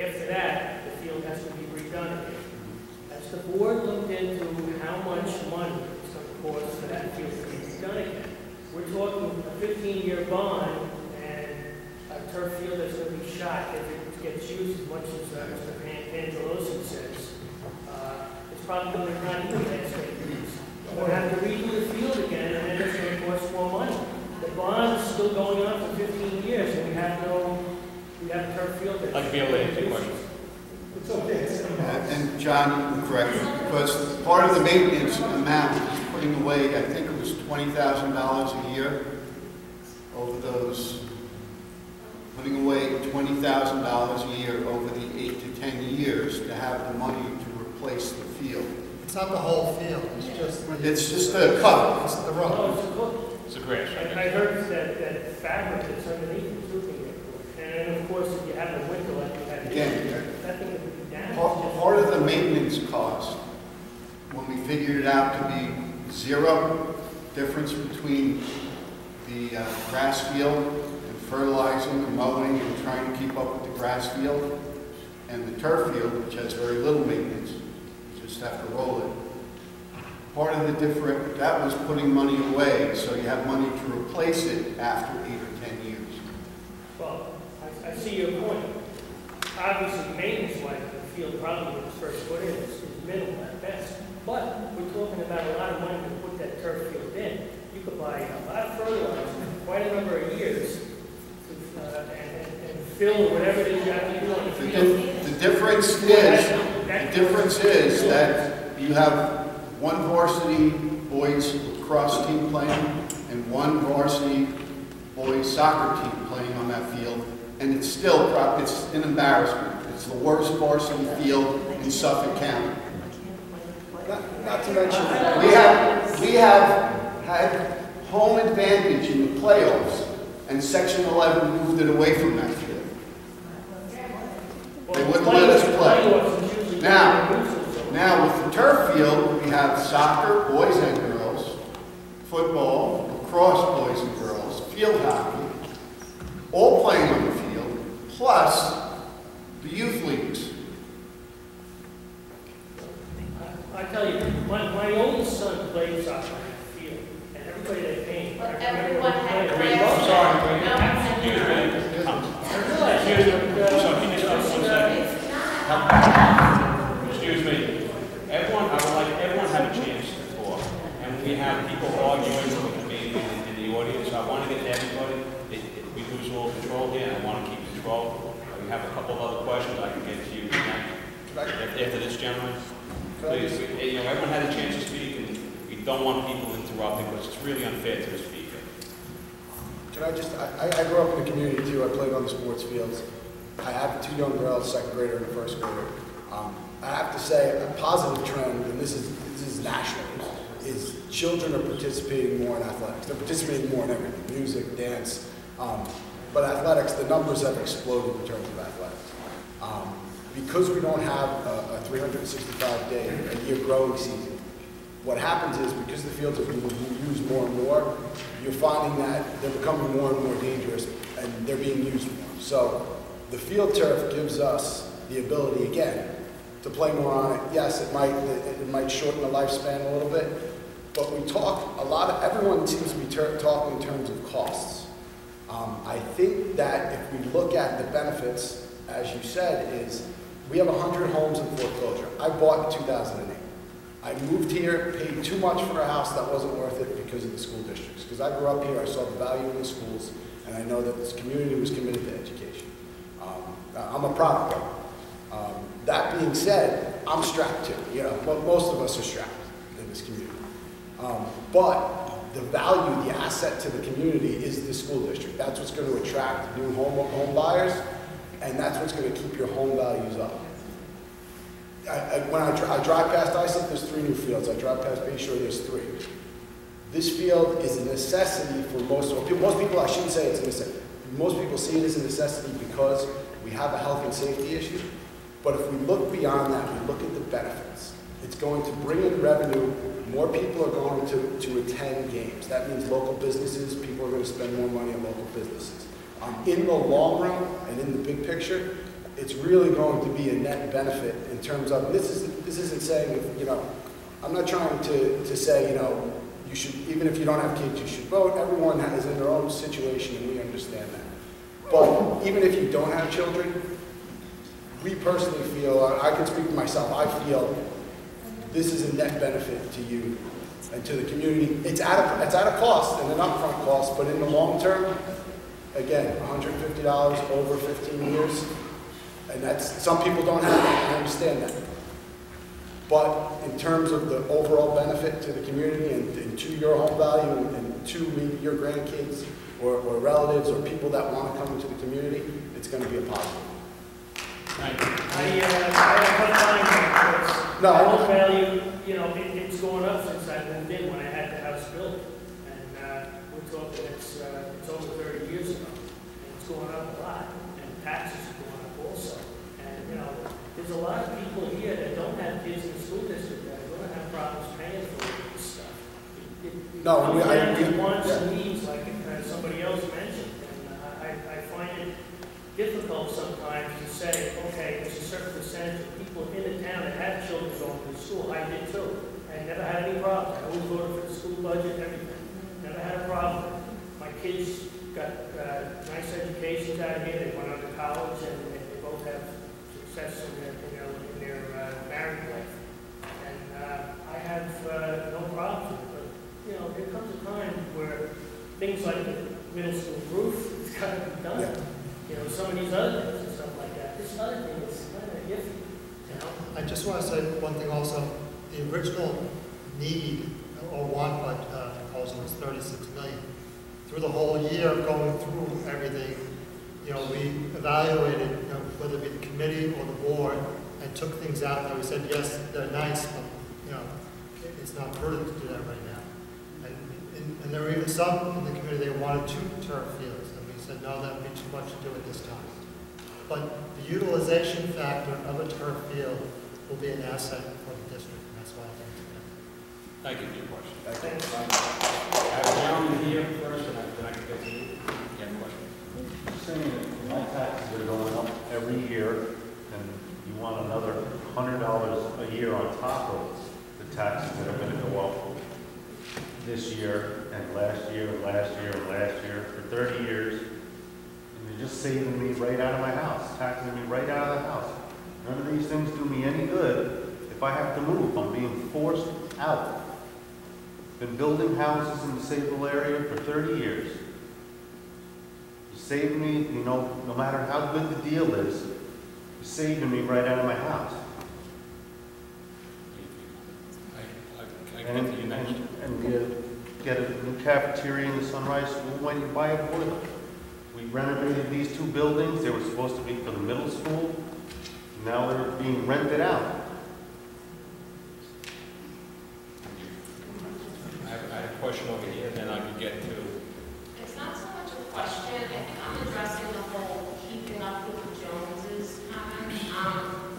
After that, the field has to be redone. Has the board looked into how much money it's going to cost for that field to be redone again? We're talking a 15-year bond and a turf field that's going to be shot if it gets used as much as uh, Mr. Pan- Angelosi says. uh, It's probably going to not even last eight. We'll have to redo the field again, and then it's going to cost more money. The bond is still going on for 15 years, and we have no, we have turf field. that's- I'd like to be able to answer your question. It's okay, it's Uh, And John, you're correct, me. because part of the maintenance amount is putting away, I think it was twenty thousand dollars a year over those, putting away twenty thousand dollars a year over the eight to ten years to have the money to replace the field. It's not the whole field, it's just. It's just a cover. It's the Oh, road. it's a cook. It's a grass. I I heard that, that fabric that's underneath is looking at, and then, of course, if you have a winter like you had. this Again, That thing would be. Part part of the maintenance cost, when we figured it out to be zero difference between the uh, grass field and fertilizing and mowing and trying to keep up with the grass field, and the turf field, which has very little maintenance, you just have to roll it. Part of the different, that was putting money away, so you have money to replace it after eight or 10 years. Well, I, see your point. Obviously, maintenance-wise, the field probably it's first put in is is minimal at best. But we're talking about a lot of money to put that turf field in. You could buy a lot of fertilizer, quite a number of years, to, uh, and, and- and fill whatever it is you have to do on the The field. dif- the difference is, the difference is that you have one varsity boys cross team playing and one varsity boys soccer team playing on that field, and it's still it's an embarrassment. It's the worst varsity field in Suffolk County. Not not to mention, We have, we have had home advantage in the playoffs, and Section 11 moved it away from that field. They wouldn't let us play. Now, now with the turf field, we have soccer, boys and girls, football, lacrosse, boys and girls, field hockey, all playing on the field, plus the youth leagues. I tell you, my, my oldest son played soccer on the field, and everybody that came. But everyone had playing. grass. Uh, I'm sorry, No, excuse me. I realize you're, So, can you stop for a second? Excuse me. Everyone, I would like everyone to have a chance to talk. And we have people arguing with me in, in the audience. I want to get to everybody. It, it, we lose all control here, and I want to keep control. We have a couple of other questions I can get to you after this gentleman. Please, you know, everyone had a chance to speak, and we don't want people interrupting, because it's really unfair to the speaker. Can I just, I, I grew up in the community too, I played on the sports fields. I have two young girls, second grader and a first grader. Um, I have to say, a positive trend, and this is, this is national, is children are participating more in athletics. They're participating more in everything, music, dance. Um, but athletics, the numbers have exploded in terms of athletics. Um, because we don't have a, a 365 day, a year growing season, what happens is because the fields are being used more and more, you're finding that they're becoming more and more dangerous and they're being used more. So the field turf gives us the ability again to play more on it. Yes, it might it, might shorten the lifespan a little bit, but we talk a lot of everyone seems to be talking in terms of costs. Um, I think that if we look at the benefits, as you said, is we have 100 homes in foreclosure. I bought in 2008. I moved here, paid too much for a house that wasn't worth it because of the school districts. Because I grew up here, I saw the value in the schools, and I know that this community was committed to education. Um, I'm a product of it. Um, That being said, I'm strapped too, you know, most of us are strapped in this community. Um, But the value, the asset to the community is the school district. That's what's going to attract new home, home buyers, and that's what's going to keep your home values up. I, I, when I, I drive past Islip, there's three new fields. I drive past Bay Shore, there's three. This field is a necessity for most, people, most people, I shouldn't say it's a necessity. Most people see it as a necessity because we have a health and safety issue. But if we look beyond that, we look at the benefits. It's going to bring in revenue. More people are going to, to attend games. That means local businesses, people are going to spend more money on local businesses. Um, in the long run and in the big picture, it's really going to be a net benefit in terms of, this is, this isn't saying, you know, I'm not trying to, to say, you know, you should, even if you don't have kids, you should vote. Everyone is in their own situation and we understand that. But even if you don't have children, we personally feel, I can speak for myself, I feel this is a net benefit to you and to the community. It's at a, it's at a cost and an upfront cost, but in the long term, again, $150 over 15 years, and that's, some people don't have that, I understand that. But in terms of the overall benefit to the community and, and to your home value and, and to maybe your grandkids or, or relatives or people that want to come into the community, it's going to be a positive. I, uh, I have one line because No, I- my home value, you know, it, it's going up since I moved in when I had the house built. And, uh, we're talking, it's, uh, it's over thirty years ago, and it's going up a lot, and taxes are going up also. And, you know, there's a lot of people here that don't have kids in the school district that are gonna have problems paying for this stuff. It- it No, we- comes I- down to we- wants and yeah. needs, like uh, somebody else mentioned, and I, I I find it difficult sometimes to say, okay, there's a certain percentage of people in the town that have children going to school. I did too. I never had any problems. I always voted for the school budget, and everything. Never had a problem. My kids got uh, nice educations out of here. They went on to college and they both have success in their, you know, in their uh, married life. And uh, I have uh, no problems with it. But, you know, there comes a time where things like the middle school roof, it's got to be done. Yeah. You know, some of these other things and stuff like that. This other thing is kind of iffy, you know? I just want to say one thing also. The original need or want but uh, proposal was 36 million. Through the whole year going through everything, you know, we evaluated, you know, whether it be the committee or the board, and took things out that we said, yes, they're nice, but, you know, it's not prudent to do that right now. And, and- and there were even some in the committee, they wanted two turf fields, and said, no, that would be too much to do at this time. But the utilization factor of a turf field will be an asset for the district, and that's why I think it's good. Thank you for your question. Thank you. I have down here first, and I- then I can get to you. You have a question? saying that my taxes are going up every year, and you want another hundred dollars a year on top of the taxes that are gonna go up this year, and last year, and last year, and last year, for thirty years, and you're just saving me right out of my house, taxing me right out of the house. None of these things do me any good if I have to move, I'm being forced out. Been building houses in the Sayville area for thirty years. You saved me, you know, no matter how good the deal is, you're saving me right out of my house. I, I, I And, get and, and you get a new cafeteria in the Sunrise School when you buy a boiler. We renovated these two buildings, they were supposed to be for the middle school, now they're being rented out. I have, I have a question over here, then I can get to, It's not so much a question, I think I'm addressing the whole keeping up with the Joneses comment. Um,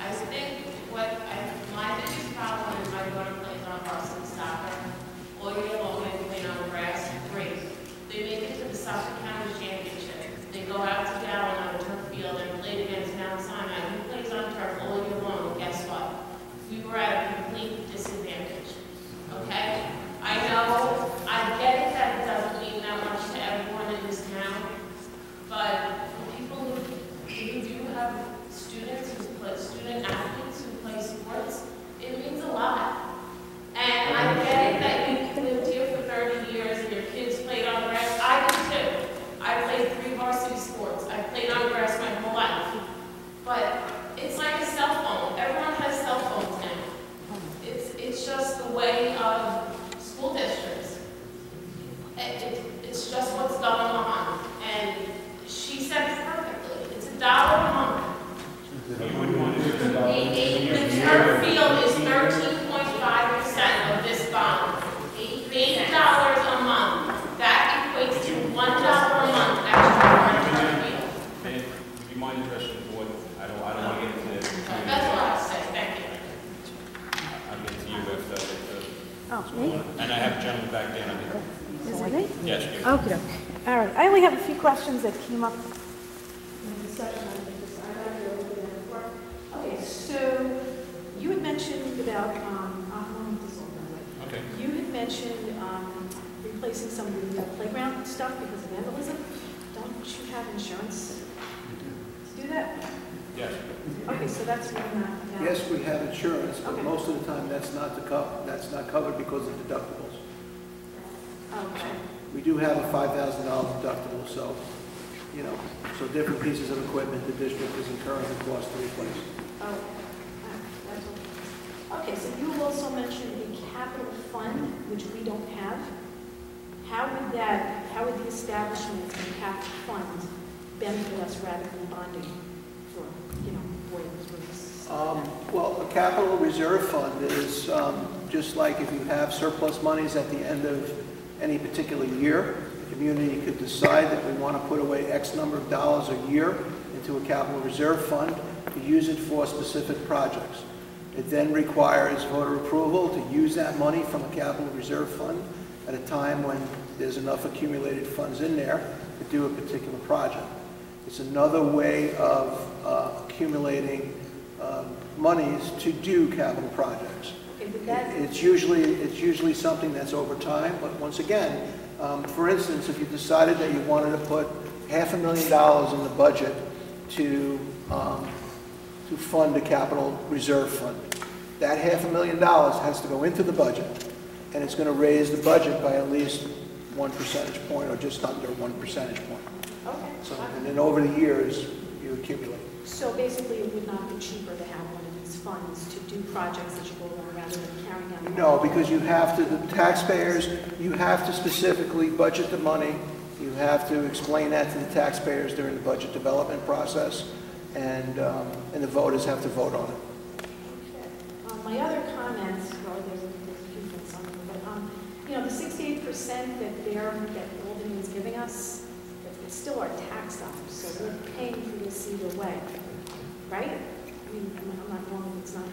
I think what, I, my biggest problem is my daughter plays on varsity soccer, all year long, they play on grass, great. They make it to the Suffolk County Championship, they go out to Galvin on a turf field and play against Mount Sinai, who plays on turf all year long, and guess what? We were at a complete disadvantage, okay? I know, I get it that it doesn't mean that much to everyone in this just the way of school districts. It, it, it's just what's going on. And she said perfectly, it's a dollar a month. The, the turf field is thirteen point five percent of this bond. Eight dollars a month, that equates to one dollar a month extra for a turf field. Man, would you mind addressing the board? I don't, I don't want to get into. That's all I have to say, thank you. I'll get to you if, uh, if, Oh, uh, me? and I have a gentleman back there. on the- Is it me? Yes, you. Okay. All right, I only have a few questions that came up in the discussion. I think this- I got here over there before. Okay, so you had mentioned about, um, I'll I'll move this over. Okay. You had mentioned um, replacing some of the uh, playground stuff because of vandalism. Don't you have insurance to do that? Yes. Okay, so that's really not. now- Yes, we have insurance, but Okay. most of the time, that's not the co, that's not covered because of deductibles. Okay. We do have a five thousand dollar deductible, so, you know, so different pieces of equipment, the district is incurring the cost to replace. Oh, that's all. Okay, so you also mentioned a capital fund, which we don't have. How would that, how would the establishment of a capital fund benefit us rather than bonding for, you know, boilers, roofs? Um, Well, a capital reserve fund is um, just like if you have surplus monies at the end of any particular year, community could decide that we want to put away X number of dollars a year into a capital reserve fund to use it for specific projects. It then requires voter approval to use that money from a capital reserve fund at a time when there's enough accumulated funds in there to do a particular project. It's another way of uh, accumulating uh, monies to do capital projects. Okay, but that, It's usually, it's usually something that's over time, but once again, um, for instance, if you decided that you wanted to put half a million dollars in the budget to, um, to fund a capital reserve fund, that half a million dollars has to go into the budget, and it's going to raise the budget by at least one percentage point or just under one percentage point. okay. So, and then over the years, you accumulate. So basically, it would not be cheaper to have one of these funds to do projects that you go than carrying down. No, because you have to, the taxpayers, you have to specifically budget the money. You have to explain that to the taxpayers during the budget development process, and, um, and the voters have to vote on it. Um, My other comments, well, there's a there's a few things on them, but, um, you know, the sixty-eight percent that they're, that Albany is giving us, it's still our tax dollars, so we're paying for this either way, right? I mean, I'm not wrong, it's not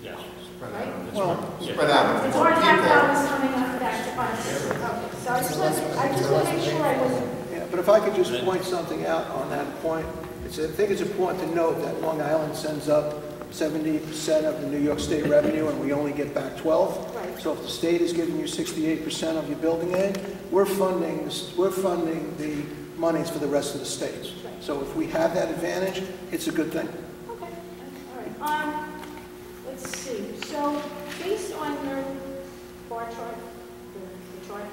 a gift, Yes. right? Well, Yes. Spread out. It's our tax dollars coming out back to us. Okay, so I just want, I just want to make sure I wasn't, Yeah, but if I could just point something out on that point, it's, I think it's important to note that Long Island sends up seventy percent of the New York State revenue, and we only get back twelve. Right. So if the state is giving you sixty-eight percent of your building aid, we're funding, this- we're funding the monies for the rest of the states. So if we have that advantage, it's a good thing. Okay, all right. Um, let's see, so based on your bar chart, the, the chart,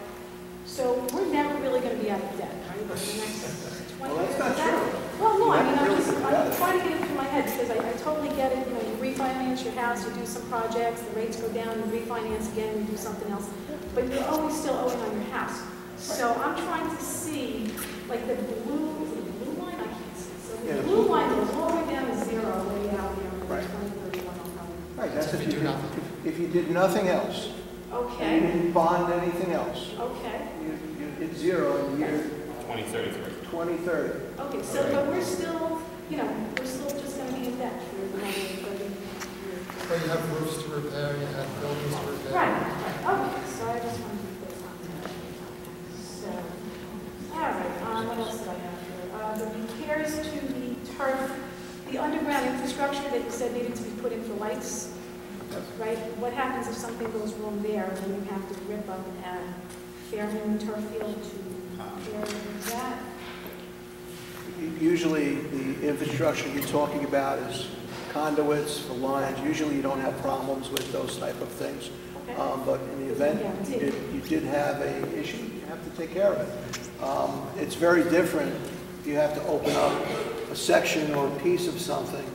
so we're never really gonna be out of debt, right? Over the next [LAUGHS] twenty Well, years? that's not true. Well, no, I mean, I'm just, I'm trying to get it through my head, because I, I totally get it, you know, you refinance your house, you do some projects, the rates go down, you refinance again, you do something else, but you're always still owing on your house. So I'm trying to see, like, the blue, is it the blue line, I can't see, so Yeah, the the blue line goes all the way down to zero, way out there, Right. twenty thirty-one, I'll probably. Right, that's if you do nothing. If you did nothing else, you didn't bond anything else, okay, you, you hit zero in the year Twenty thirty-three. twenty thirty. okay, so, but we're still, you know, we're still just gonna be in debt for another thirty years. But you have roofs to repair, you have buildings to repair. Right, right, okay, so I just wanted to put this on there. So, all right, um, what else did I have here? Uh, the repairs to the turf, the underground infrastructure that you said needed to be put in for lights, right? What happens if something goes wrong there, and you have to rip up a Fairhaven turf field to repair that? Usually, the infrastructure you're talking about is conduits for lines. Usually, you don't have problems with those type of things. Okay. Um, But in the event you did, you did have a issue, you have to take care of it. Um, It's very different. You have to open up a section or a piece of something,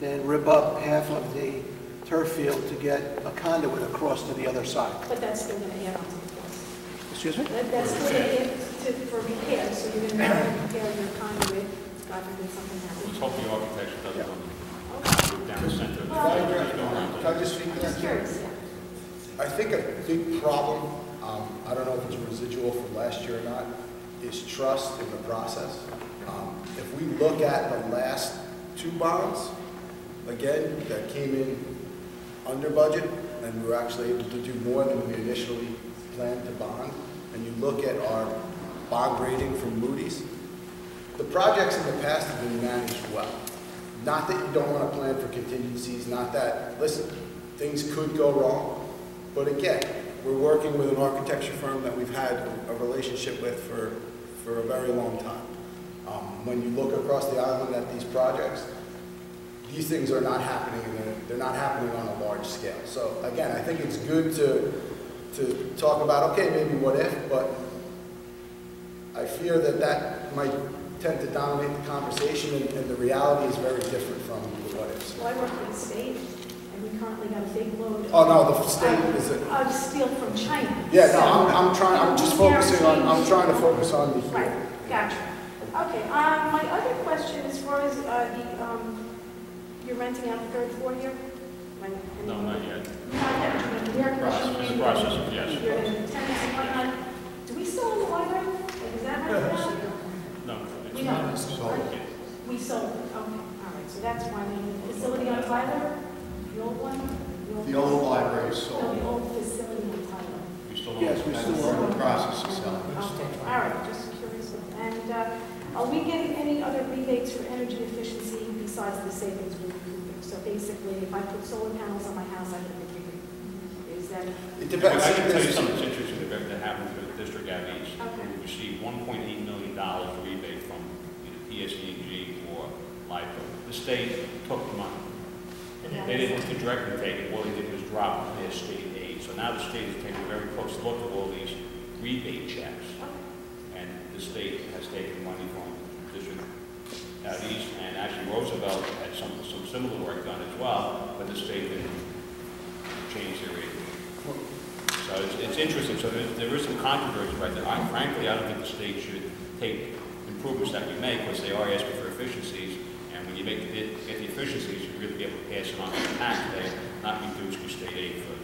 then rip up half of the turf field to get a conduit across to the other side. But that's still gonna add on to the cost. Excuse me? That, that's still gonna add to, for repairs, so you're gonna have to repair your conduit, God forbid something happens. Let's hope the architecture doesn't go down the center of the Well, field. Just going around Can I just speak to that? Just curious, yeah. I think a big problem, um, I don't know if it's residual from last year or not, is trust in the process. Um, If we look at the last two bonds, again, that came in under budget, and we were actually able to do more than we initially planned to bond, and you look at our bond rating from Moody's, the projects in the past have been managed well. Not that you don't want to plan for contingencies, not that, listen, things could go wrong, but again, we're working with an architecture firm that we've had a relationship with for, for a very long time. Um, When you look across the island at these projects, these things are not happening, and they're, they're not happening on a large scale. So again, I think it's good to, to talk about, okay, maybe what if, but I fear that that might tend to dominate the conversation, and, and the reality is very different from the what ifs. Well, I work for the state, and we currently got a big load. Oh, no, the state is a- Of steel from China. Yeah, no, I'm, I'm trying, I'm just focusing on, I'm trying to focus on the Right, gotcha. Okay, um, my other question, as far as, uh, the, um, you're renting out the third floor here? When- No, not yet. Not yet, but the air Process, conditioning. it's process, yes. Your tenants and whatnot. Do we still own the library? Like, Is that right now? No. We don't. We sold it, okay, all right, so that's why the facility on Tyler, the old one? The old library is No, sold. the old facility on Tyler. We still Yes, we still We're in own the process of selling. Okay, all right, just curious. And uh, are we getting any other rebates for energy efficiency besides the savings we're recouping? So basically, if I put solar panels on my house, I get a rebate. Is that? It depends. I can tell you something interesting that that happened with the District Ave East. Okay. We received one point eight million dollars rebate from either PSE&G or LIPA. The state took the money. They didn't want to directly take it, all they did was drop their state aid. So now the state is taking a very close look at all these rebate checks. And the state has taken money from District Ave East, and actually Roosevelt had some, some similar work done as well, but the state didn't change their rate. So it's, it's interesting, so there, there is some controversy right there. I- Frankly, I don't think the state should take improvements that we make, because they are asking for efficiencies, and when you make, the- get the efficiencies, you really be able to pass it on to the taxpayer, not reduce your state aid for